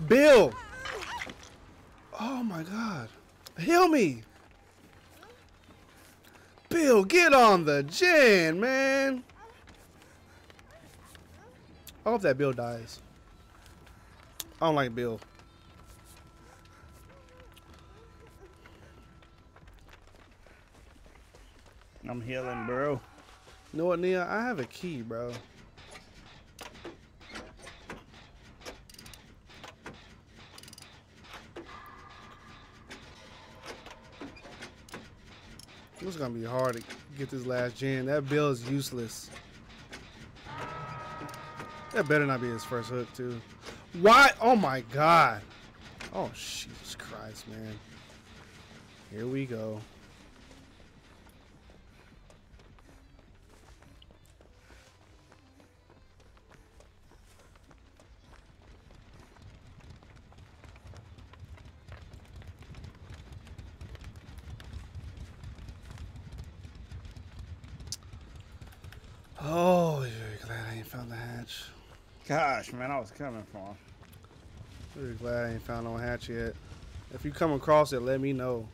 Speaker 3: Bill. Oh my god. Heal me. Bill, get on the gen, man. I hope that Bill dies. I don't like Bill.
Speaker 1: I'm healing, bro.
Speaker 3: You know what, Nea? I have a key, bro. It's gonna be hard to get this last gen. That bill is useless. That better not be his first hook, too. Why? Oh my god. Oh, Jesus Christ, man. Here we go. Oh, you're glad I ain't found the hatch.
Speaker 1: Gosh, man, I was coming for him.
Speaker 3: Really glad I ain't found no hatch yet. If you come across it, let me know.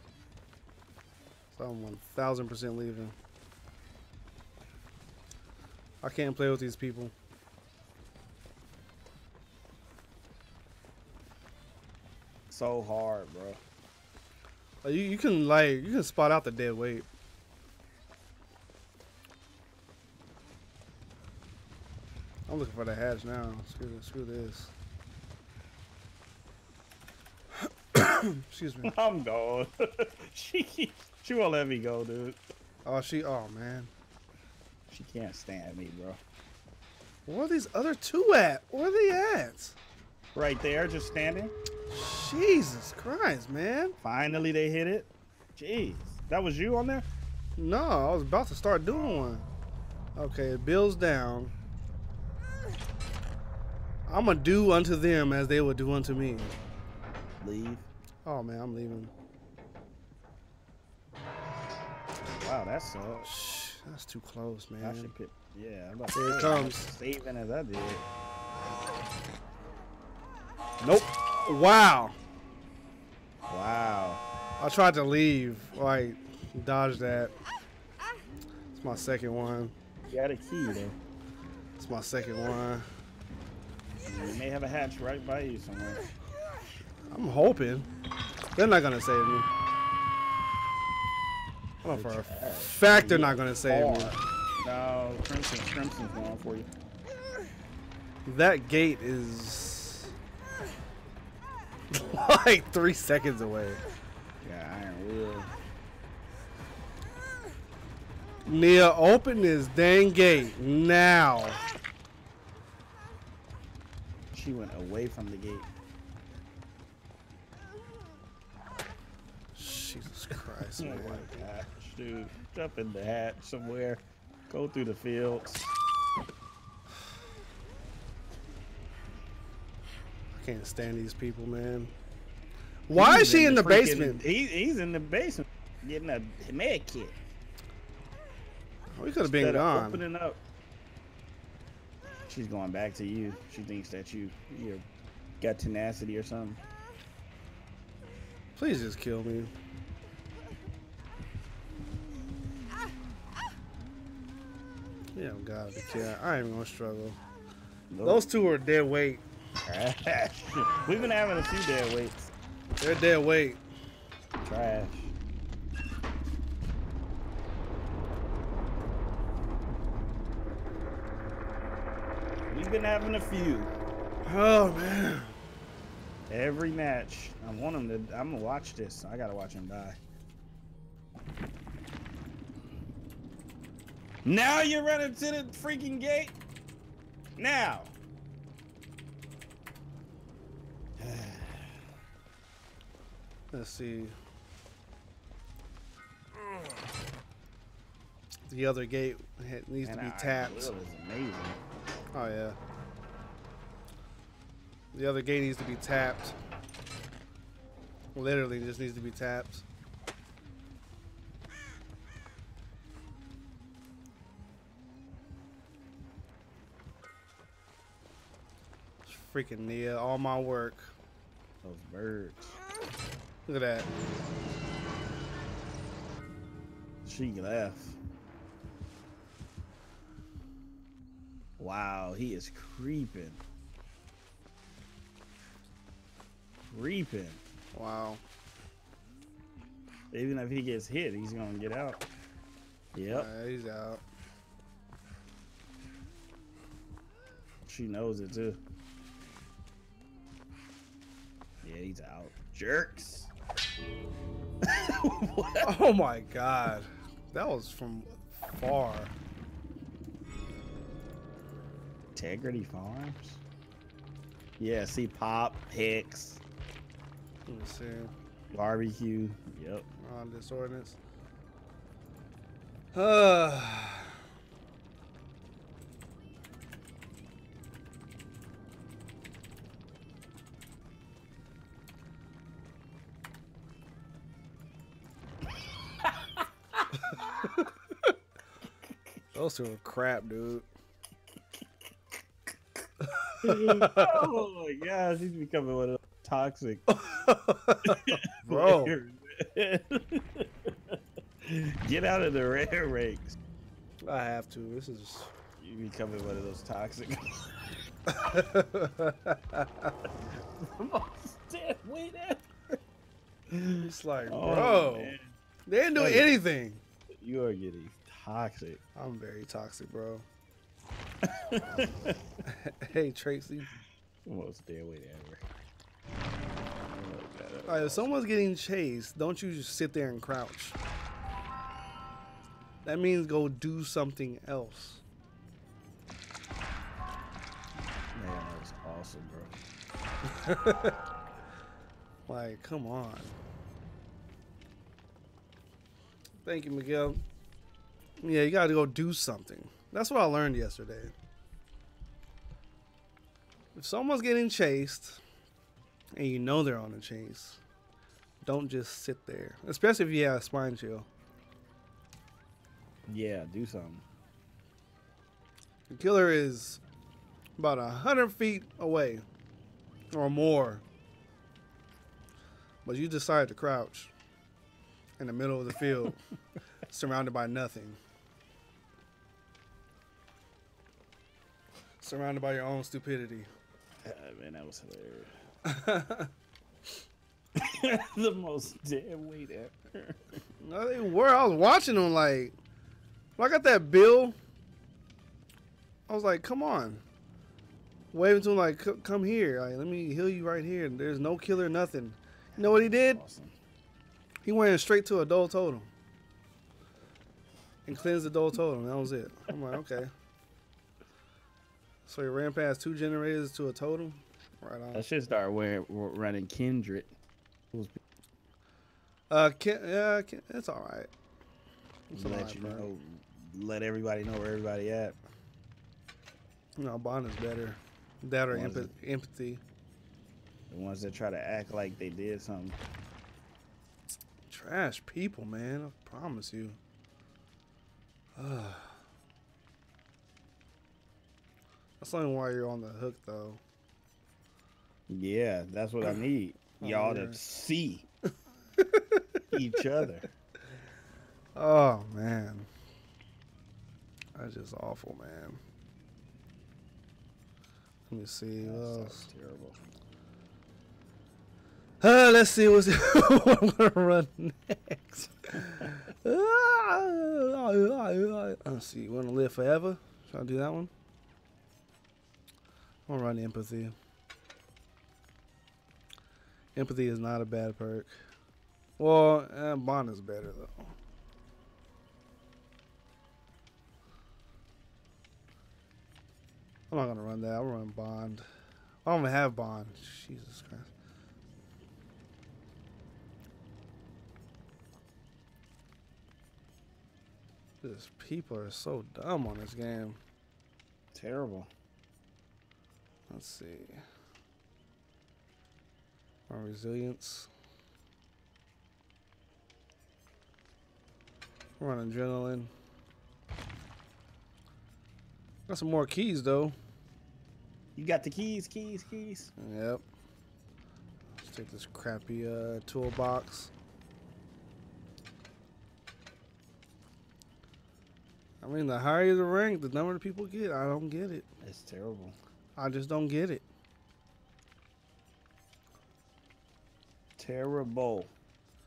Speaker 3: So I'm one thousand percent leaving. I can't play with these people.
Speaker 1: So hard, bro.
Speaker 3: Like, you, you can like you can spot out the dead weight. I'm looking for the hatch now. Screw this. Screw this. (coughs) Excuse me.
Speaker 1: I'm going. (laughs) she she won't let me go, dude.
Speaker 3: Oh, she. Oh man.
Speaker 1: She can't stand me, bro.
Speaker 3: Where are these other two at? Where are they at?
Speaker 1: Right there, just standing.
Speaker 3: Jesus Christ, man.
Speaker 1: Finally, they hit it. Jeez, that was you on there.
Speaker 3: No, I was about to start doing one. Okay, Bill's down. I'm gonna do unto them as they would do unto me.
Speaker 1: Leave.
Speaker 3: Oh man, I'm leaving.
Speaker 1: Wow, that sucks.
Speaker 3: Shh, that's too close, man.
Speaker 1: I should pick. Yeah, I'm about
Speaker 3: Here it comes.
Speaker 1: Saving as I did.
Speaker 3: Nope. Wow.
Speaker 1: Wow.
Speaker 3: I tried to leave. Like, dodge that. It's my second one.
Speaker 1: You got a key though.
Speaker 3: It's my second one.
Speaker 1: You may have a hatch right by you somewhere.
Speaker 3: I'm hoping. They're not gonna save me. I know for a fact they're not gonna save me.
Speaker 1: No, Crimson, Crimson's going for you.
Speaker 3: That gate is (laughs) like three seconds away.
Speaker 1: Yeah, Iron Will.
Speaker 3: Nea, open this dang gate now.
Speaker 1: She went away from the gate.
Speaker 3: Jesus Christ, (laughs)
Speaker 1: Oh my gosh, dude. Jump in the hatch somewhere. Go through the fields.
Speaker 3: I can't stand these people, man. Why is she in the,
Speaker 1: freaking-
Speaker 3: basement?
Speaker 1: He, he's in the basement getting a med kit.
Speaker 3: We could have been gone.
Speaker 1: Opening up. She's going back to you. She thinks that you you got tenacity or something.
Speaker 3: Please just kill me. Yeah, God, the cat. I ain't gonna struggle. Those two are dead weight. (laughs)
Speaker 1: We've been having a few dead weights.
Speaker 3: They're dead weight.
Speaker 1: Trash. Been having a few.
Speaker 3: Oh man.
Speaker 1: Every match. I want him to. I'm gonna watch this. I gotta watch him die. Now you're running to the freaking gate. Now. (sighs)
Speaker 3: Let's see. The other gate ha- needs to be tapped.
Speaker 1: Amazing.
Speaker 3: Oh yeah. The other gate needs to be tapped. Literally just needs to be tapped. Freaking Nea, all my work.
Speaker 1: Those birds.
Speaker 3: Look at that.
Speaker 1: She left. Wow, he is creeping. Creeping.
Speaker 3: Wow.
Speaker 1: Even if he gets hit, he's gonna get out. Yep,
Speaker 3: Yeah, he's out.
Speaker 1: she knows it too. Yeah, he's out. Jerks. (laughs) What?
Speaker 3: Oh my god. That was from far.
Speaker 1: Integrity Farms. Yeah, see Pop, Hicks,
Speaker 3: Let me see.
Speaker 1: Barbecue. Yep.
Speaker 3: On this ordinance. Uh, (sighs) Those two are crap, dude.
Speaker 1: Oh my (laughs) gosh, he's becoming one of those toxic (laughs)
Speaker 3: Bro. (laughs)
Speaker 1: Get out of the red ranks.
Speaker 3: I have to. This is.
Speaker 1: You becoming one of those toxic. Wait,
Speaker 3: it's like,
Speaker 1: oh,
Speaker 3: bro,
Speaker 1: man.
Speaker 3: they didn't do
Speaker 1: Hey.
Speaker 3: anything.
Speaker 1: you are getting toxic.
Speaker 3: I'm very toxic, bro. (laughs) hey, Tracy.
Speaker 1: Most dead weight ever.
Speaker 3: All right, if someone's getting chased, don't you just sit there and crouch. That means go do something else.
Speaker 1: Man, that was awesome, bro. (laughs)
Speaker 3: Like, come on. Thank you, Miguel. Yeah, you gotta go do something. That's what I learned yesterday. If someone's getting chased and you know they're on a chase, don't just sit there. Especially if you have a spine chill.
Speaker 1: Yeah, do something.
Speaker 3: The killer is about a hundred feet away. or more. But you decide to crouch in the middle of the field, (laughs) surrounded by nothing. Surrounded by your own stupidity.
Speaker 1: Ah, man, that was hilarious. (laughs) (laughs) the most dead weight ever.
Speaker 3: No, they were. I was watching them like, when I got that bill. I was like, "Come on!" Waving to him like, "Come here! Like, let me heal you right here." There's no killer, nothing. You know what he did?
Speaker 1: Awesome.
Speaker 3: He went straight to a dull totem and cleansed the dull totem. That was it. I'm like, okay. So he ran past two generators to a totem. Right on.
Speaker 1: I should start wearing, running Kindred.
Speaker 3: Uh, Ken, yeah, Ken, it's all right. It's
Speaker 1: let
Speaker 3: right,
Speaker 1: you
Speaker 3: bro.
Speaker 1: know, let everybody know where everybody at.
Speaker 3: No, Bond is better. That or
Speaker 1: Was
Speaker 3: empa- empathy.
Speaker 1: The ones that try to act like they did something.
Speaker 3: Trash people, man. I promise you. (sighs) (sighs) That's only why you're on the hook, though.
Speaker 1: Yeah, that's what I need.
Speaker 3: Oh,
Speaker 1: Y'all to see (laughs) each other.
Speaker 3: Oh man, that's just awful, man. Let me see.
Speaker 1: That's
Speaker 3: else?
Speaker 1: terrible.
Speaker 3: Uh, let's see what's (laughs) what I'm gonna run next. (laughs) Ah, ah, ah, let's see. Want to live forever? Should I do that one? I'm gonna run empathy. Empathy is not a bad perk. Well, uh, bond is better though. I'm not gonna run that. I'll run bond. I don't even have bond. Jesus Christ. This people are so dumb on this game.
Speaker 1: Terrible.
Speaker 3: Let's see. Our resilience. We're on adrenaline. Got some more keys though.
Speaker 1: You got the keys, keys, keys.
Speaker 3: Yep. Let's take this crappy uh, toolbox. I mean, the higher the rank, the number of people get. I don't get it.
Speaker 1: It's terrible.
Speaker 3: I just don't get it.
Speaker 1: Terrible.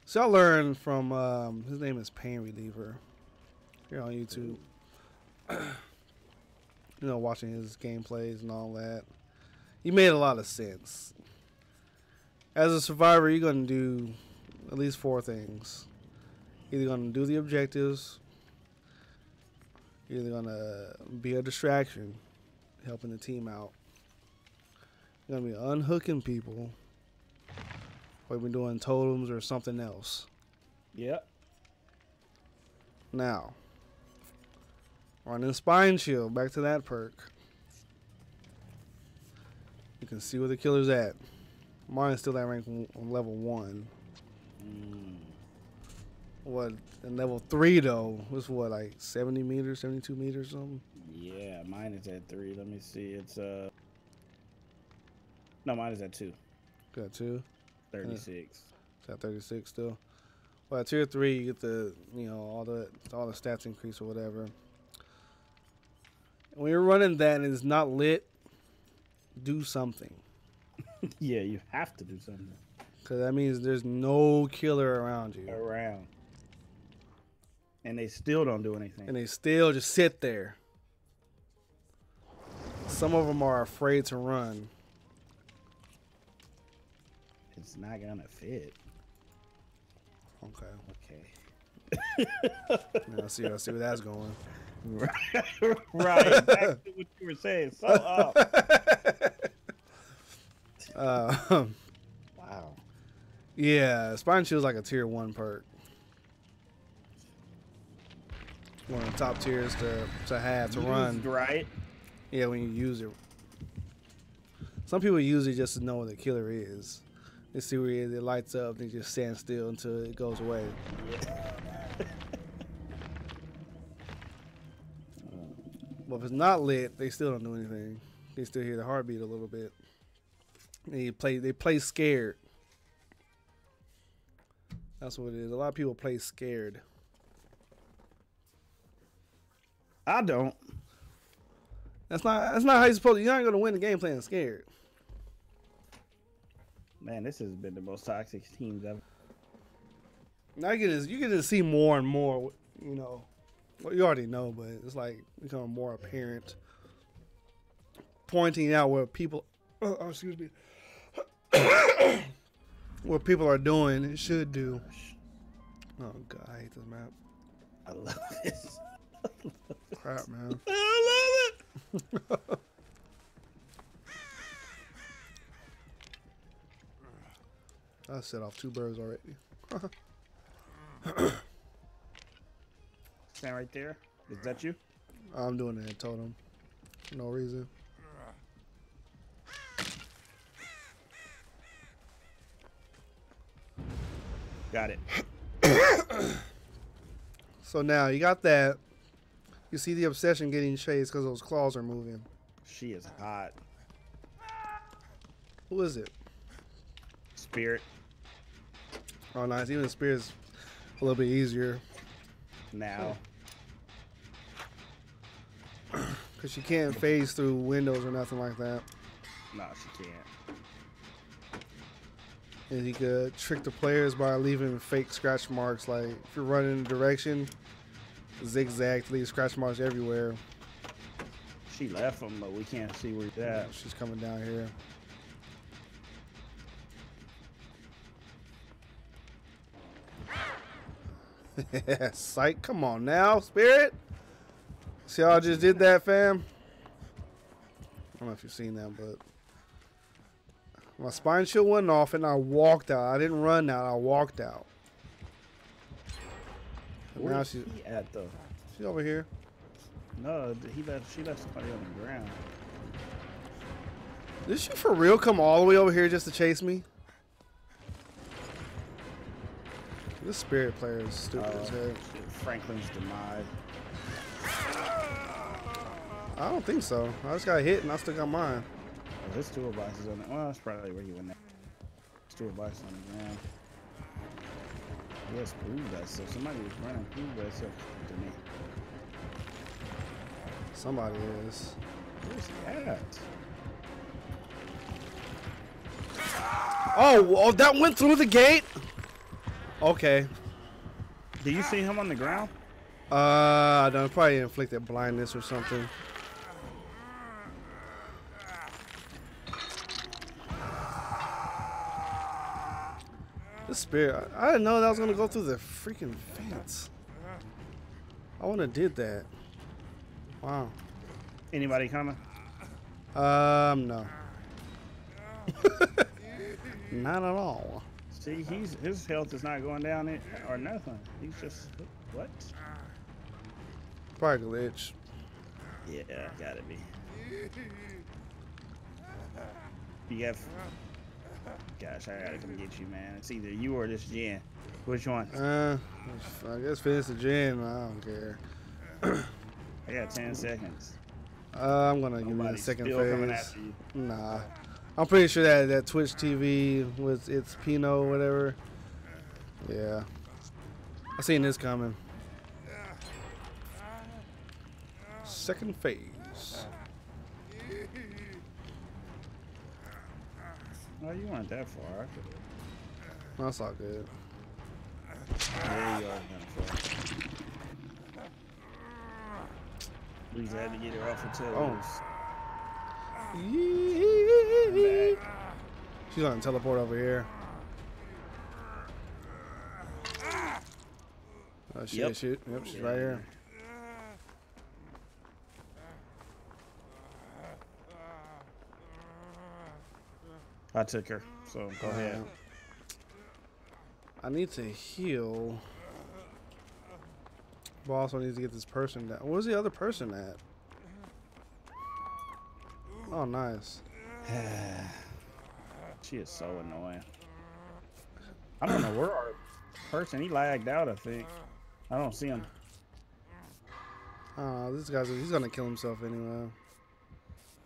Speaker 3: So I learned from um, his name is Pain Reliever here on YouTube. (clears throat) you know, watching his gameplays and all that. He made a lot of sense. As a survivor, you're gonna do at least four things. Either gonna do the objectives, you're either gonna be a distraction, helping the team out. Gonna be unhooking people, you've been doing totems or something else.
Speaker 1: Yep.
Speaker 3: Now, running spine chill, back to that perk. You can see where the killer's at. Mine's still at rank level one.
Speaker 1: Mm.
Speaker 3: What in level three though? Was what like seventy meters, seventy-two meters, something.
Speaker 1: Yeah, mine is at three. Let me see. It's uh. No, mine is at two.
Speaker 3: Got two.
Speaker 1: Thirty-six.
Speaker 3: It's at thirty-six still. Well, at tier three, you get the you know all the all the stats increase or whatever. When you're running that and it's not lit, do something. (laughs)
Speaker 1: yeah, you have to do something
Speaker 3: Cause that means there's no killer around you,
Speaker 1: around. And they still don't do anything.
Speaker 3: and they still just sit there. Some of them are afraid to run.
Speaker 1: It's not gonna fit.
Speaker 3: Okay,
Speaker 1: Okay. (laughs)
Speaker 3: now I see. I see where that's going.
Speaker 1: right. (laughs) right. Exactly what you were saying. So.
Speaker 3: Uh, (laughs)
Speaker 1: Wow.
Speaker 3: yeah, spine chill's like a tier one perk. One of the top tiers to to have to run.
Speaker 1: Right.
Speaker 3: Yeah, when you use it. Some people use it just to know where the killer is. They see where is, it lights up, they just stand still until it goes away. (laughs) But if it's not lit, they still don't do anything. They still hear the heartbeat a little bit. They play they play scared. That's what it is. A lot of people play scared.
Speaker 1: I don't.
Speaker 3: That's not that's not how you're supposed to you're not gonna win the game playing scared.
Speaker 1: Man, this has been the most toxic teams ever.
Speaker 3: Now you get to, you get to see more and more, you know. Well, you already know, but it's like becoming more apparent. Pointing out where people, oh, oh, excuse me, (coughs) what people are doing and should do. Oh god, I hate this map.
Speaker 1: I love this.
Speaker 3: Crap, man. (laughs)
Speaker 1: I love it. (laughs)
Speaker 3: I set off two birds already. (coughs)
Speaker 1: Stand right there. Is that you?
Speaker 3: I'm doing that totem. For no reason.
Speaker 1: Got it. (coughs)
Speaker 3: So now you got that. You see the obsession getting chased because those claws are moving.
Speaker 1: She is hot.
Speaker 3: Who is it?
Speaker 1: Spirit.
Speaker 3: Oh, nice. Even the spear's a little bit easier
Speaker 1: Now. (clears throat)
Speaker 3: because she can't phase through windows or nothing like that.
Speaker 1: No, she can't.
Speaker 3: And he could trick the players by leaving fake scratch marks. Like if you're running in a direction, zigzag to leave scratch marks everywhere.
Speaker 1: She left them, but we can't see where he's at.
Speaker 3: She's coming down here. (laughs) Psych, come on now, Spirit. See how I just did that, fam? I don't know if you've seen that, but my spine chill went off and I walked out. I didn't run out, I walked out. And now she's,
Speaker 1: he at though?
Speaker 3: she's over here.
Speaker 1: No, he left. She left somebody on the ground.
Speaker 3: Did she for real come all the way over here just to chase me? This spirit player is stupid as
Speaker 1: Uh,
Speaker 3: heck.
Speaker 1: shit, Franklin's demise.
Speaker 3: I don't think so. I just got hit and I still got mine.
Speaker 1: Oh, his toolbox is on the. Well, that's probably where he went. At. His toolbox on the ground. Yes, prove that stuff. Somebody was running. Prove that stuff to me.
Speaker 3: Somebody is.
Speaker 1: Where's he at?
Speaker 3: Oh, oh, that went through the gate. Okay.
Speaker 1: Do you see him on the ground?
Speaker 3: Uh, I don't probably inflicted blindness or something. The spirit. I didn't know that was gonna go through the freaking fence. I wouldn't have did that. Wow.
Speaker 1: Anybody coming?
Speaker 3: Um, no. (laughs) Not at all.
Speaker 1: See, he's his health is not going down it or nothing. He's just what?
Speaker 3: Probably glitch.
Speaker 1: Yeah, gotta be. You have. Gosh, I gotta come get you, man. It's either you or this gen. Which one?
Speaker 3: Uh, I guess finish the gen. I don't care.
Speaker 1: I got ten seconds.
Speaker 3: Uh, I'm gonna give you
Speaker 1: Nobody's
Speaker 3: second phase. Nah, I'm pretty sure that that Twitch TV was it's Pino whatever. Yeah, I seen this coming. Second phase.
Speaker 1: Oh, you weren't that far.
Speaker 3: That's all good.
Speaker 1: There you are, kind of. We just had to get her off her oh. toes.
Speaker 3: Yee. She's gonna teleport over here. Oh shit!
Speaker 1: Yep.
Speaker 3: Shoot! Yep, she's right here.
Speaker 1: I took her, so go ahead.
Speaker 3: I need to heal. But also need to get this person down. Where's the other person at? Oh, nice. (sighs)
Speaker 1: She is so annoying. I don't know where our person he lagged out. I think I don't see him.
Speaker 3: Oh, this guy's he's gonna kill himself anyway.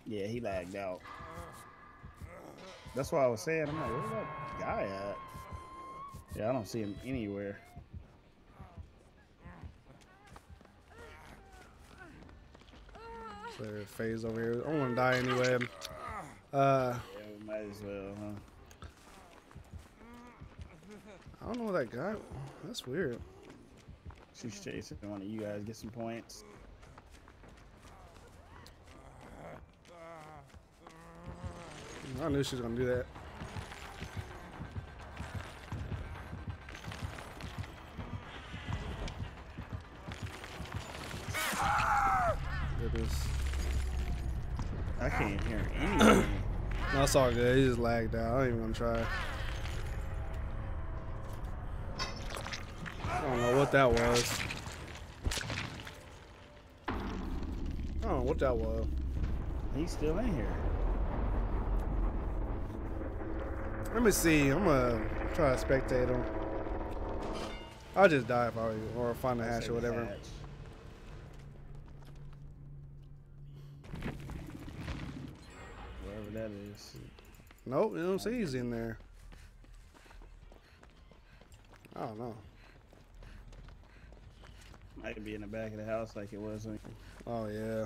Speaker 1: Yeah, he lagged out. That's why I was saying. I'm like, where's that guy at? Yeah, I don't see him anywhere.
Speaker 3: There, phase over here. I don't want to die anyway. Uh,
Speaker 1: Yeah, we might as well, huh?
Speaker 3: I don't know what that guy. That's weird.
Speaker 1: She's chasing one of you guys. Get some points.
Speaker 3: I knew she was gonna do that. Look at this.
Speaker 1: I can't hear (clears throat) anything.
Speaker 3: No, it's all good. He just lagged out. I don't even gonna try. I don't know what that was. I don't know what that was.
Speaker 1: He's still in here.
Speaker 3: Let me see. I'm gonna try to spectate him. I'll just die if I were you, or find a hatch or whatever.
Speaker 1: hatch. That is.
Speaker 3: Nope, you don't see he's in there. I don't know.
Speaker 1: Might be in the back of the house like it was. When,
Speaker 3: Oh yeah.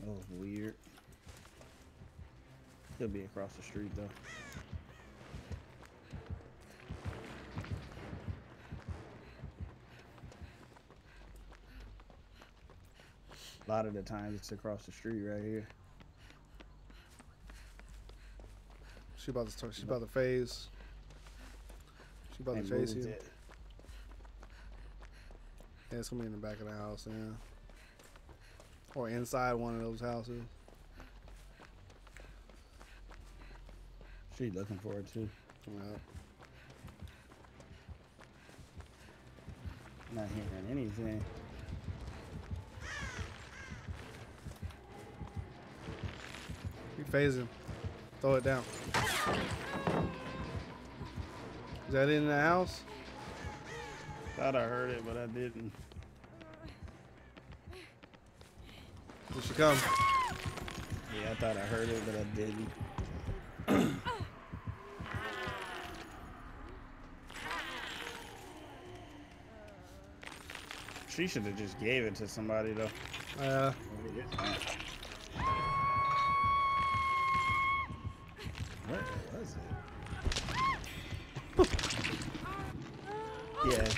Speaker 1: that was weird. Could be across the street though. A lot of the times it's across the street right here.
Speaker 3: She about to start. She about to phase. She about to
Speaker 1: moved
Speaker 3: you.
Speaker 1: yet.
Speaker 3: Yeah, it's gonna be in the back of the house. Yeah. Or inside one of those houses.
Speaker 1: She looking for it too.
Speaker 3: Yeah.
Speaker 1: Not hearing anything.
Speaker 3: You phasing. Throw it down. Is that in the house?
Speaker 1: Thought I heard it, but I didn't.
Speaker 3: Did she come?
Speaker 1: Yeah, I thought I heard it, but I didn't. she should have just gave it to somebody though.
Speaker 3: Uh,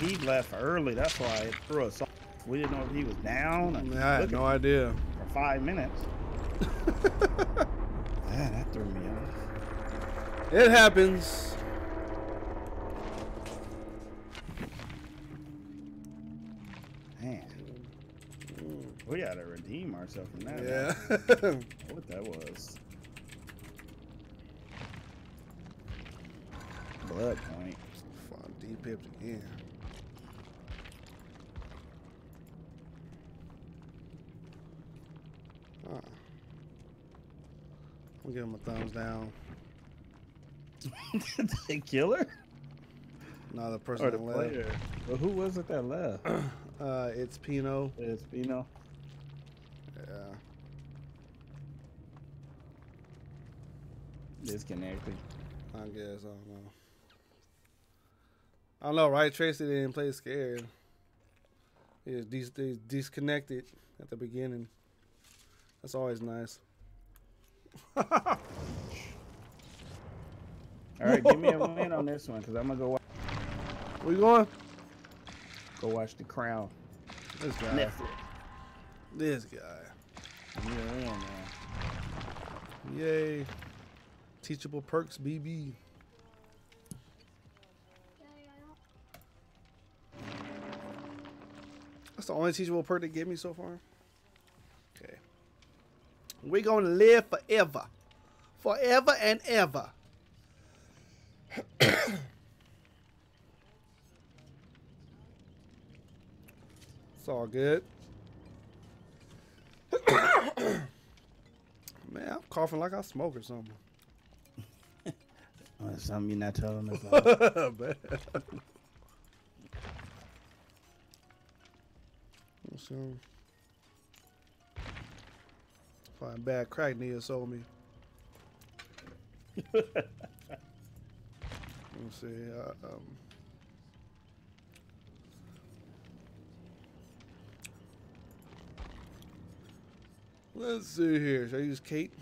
Speaker 1: he left early. That's why it threw us off. We didn't know if he was down. and
Speaker 3: I had no idea.
Speaker 1: for five minutes. (laughs) Man, that threw me off.
Speaker 3: It happens.
Speaker 1: Man, we gotta redeem ourselves from that.
Speaker 3: Yeah. (laughs)
Speaker 1: What that was. Blood point.
Speaker 3: Fun deep pipped again. I'm giving him a thumbs down. (laughs)
Speaker 1: the killer
Speaker 3: Not the person
Speaker 1: or the
Speaker 3: that left.
Speaker 1: player? Well, who was it that left? (clears throat)
Speaker 3: Uh, it's Pino.
Speaker 1: It's Pino.
Speaker 3: Yeah.
Speaker 1: Disconnected.
Speaker 3: I guess I don't know. I don't know, right? Tracy didn't play scared. He was dis- dis- disconnected at the beginning. That's always nice.
Speaker 1: All right, give me a win on this one, cause I'm gonna go watch,
Speaker 3: Where you going?
Speaker 1: go watch The Crown.
Speaker 3: This guy.
Speaker 1: Netflix.
Speaker 3: This guy.
Speaker 1: Give me a win, man.
Speaker 3: Yay. Teachable perks, BB. That's the only teachable perk they gave me so far. Okay. We're going to live forever. Forever and ever. (coughs) it's all good. (coughs) Man, I'm coughing like I smoke or something. (laughs)
Speaker 1: Something you're not telling us. about. (laughs) (laughs)
Speaker 3: So, find bad crack nigga sold me. Let me see. Uh, um, let's see here. Should I use Kate?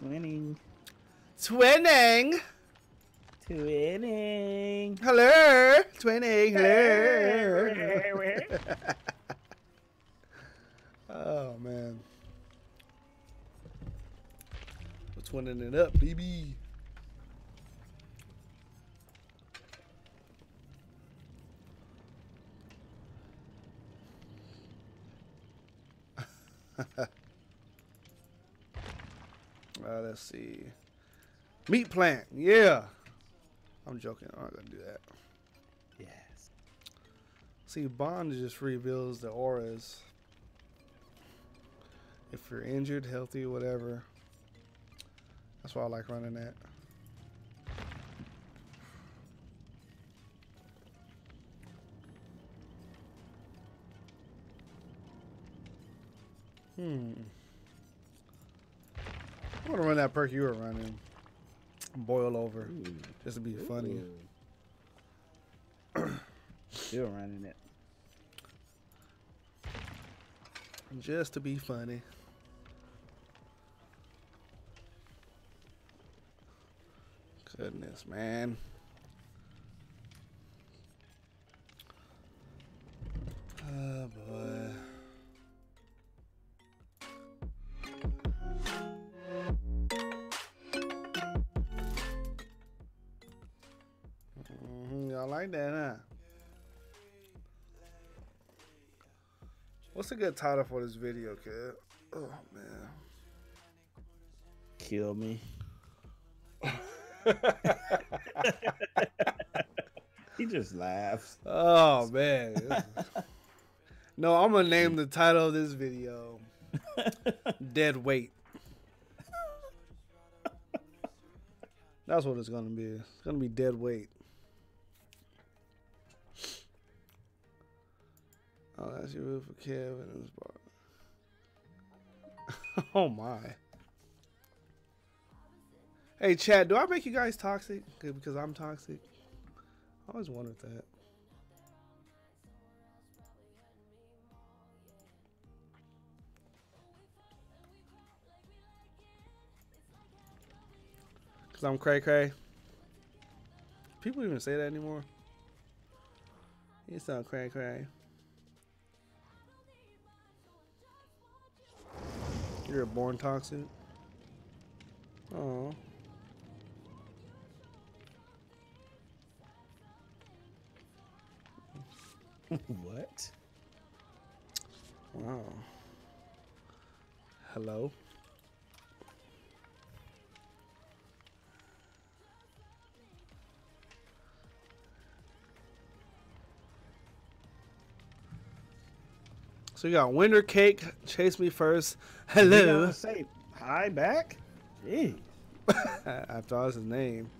Speaker 1: Twinning.
Speaker 3: Twinning.
Speaker 1: Twinning.
Speaker 3: Hello. Twinning. Hello. (laughs) man. We're twinning it up, baby. (laughs) Uh, let's see. Meat plant. Yeah. I'm joking. I'm not going to do that.
Speaker 1: yes.
Speaker 3: See, Bond just reveals the auras. If you're injured, healthy, whatever. That's why I like running that. Hmm. I want to run that perk you were running. Boil over.
Speaker 1: Ooh.
Speaker 3: Just to be funny. (clears throat)
Speaker 1: Still running it.
Speaker 3: Just to be funny. Goodness, man. Oh boy. Mhm, Y'all like that, huh? What's a good title for this video, kid? Oh man.
Speaker 1: Kill me. He just laughs.
Speaker 3: Oh man. no, I'm gonna name the title of this video Dead Weight. That's what it's gonna be. It's gonna be dead weight. Oh, that's your roof for Kevin and his bar. (laughs) oh my. Hey Chad, do I make you guys toxic? Because I'm toxic. I always wondered that. Cause I'm cray cray. People even say that anymore. You sound cray cray. You're a born toxic. Oh. (laughs)
Speaker 1: what?
Speaker 3: Wow. Hello. So you got Winter Cake, Chase Me First. (laughs) Hello.
Speaker 1: say hi back. Jeez. (laughs)
Speaker 3: I thought it was his name.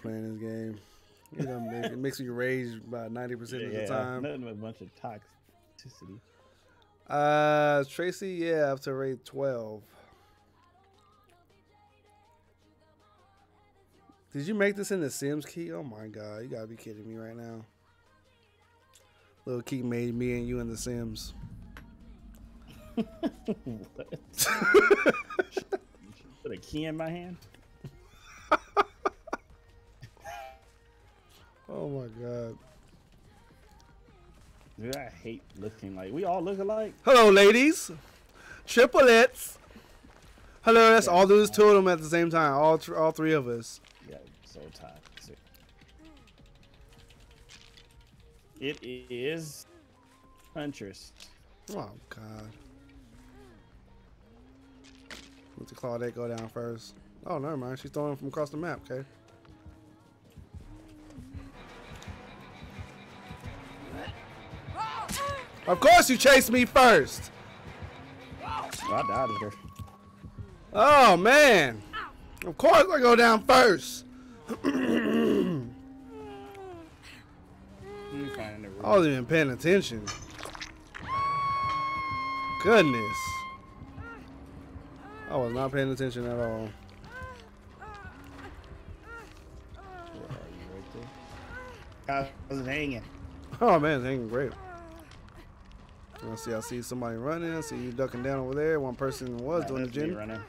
Speaker 3: Love playing this game. You know, it makes me rage about 90% of the time.
Speaker 1: Nothing but a bunch of toxicity.
Speaker 3: Uh, Tracy, yeah, up to rate 12. Did you make this in the Sims key? Oh my god, you gotta be kidding me right now. Little key made me and you in the Sims. (laughs) (laughs)
Speaker 1: what? (laughs) Put a key in my hand.
Speaker 3: Oh my god.
Speaker 1: Dude, I hate looking like we all look alike.
Speaker 3: Hello, ladies. Triplets. Hello, let's all do this two of them at the same time. All, thr all three of us.
Speaker 1: Yeah, so toxic. It is Huntress.
Speaker 3: Oh God. Let the Claudette go down first. Oh, never mind. She's throwing from across the map. Okay. Of course, you chased me first.
Speaker 1: Oh, I died her.
Speaker 3: Oh man. Of course, I go down first.
Speaker 1: You find the
Speaker 3: I wasn't even paying attention. Goodness. I was not paying attention at all.
Speaker 1: Where are you right there? How's it hanging?
Speaker 3: Oh man, it's hanging great. Let's see, I see somebody running. I see you ducking down over there. One person was
Speaker 1: Nah,
Speaker 3: doing the gym.
Speaker 1: running.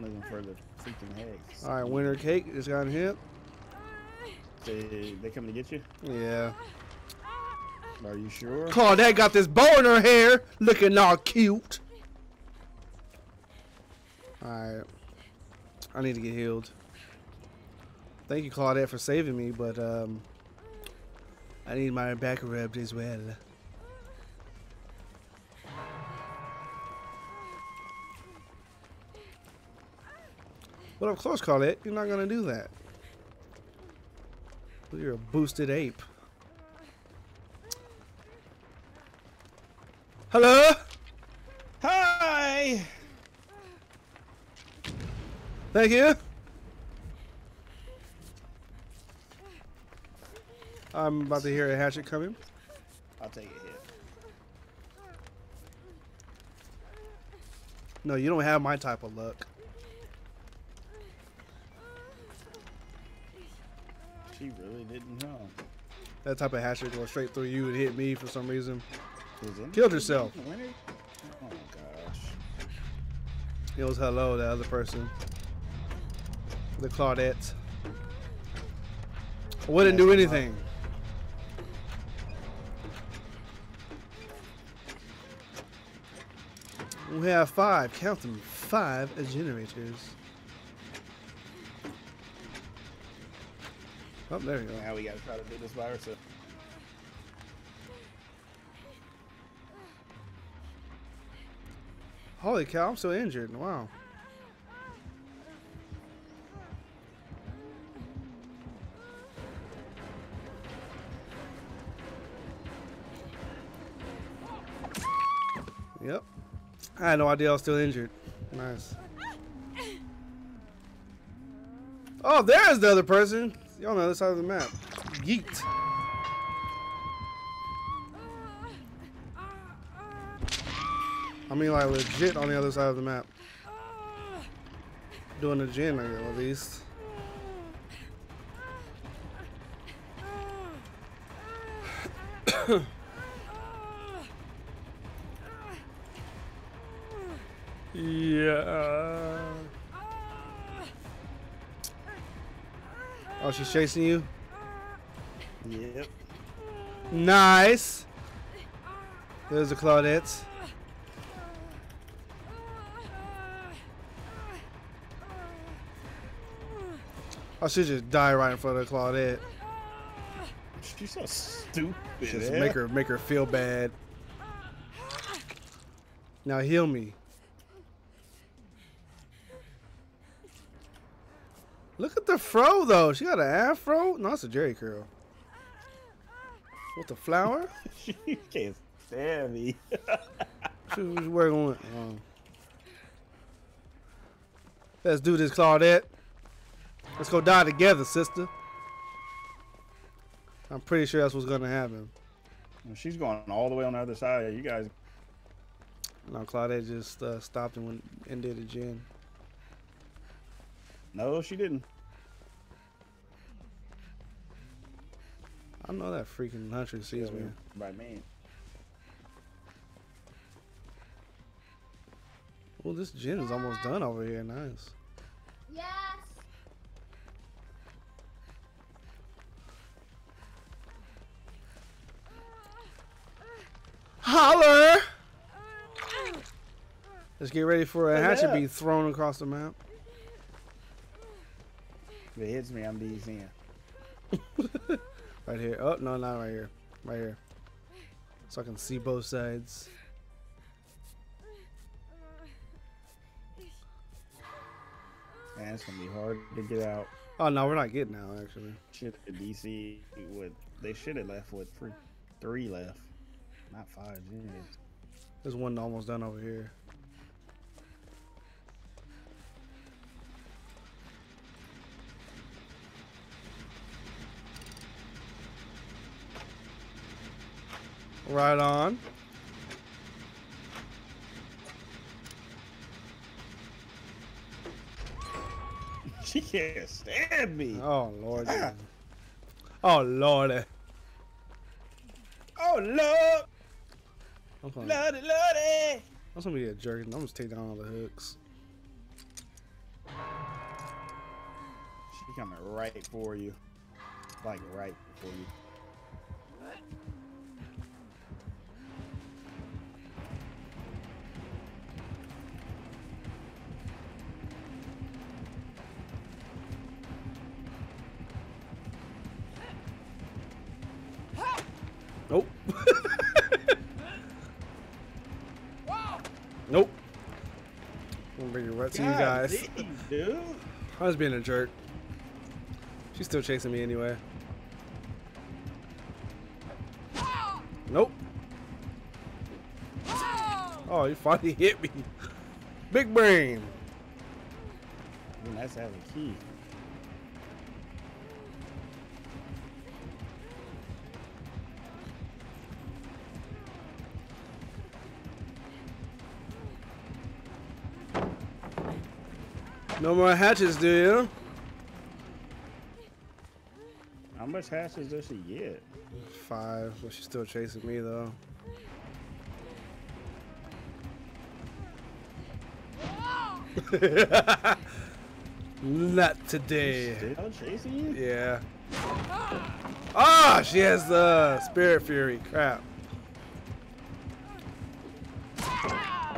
Speaker 1: Looking for the freaking eggs.
Speaker 3: All right, winter cake just got hit.
Speaker 1: They, they coming to get you?
Speaker 3: Yeah.
Speaker 1: Are you sure?
Speaker 3: Claudette got this bow in her hair, looking all cute. All right. I need to get healed. Thank you, Claudette, for saving me, but um, I need my back rubbed as well. But of course, Claudette, you're not gonna do that. You're a boosted ape. Hello?
Speaker 1: Hi!
Speaker 3: Thank you. I'm about to hear a hatchet coming.
Speaker 1: I'll take it here.
Speaker 3: No, you don't have my type of luck.
Speaker 1: She really didn't know.
Speaker 3: That type of hatchet goes straight through you and hit me for some reason. Killed herself.
Speaker 1: Oh gosh.
Speaker 3: It was hello, the other person. The Claudette. Wouldn't do anything. We have five, count them, five generators. Oh, there you go.
Speaker 1: Now we gotta try to do this by ourselves.
Speaker 3: Holy cow, I'm so injured. Wow. Yep. I had no idea I was still injured. Nice. Oh, there's the other person. You're on the other side of the map. Yeet. I mean, like legit on the other side of the map. Doing the gen, I guess, at least. (coughs) yeah. Oh, she's chasing you?
Speaker 1: Yep.
Speaker 3: Nice. There's the Claudettes. I should just die right in front of the Claudette.
Speaker 1: She's so stupid.
Speaker 3: Just
Speaker 1: eh?
Speaker 3: make her make her feel bad. Now heal me. Look at the fro though. She got an afro. No, it's a Jerry curl. With the flower? (laughs)
Speaker 1: she can't stand me. (laughs)
Speaker 3: She was working with. Um, let's do this, Claudette. Let's go die together, sister. I'm pretty sure that's what's gonna happen.
Speaker 1: She's going all the way on the other side. You guys,
Speaker 3: No, Claudette just uh, stopped and went and did a gen.
Speaker 1: no, she didn't.
Speaker 3: I know that freaking hunter sees me.
Speaker 1: By me.
Speaker 3: Well, this gen is almost done over here. Nice.
Speaker 4: Yes.
Speaker 3: Holler! Let's get ready for a
Speaker 1: Hey,
Speaker 3: hatchet
Speaker 1: yeah.
Speaker 3: be thrown across the map.
Speaker 1: If it hits me, I'm DCing. (laughs)
Speaker 3: Right here. Oh, no, not right here. Right here. so I can see both sides.
Speaker 1: Man, it's gonna be hard to get out.
Speaker 3: Oh no, we're not getting out actually.
Speaker 1: Shit, the DC with they should have left with three, three left, not five. Geez.
Speaker 3: There's one almost done over here. Right on. (laughs)
Speaker 1: She can't stand me.
Speaker 3: Oh lord. oh lord.
Speaker 1: Oh lord,
Speaker 3: I'm gonna,
Speaker 1: lordy, lordy.
Speaker 3: I'm gonna be a jerk. I'm gonna just take down all the hooks.
Speaker 1: She coming right for you, like right for you.
Speaker 3: Right to you guys.
Speaker 1: dude.
Speaker 3: I was being a jerk. She's still chasing me anyway. Nope. Oh, you finally (laughs) hit me. Big brain.
Speaker 1: Ooh, that's having key.
Speaker 3: No more hatchets, do you?
Speaker 1: How much hatchets does she get?
Speaker 3: Five, but she's still chasing me though. (laughs) Not today.
Speaker 1: Still chasing you?
Speaker 3: Yeah. Ah, she has the spirit fury. Crap.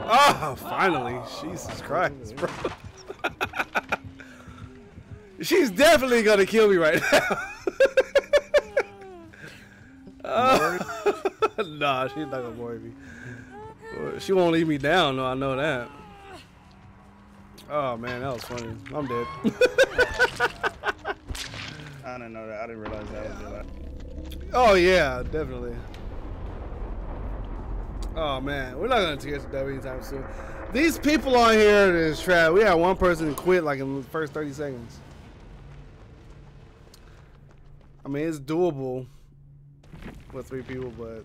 Speaker 3: Oh, finally. Jesus Christ, bro. She's definitely gonna kill me right now. Oh. (laughs) nah, she's not gonna worry me. She won't leave me down, though. I know that. Oh man, that was funny. I'm dead. (laughs)
Speaker 1: I didn't know that. I didn't realize that was your.
Speaker 3: Oh yeah, definitely. Oh man, we're not gonna get to that anytime soon. These people on here is trash. We had one person quit like in the first 30 seconds. I mean, it's doable with three people, but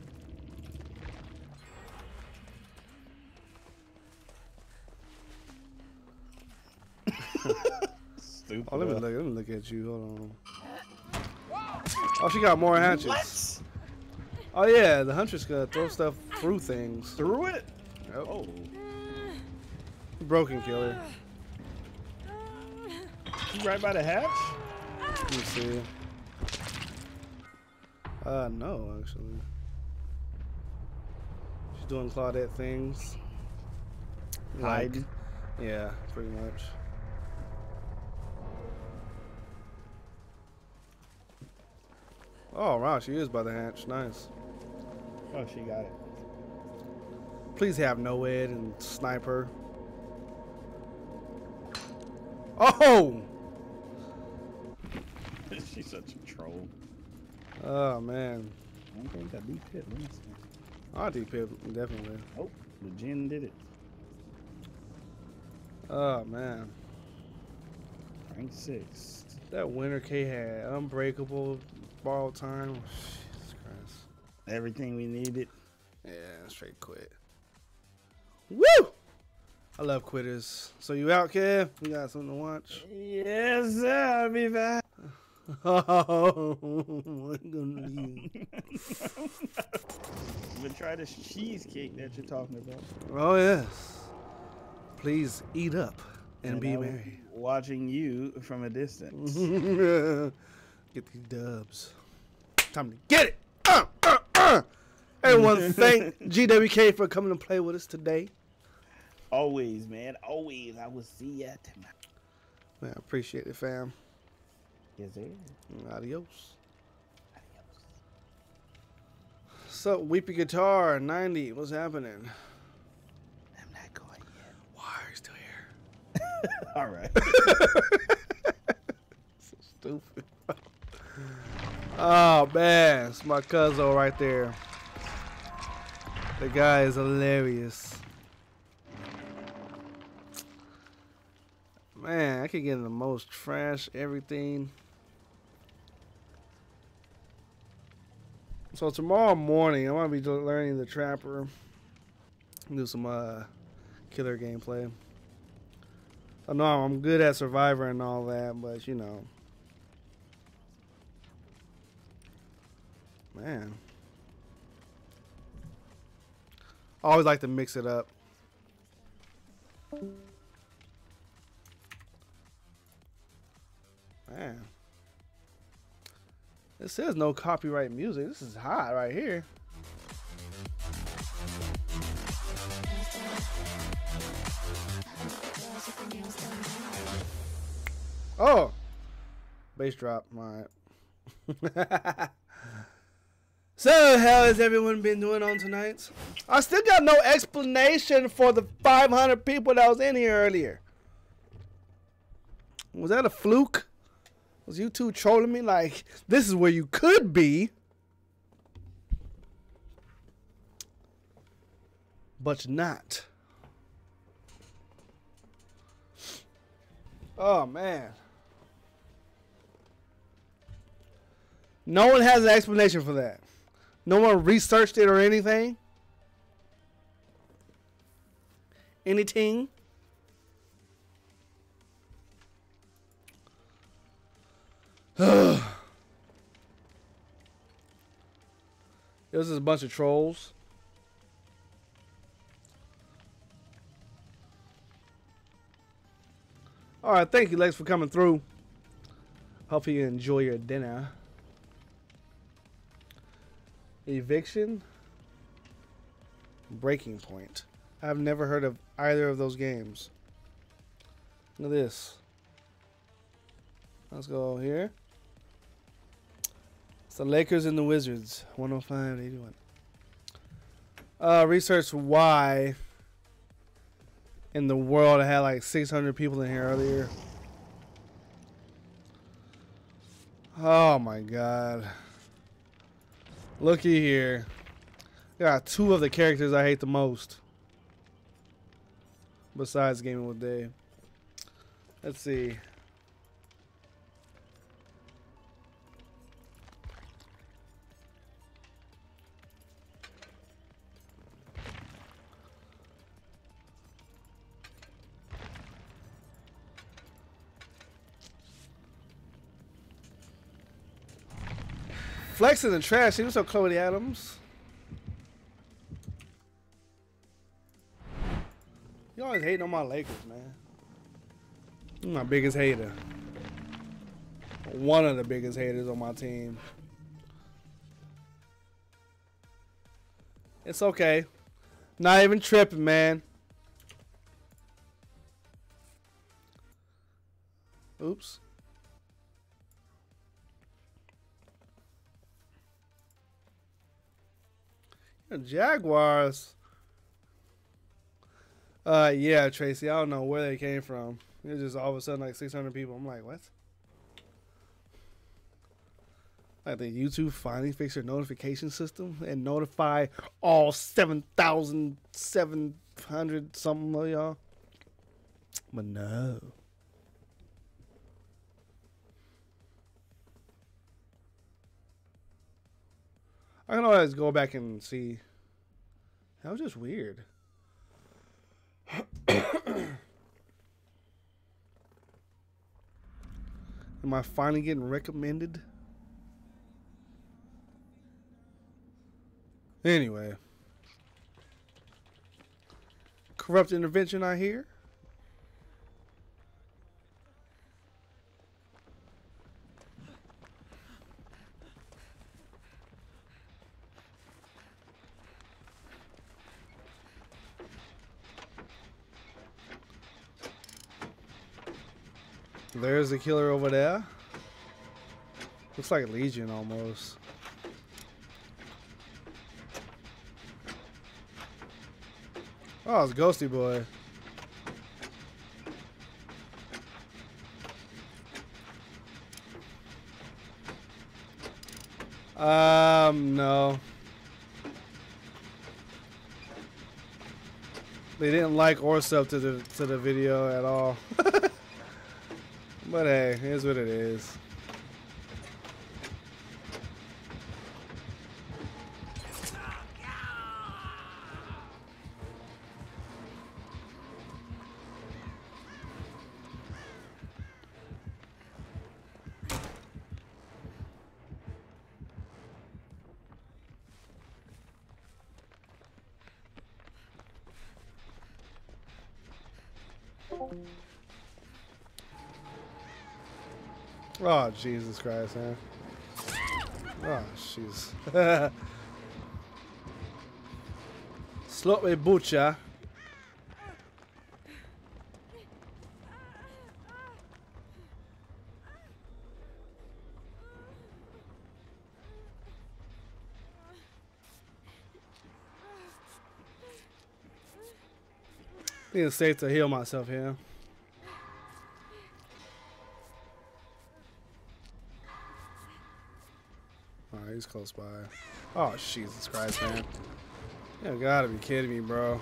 Speaker 1: Stupid.
Speaker 3: oh, let me look. Let me look at you. Hold on. Oh, she got more hatchets.
Speaker 1: What?
Speaker 3: Oh yeah, the huntress gonna throw stuff through things.
Speaker 1: Through it?
Speaker 3: Yep.
Speaker 1: Oh.
Speaker 3: Broken killer.
Speaker 1: You right by the hatch?
Speaker 3: Let me see. Uh, no, actually. She's doing Claudette things. Like-
Speaker 1: Hiding.
Speaker 3: yeah, pretty much. Oh, wow, she is by the hatch. Nice.
Speaker 1: Oh, she got it.
Speaker 3: Please have no ed and sniper. Oh! (laughs)
Speaker 1: She's such a troll.
Speaker 3: Oh, man.
Speaker 1: I don't think that beat pit. See.
Speaker 3: I'll D-pip, definitely.
Speaker 1: Oh, the gen did it.
Speaker 3: Oh, man.
Speaker 1: Rank six.
Speaker 3: That Winter Cake had unbreakable, ball time. Jesus Christ.
Speaker 1: Everything we needed.
Speaker 3: Yeah, straight quit. Woo! I love quitters. So you out, Kev? We got something to watch.
Speaker 1: Yes, sir. I'll be back.
Speaker 3: Oh, what gonna?
Speaker 1: But try this cheesecake that you're talking about.
Speaker 3: oh yes. Please eat up and, be
Speaker 1: I was
Speaker 3: merry.
Speaker 1: Watching you from a distance. (laughs)
Speaker 3: Get these dubs. Time to get it. Uh, uh, uh. Everyone, (laughs) thank GWK for coming to play with us today.
Speaker 1: Always, man. Always. I will see ya tonight.
Speaker 3: Man, I appreciate it, fam.
Speaker 1: Yes, sir.
Speaker 3: Adios.
Speaker 1: What's
Speaker 3: up, Weepy Guitar 90, what's happening?
Speaker 1: I'm not going yet.
Speaker 3: Why are you still here? (laughs)
Speaker 1: All right. (laughs)
Speaker 3: so stupid. oh man, it's my cousin right there. The guy is hilarious. Man, I could get in the most trash everything. So tomorrow morning, I'm gonna be learning the Trapper. Do some uh, killer gameplay. I know I'm good at Survivor and all that, but you know, man, I always like to mix it up. Man. It says no copyright music. This is hot right here. Oh, bass drop. Right. (laughs) so, how has everyone been doing on tonight? I still got no explanation for the 500 people that was in here earlier. Was that a fluke? Was you two trolling me like this is where you could be? But not. Oh man. No one has an explanation for that. No one researched it or anything. Anything. This is a bunch of trolls. All right, thank you, Lex, for coming through. Hope you enjoy your dinner. Eviction. Breaking Point. I've never heard of either of those games. Look at this. Let's go here. The Lakers and the Wizards. 105 81. Uh, research why in the world I had like 600 people in here earlier. Oh my god. Looky here. Got two of the characters I hate the most. Besides Gaming with Dave. Let's see. Flex in the trash. He was so Chloe Adams. You always hating on my Lakers, man. I'm my biggest hater. One of the biggest haters on my team. It's okay. Not even tripping, man. Oops. Jaguars. Uh, yeah, Tracy. I don't know where they came from. It's just all of a sudden like 600 people. I'm like, what? Like the YouTube finally fixed their notification system and notify all 7,700 something of y'all. But no. I can always go back and see. That was just weird. (coughs) Am I finally getting recommended? Anyway. Corrupt intervention, I hear. There's a killer over there. Looks like Legion almost. Oh, it's Ghosty Boy. Um, no. They didn't like Orsup to the to the video at all. (laughs) but hey, here's what it is. Jesus Christ, man. Oh, jeez. (laughs) Sloppy butcher. I think it's safe to heal myself here. He's close by. Oh, Jesus Christ, man. You gotta be kidding me, bro.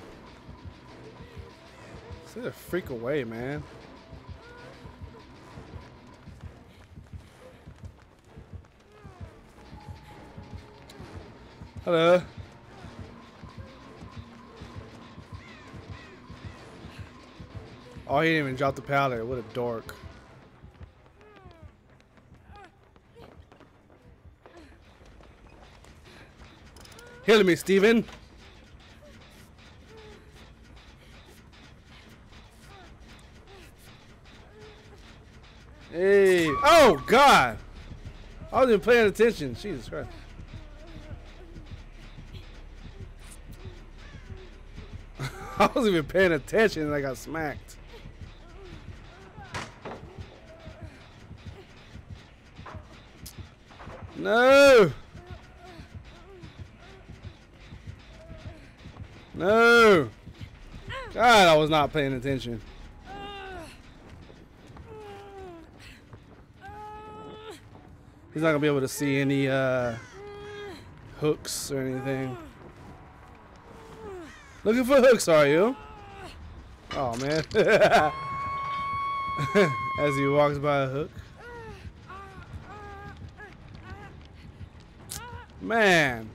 Speaker 3: Stay the freak away, man. Hello. Oh, he didn't even drop the powder. What a dork. Heal me, Steven. Hey. Oh, God. I wasn't even paying attention. Jesus Christ. (laughs) I wasn't even paying attention and I got smacked. No. No. God, I was not paying attention. He's not gonna be able to see any uh, hooks or anything. Looking for hooks, are you? Oh man. (laughs) As he walks by a hook. Man.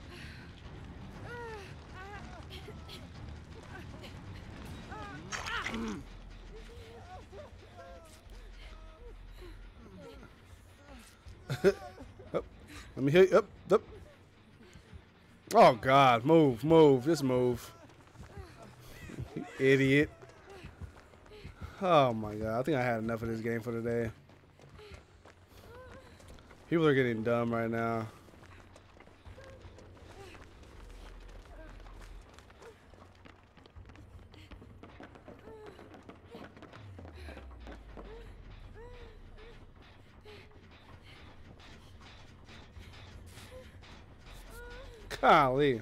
Speaker 3: Oh God, move, move, just move. You (laughs) Idiot. Oh my God, I think I had enough of this game for today. People are getting dumb right now. Golly.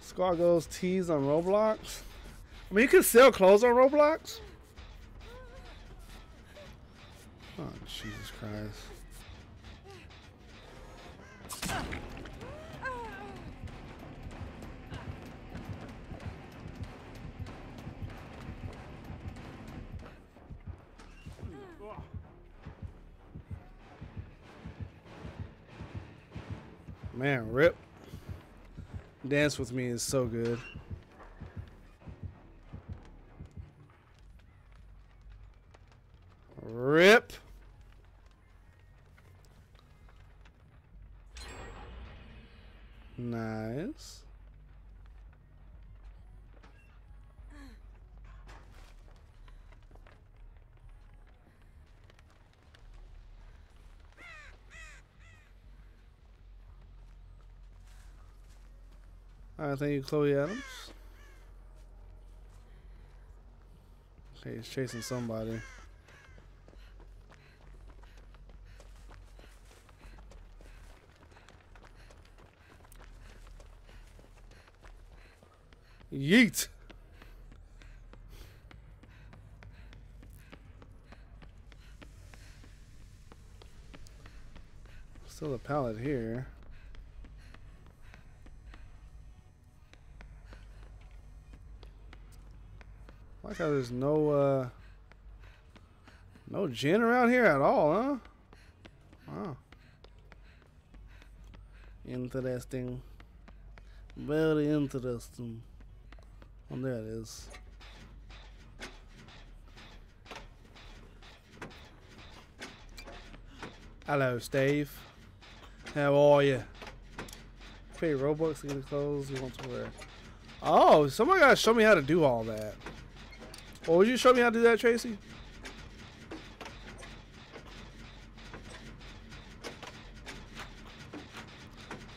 Speaker 3: Scar goes tees on Roblox. I mean, you can sell clothes on Roblox. Oh, Jesus Christ. Dance with me is so good. Right, thank you, Chloe Adams. Okay, he's chasing somebody. Yeet! Still a pallet here. Like how there's no uh no gen around here at all, huh? Wow. Interesting. Very interesting. Oh, there it is. Hello, Steve. How are you? Pay Robux to get the clothes you want to wear. Oh, somebody gotta show me how to do all that. Or would you show me how to do that, Tracy?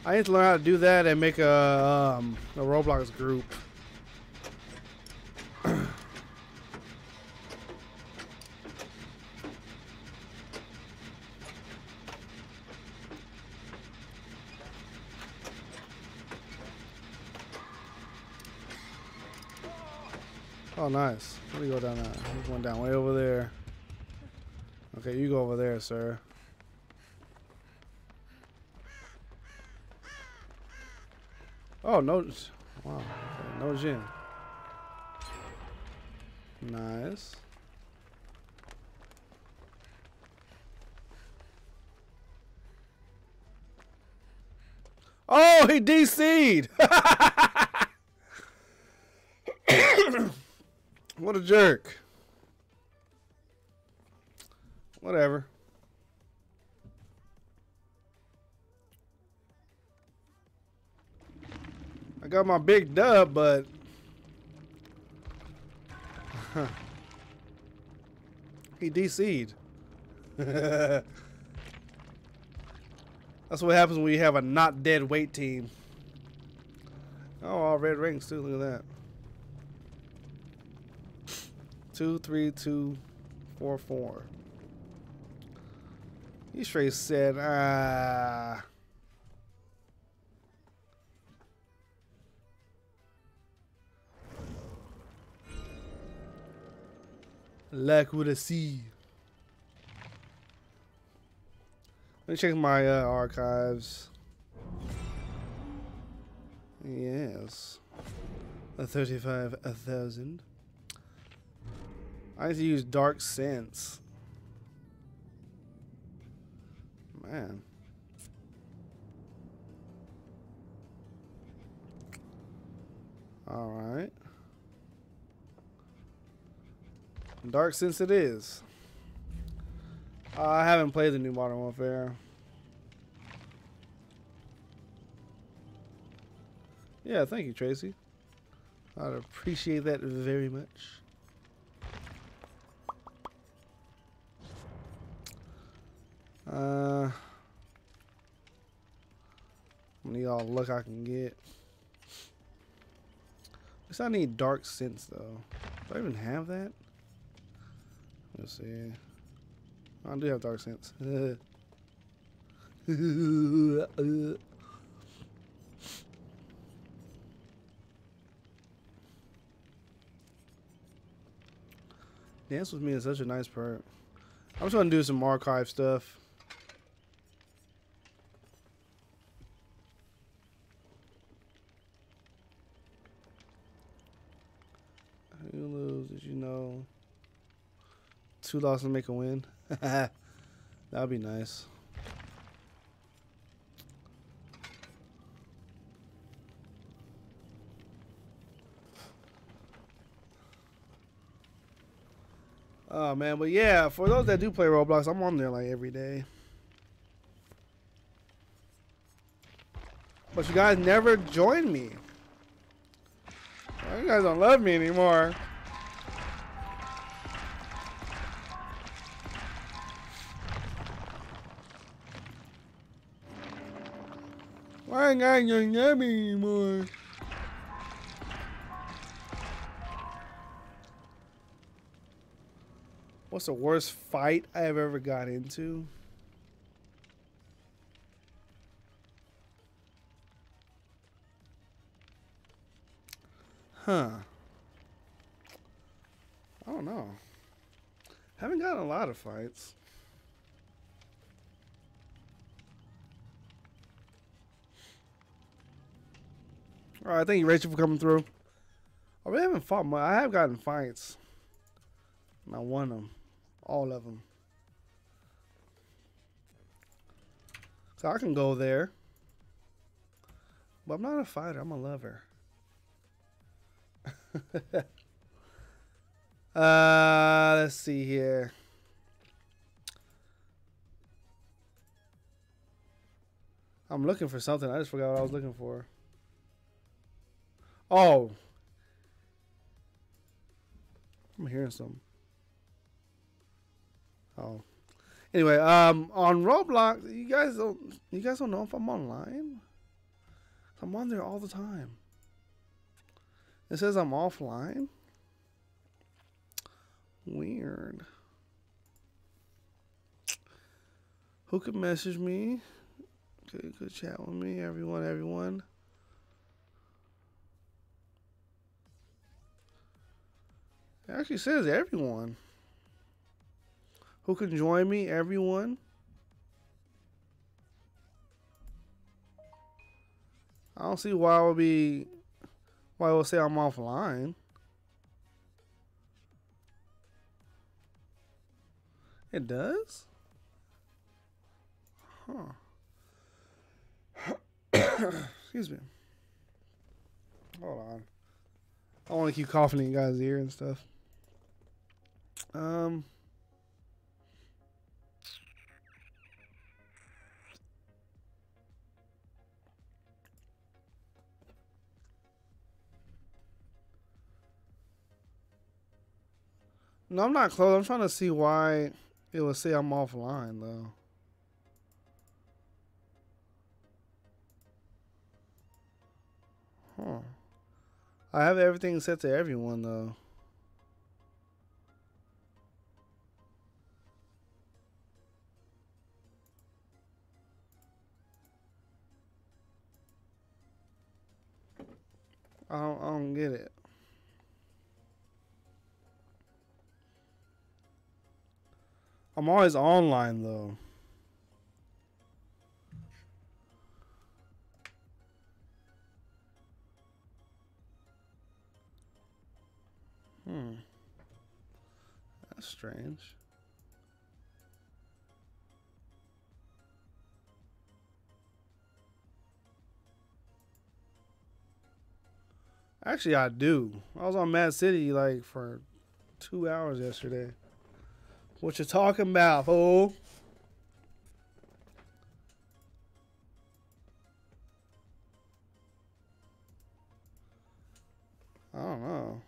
Speaker 3: I need to learn how to do that and make a um, a Roblox group. (clears throat) Oh, nice. Let me go down that. I'm going down way over there. Okay, you go over there, sir. Oh, no. Wow. Okay, no gen. Nice. Oh, he DC'd! (laughs) what a jerk. Whatever. I got my big dub, but (laughs) he DC'd. (laughs) That's what happens when you have a not dead weight team. Oh, all red rings too. Look at that. Two, three, two, four, four. He straight said, ah. Lack with a C. Let me check my uh, archives. Yes. A 35,000. I need to use Dark Sense. Man. Alright. Dark Sense it is. Uh, I haven't played the new Modern Warfare. Yeah, thank you, Tracy. I'd appreciate that very much. Uh, I need all the luck I can get. Least I need Dark Sense, though. Do I even have that? Let's see. I do have dark sense. (laughs) Dance with me is such a nice perk. I'm just gonna do some archive stuff. Who lose? Did you know? two losses make a win. (laughs) That'd be nice. Oh man, but yeah, for those that do play Roblox, I'm on there like every day. But you guys never join me. You guys don't love me anymore. Why ain't got your name anymore? What's the worst fight I have ever got into? Huh. I don't know. Haven't gotten a lot of fights. All right, thank you, Rachel, for coming through. I really haven't fought much. I have gotten fights. And I won them. All of them. So I can go there. But I'm not a fighter. I'm a lover. (laughs) uh, let's see here. I'm looking for something. I just forgot what I was looking for. Oh. I'm hearing something. Oh. Anyway, um, on Roblox, you guys don't, you guys don't know if I'm online. I'm on there all the time. It says I'm offline. Weird. Who could message me? Could, could chat with me, everyone, everyone. It actually says everyone. Who can join me? Everyone. I don't see why I would be why I would say I'm offline. It does? Huh. (coughs) Excuse me. Hold on. I want to keep coughing in guys' ear and stuff. Um. No, I'm not close. I'm trying to see why it would say I'm offline though. Huh. I have everything set to everyone though. I don't, I don't get it. I'm always online though. Hmm. That's strange. Actually, I do. I was on Mad City like for two hours yesterday. What you talking about, fool? I don't know.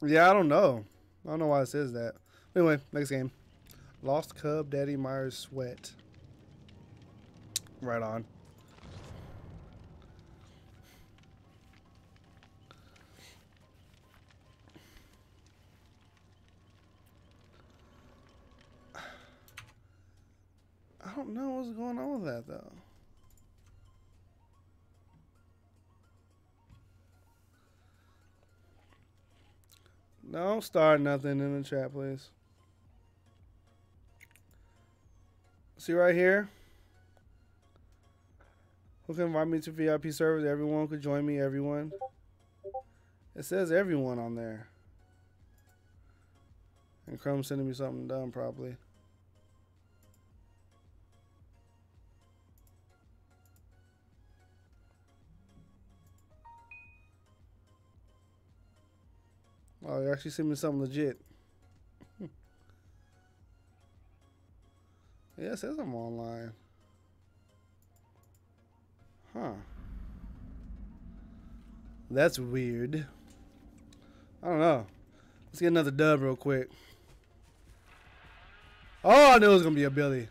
Speaker 3: Yeah, I don't know. I don't know why it says that. Anyway, next game. Lost Cub, Daddy Myers Sweat. Right on. (sighs) I don't know what's going on with that though. Don't start nothing in the chat, please. See right here? Who can invite me to VIP service? Everyone could join me, everyone. It says everyone on there. And Chrome sending me something done probably. Oh, you actually sent me something legit. Hmm. yeah, it says I'm online. Huh. That's weird. I don't know. Let's get another dub real quick. Oh, I knew it was going to be a Billy.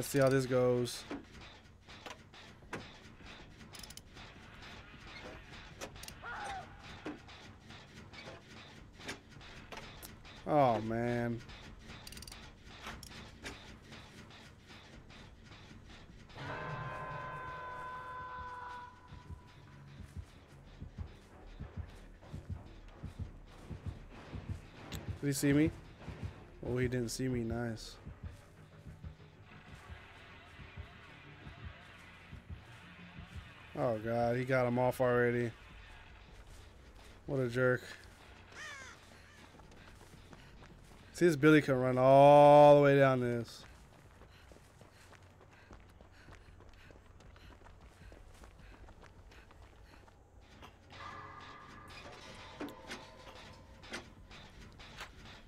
Speaker 3: Let's see how this goes. Oh man. Did he see me? Oh, he didn't see me. Nice. God, he got him off already. What a jerk. See this Billy can run all the way down this.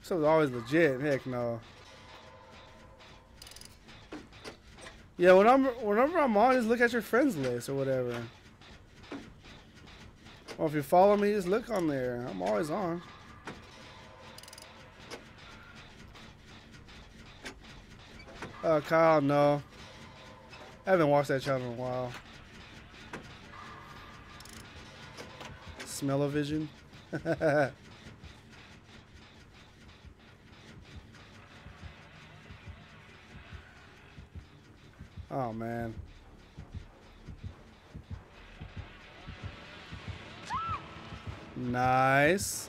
Speaker 3: This was always legit. Heck no. Yeah, whenever whenever I'm on, just look at your friends list or whatever. Or if you follow me, just look on there. I'm always on. Uh, Kyle, no. I haven't watched that channel in a while. Smell-o-vision. (laughs) oh, man. Nice.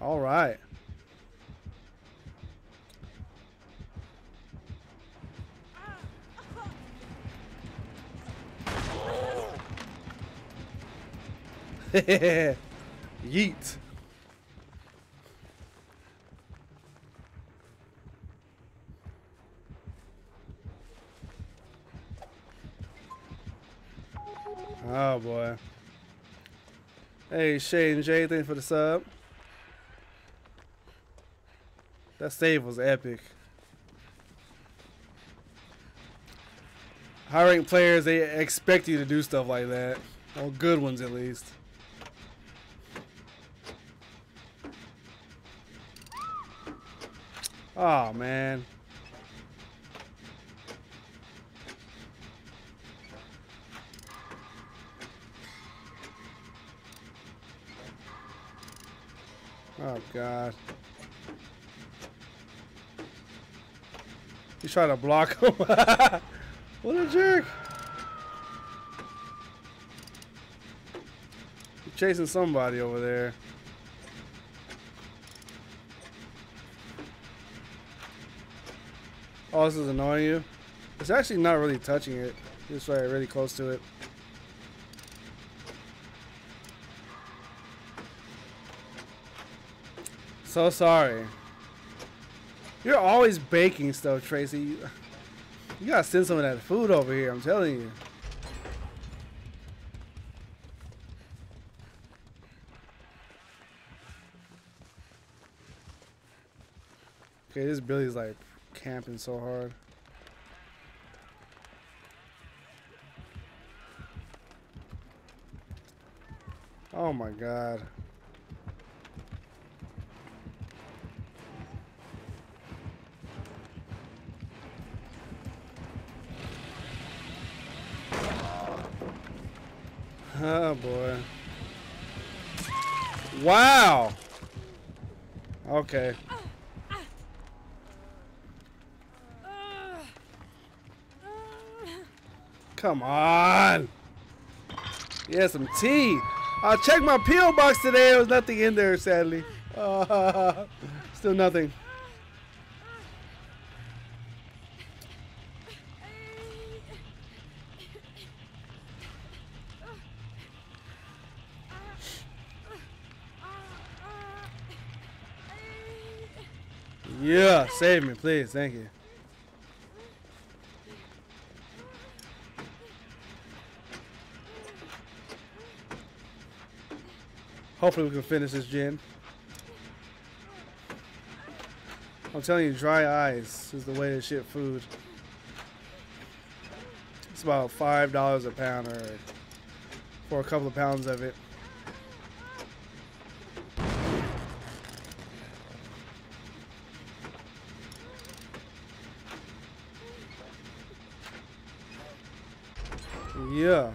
Speaker 3: All right. (laughs) Yeet. Oh boy. Hey Shane J, thanks for the sub. That save was epic. High ranked players, they expect you to do stuff like that. Well, good ones at least. Oh man. Oh god. He's trying to block him. (laughs) what a jerk. He's chasing somebody over there. Oh, this is annoying you? It's actually not really touching it. Just right really close to it. So sorry. You're always baking stuff, Tracy. You, you gotta send some of that food over here, I'm telling you. Okay, this Billy's like camping so hard. Oh my god. Oh boy. Wow. Okay. Come on. Yeah, some tea. I checked my P.O. box today. There was nothing in there, sadly. Uh, (laughs) still nothing. Save me, please. Thank you. Hopefully we can finish this gen. I'm telling you, dry eyes is the way to ship food. It's about five dollars a pound, or for a couple of pounds of it. Yeah.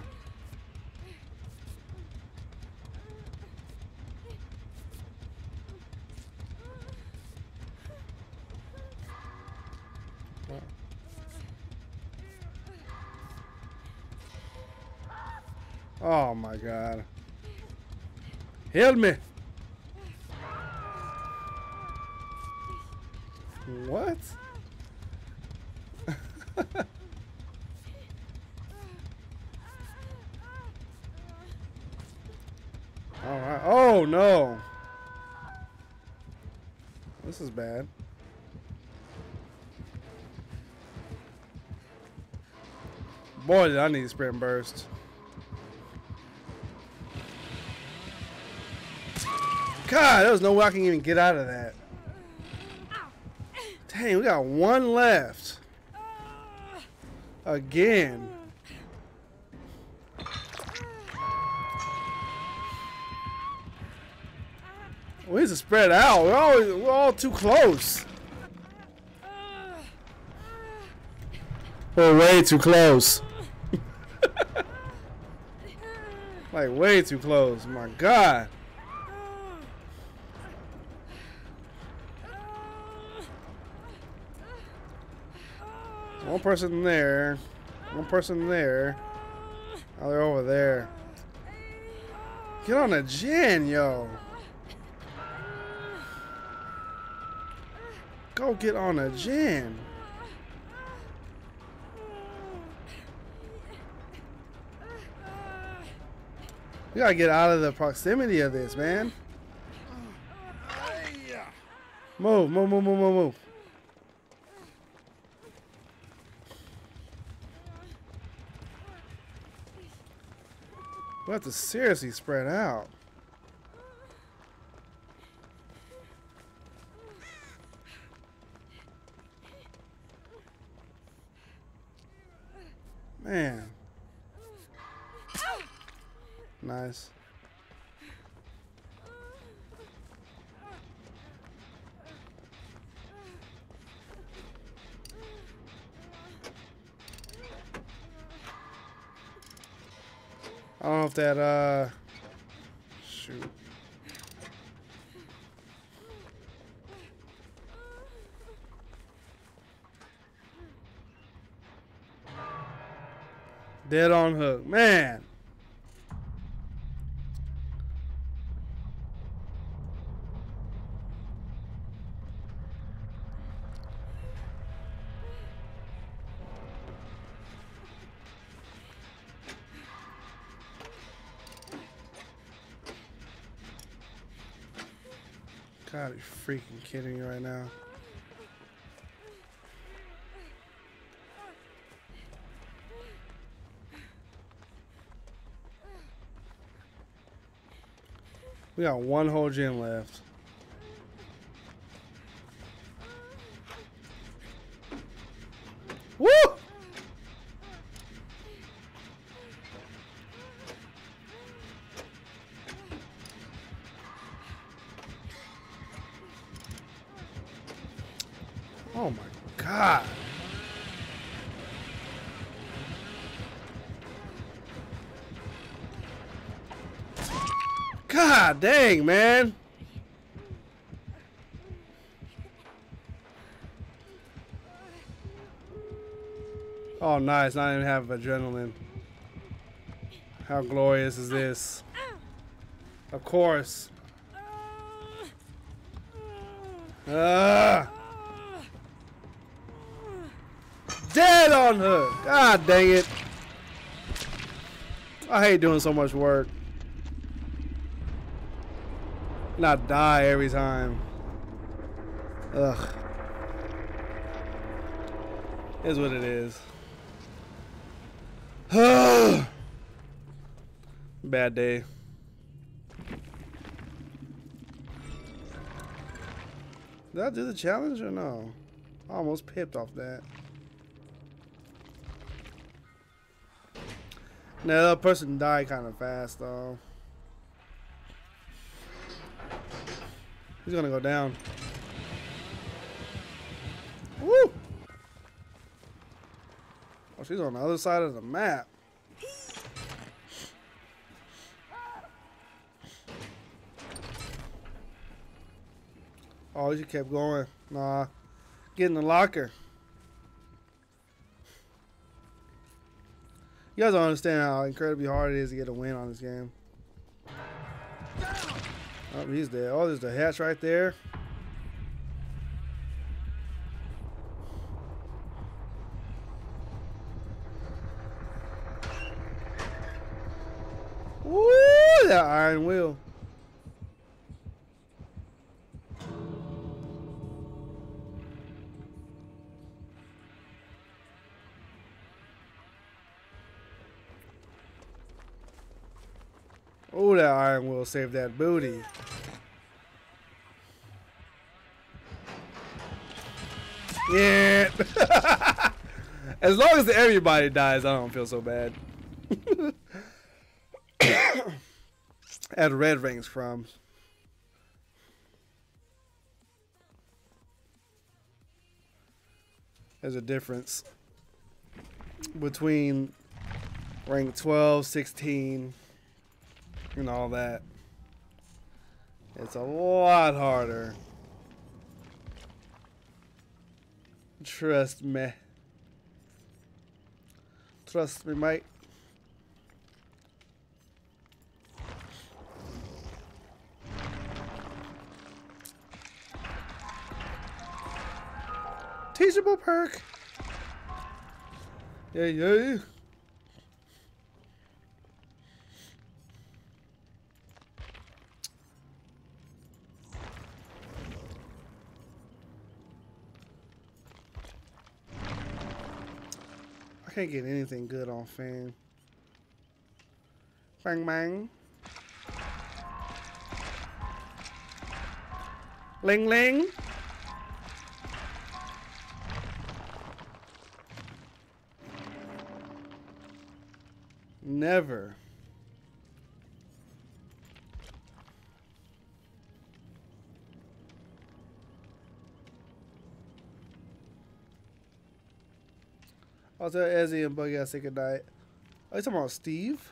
Speaker 3: Oh my god. Help me. Boy, did I need a sprint burst. God, there was no way I can even get out of that. Dang, we got one left. Again. We need to spread out. We're all, we're all too close. We're way too close. Like, way too close. My God. One person there. One person there. Oh, they're over there. Get on a gen, yo. Go get on a gen. We gotta get out of the proximity of this, man. Move, move, move, move, move, move. We have to seriously spread out. Man. Nice. I don't know if that, uh, shoot. Dead on hook. Man. God, you freaking kidding me right now. We got one whole gen left. Dang, man. Oh, nice. Not even have adrenaline. How glorious is this? Of course. Ah. Dead on hook. God dang it. I hate doing so much work. Not die every time. Ugh. Is what it is. (sighs) Bad day. Did I do the challenge or no? I almost pipped off that. No, that person died kind of fast though. He's gonna go down. Woo! Oh, she's on the other side of the map. Oh, she kept going. Nah. Get in the locker. You guys don't understand how incredibly hard it is to get a win on this game. Oh, he's. Oh, there's the hatch right there. Save that booty. Yeah. (laughs) as long as everybody dies, I don't feel so bad. (coughs) At red rings crumbs. There's a difference between rank 12, 16, and all that. It's a lot harder. Trust me. Trust me, mate. Teachable perk. Yeah, yeah. Can't get anything good on fan. Bang bang. Ling ling. Never. I'll tell Ezzy and Buggy I say goodnight. Are you talking about Steve?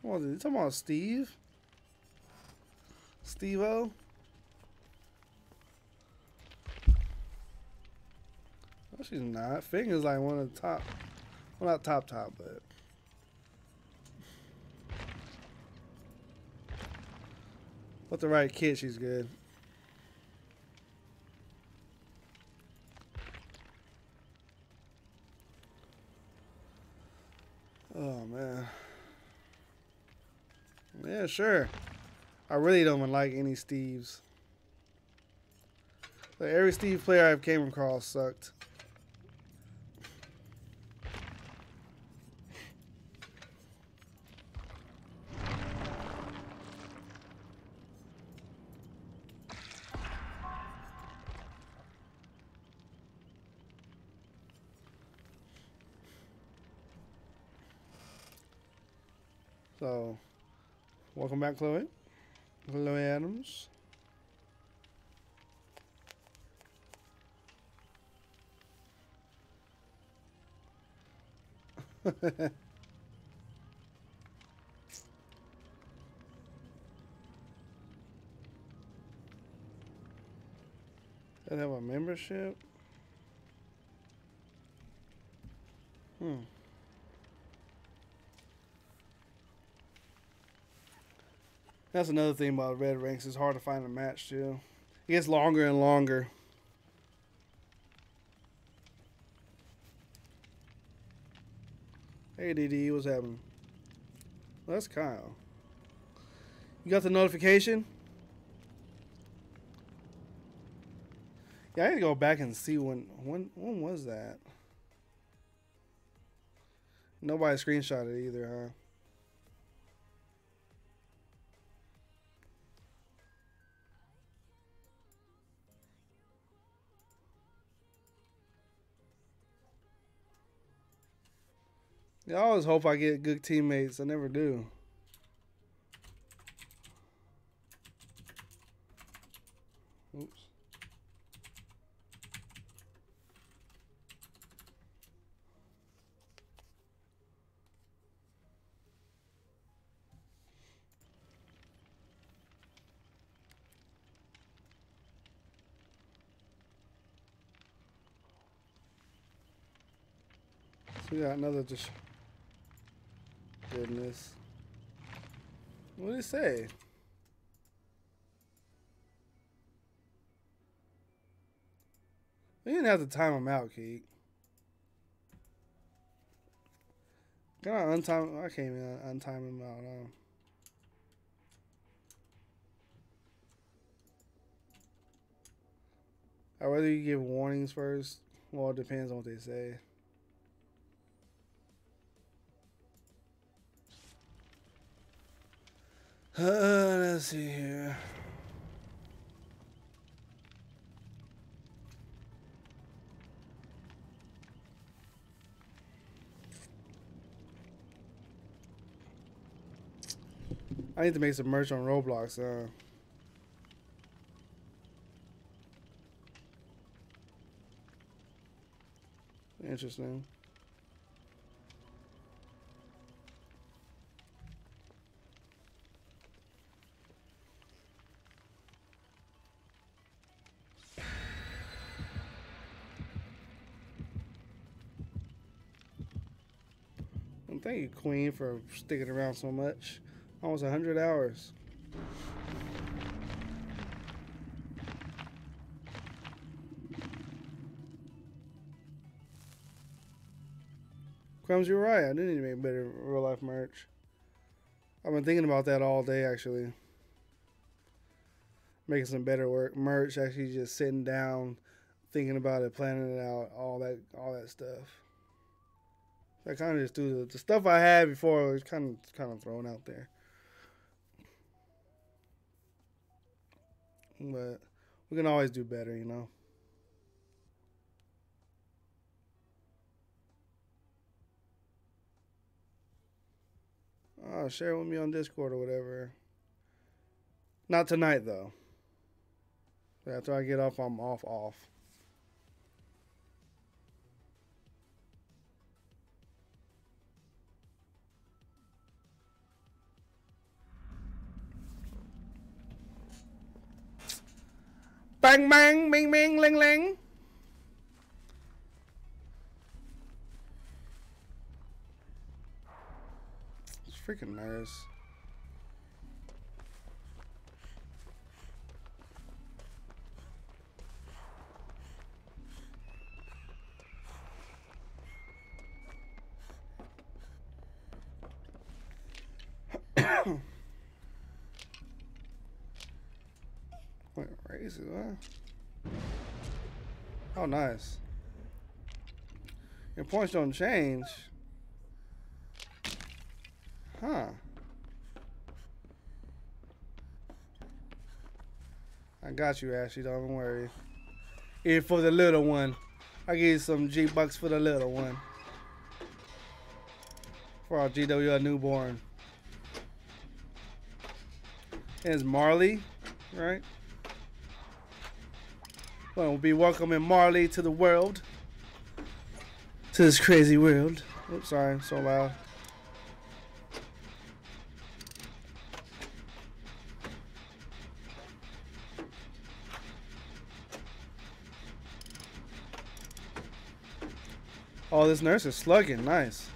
Speaker 3: Come on, you talking about Steve? Steve O? Oh, no, she's not. Finger's like one of the top. Well, not top, top, but. With the right kid, she's good. Oh man. Yeah, sure. I really don't like any Steves. Like every Steve player I've came across sucked. Chloe. Chloe Adams. (laughs) They have a membership. Hmm. That's another thing about red ranks. It's hard to find a match too. It gets longer and longer. Hey DD, what's happening? Well, that's Kyle. You got the notification? Yeah, I need to go back and see when when when was that? Nobody screenshot it either, huh? I always hope I get good teammates. I never do. Oops. So we got another just goodness. What did it say? You didn't have to time them out, Keek. Can I untime? I can't even untime them out. No. I'd rather you give warnings first. Well, it depends on what they say. Uh, let's see here. I need to make some merch on Roblox. Uh, interesting. Thank you, Queen, for sticking around so much. Almost 100 hours. Crumbs, you're right. I do need to make better real life merch. I've been thinking about that all day, actually. Making some better work merch. Actually, just sitting down, thinking about it, planning it out, all that, all that stuff. I kind of just do the, the stuff I had before was kind of kind of thrown out there. But we can always do better, you know. Oh, share it with me on Discord or whatever. Not tonight though. After I get off, I'm off off. Bang bang, bing bing, ling ling. It's freaking nice. (coughs) It, huh? Oh, nice. Your points don't change. Huh. I got you, Ashley. Don't worry. Here for the little one. I give you some G bucks for the little one. For our GWL newborn. And it's Marley, right? Well, we'll be welcoming Marley to the world. To this crazy world. Oops, sorry, so loud. Oh, this nurse is slugging. Nice.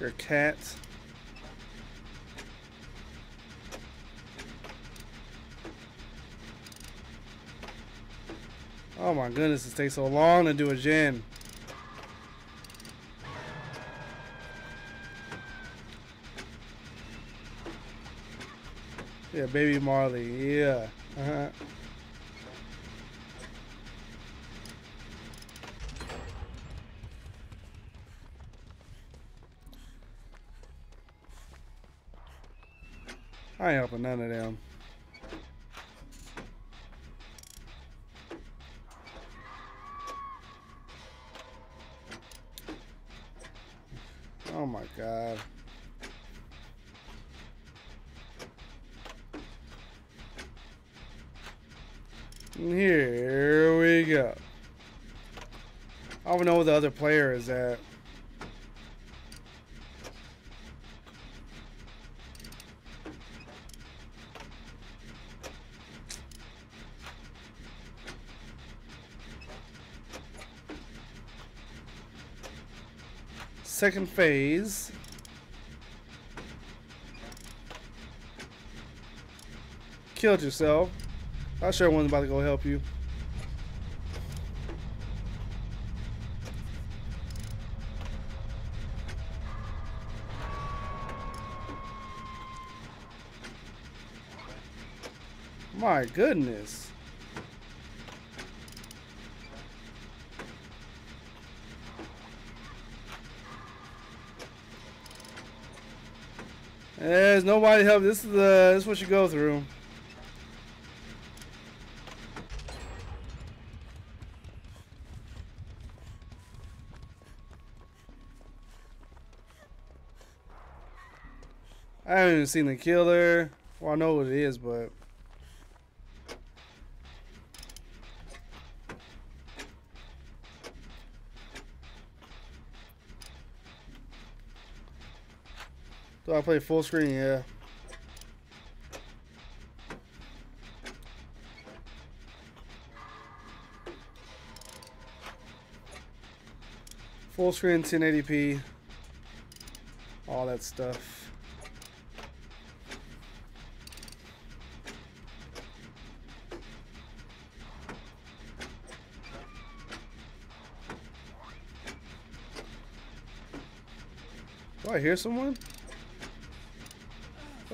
Speaker 3: Your cat. Oh takes so long to do a gen. Yeah, baby Marley. Yeah. Uh-huh. I ain't helping none of them. Oh my god. Here we go. I don't know where the other player is at. Second phase. Killed yourself. I sure wasn't about to go help you. My goodness. There's nobody help. This is the this is what you go through. I haven't even seen the killer. Well, I know what it is, but do I play full screen? Yeah. Full screen 1080p. All that stuff. Do I hear someone?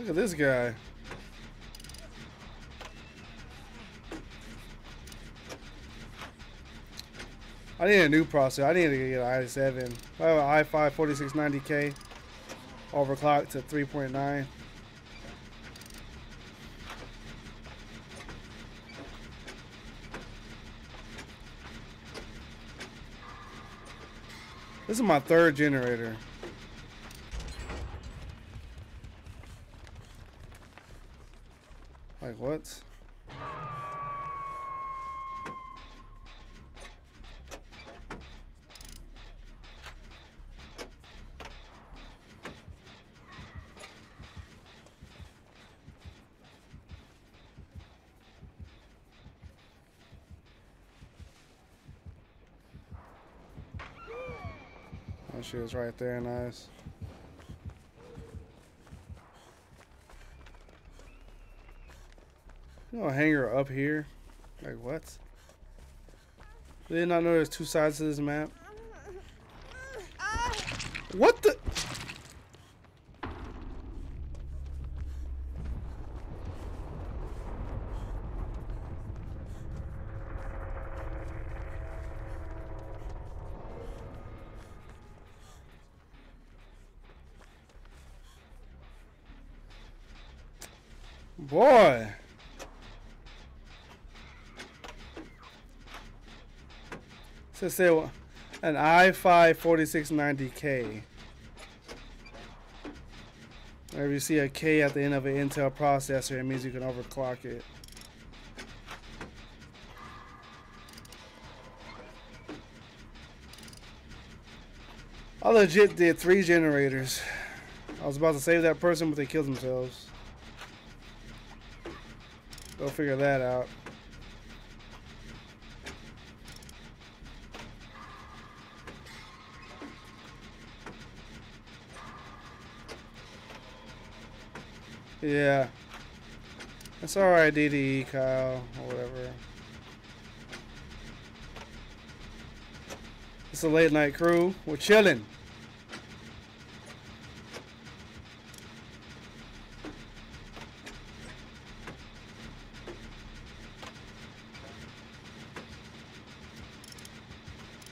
Speaker 3: Look at this guy. I need a new processor. I need to get an i7. I have an i5 4690K overclocked to 3.9. This is my third generator. Like what? She was right there, nice. You know, hang her up here. Like what? They Did not know there's two sides to this map. What the? Boy. So say? An i5 4690K. Whenever you see a K at the end of an Intel processor, it means you can overclock it. I legit did three generators. I was about to save that person, but they killed themselves. Go figure that out. Yeah. That's alright, DDE, Kyle, or whatever. It's a late night crew. We're chilling.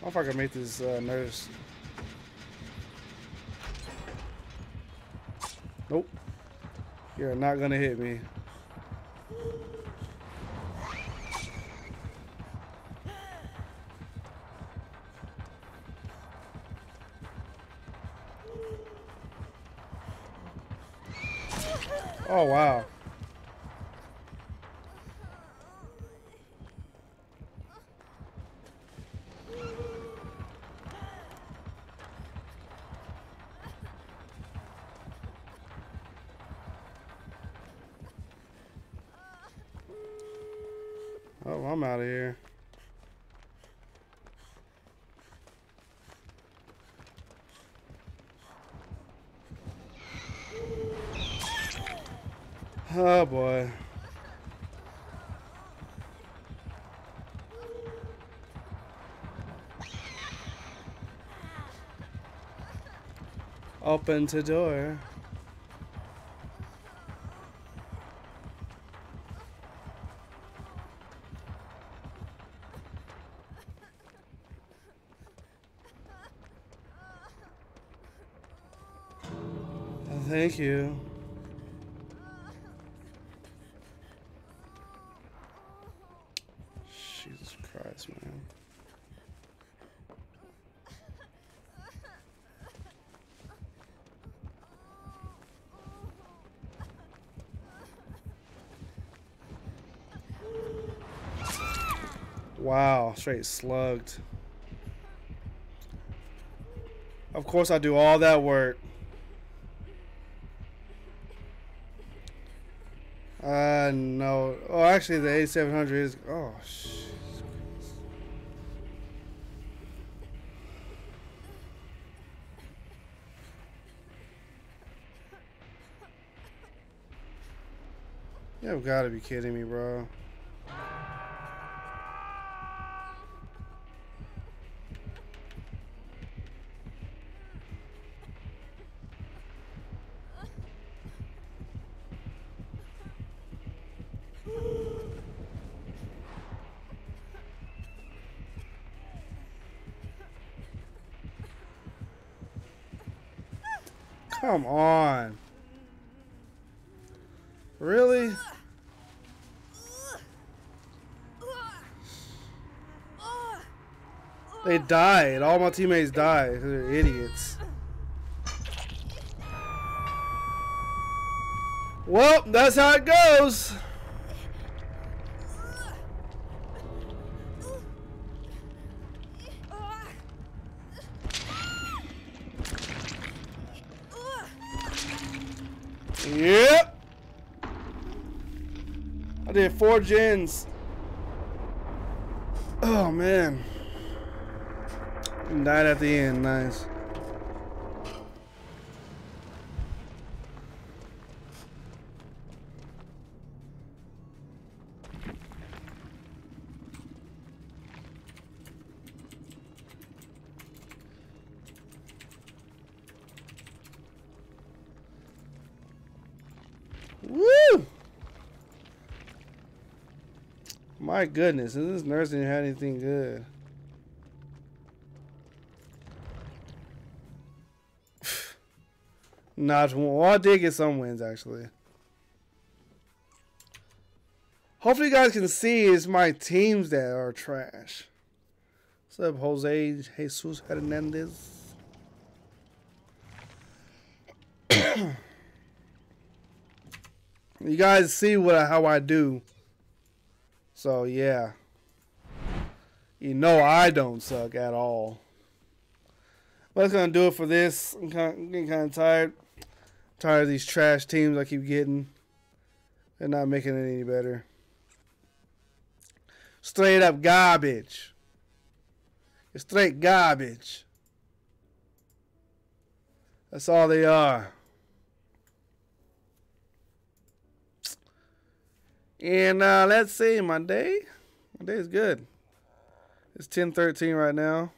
Speaker 3: I if I can make this uh, nurse. Nope. You're not gonna hit me. Oh, I'm out of here. Oh boy. Open the door. Thank you. Jesus Christ, man. Wow, straight slugged. Of course, I do all that work. Actually, the 8700 is. Oh, shit. You've got to be kidding me, bro. They died. All my teammates died. They're idiots. Well, that's how it goes. Yep. I did four gens. Oh man. Died at the end. Nice. Woo! My goodness, this nurse didn't have anything good. Not one. Well, I did get some wins actually. Hopefully, you guys can see it's my teams that are trash. What's up, Jose Jesus Hernandez? (coughs) you guys see what how I do. So yeah. You know I don't suck at all. But that's gonna do it for this. I'm, kind of, I'm getting kind of tired. Tired of these trash teams I keep getting. They're not making it any better. Straight up garbage. It's straight garbage. That's all they are. And uh, let's see, my day. My day is good. It's ten thirteen right now.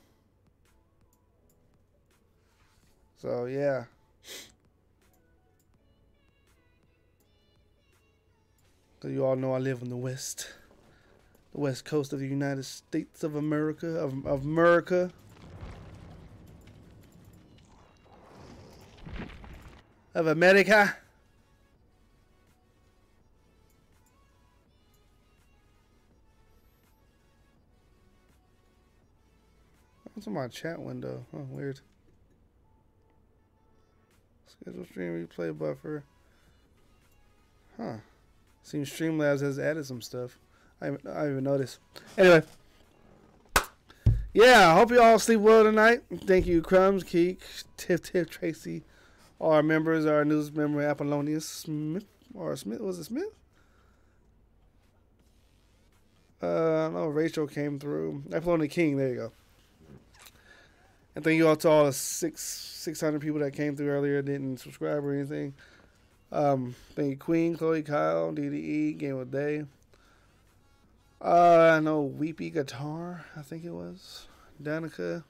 Speaker 3: So yeah. You all know I live in the west, the west coast of the United States of America of of America. Of America. What's in my chat window? Oh, weird. Schedule stream replay buffer. Huh. Seems Streamlabs has added some stuff. I I haven't even noticed. Anyway. Yeah, I hope you all sleep well tonight. Thank you, Crumbs, Keek, Tiff, Tiff, Tracy, our members, our news member, Apollonius Smith, or Smith, was it Smith? Uh, no, Rachel came through. Apollonia King, there you go. And thank you all to all the six six hundred people that came through earlier, didn't subscribe or anything. Um, thank you, Queen, Chloe, Kyle, DDE, Game of Day. Uh, I know Weepy Guitar, I think it was. Danica,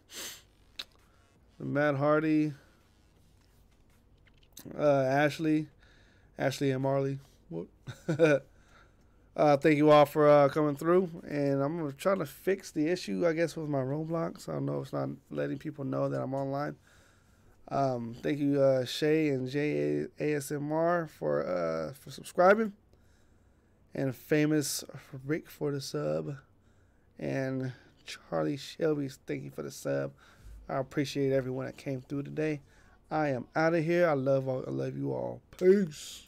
Speaker 3: Matt Hardy, uh, Ashley, Ashley and Marley. Whoop. (laughs) uh, thank you all for uh, coming through, and I'm trying to fix the issue, I guess, with my Roblox. I don't know, if it's not letting people know that I'm online. Um, thank you, uh, Shay and JASMR for uh, for subscribing, and famous Rick for the sub, and Charlie Shelby, thank you for the sub. I appreciate everyone that came through today. I am out of here. I love all, I love you all. Peace.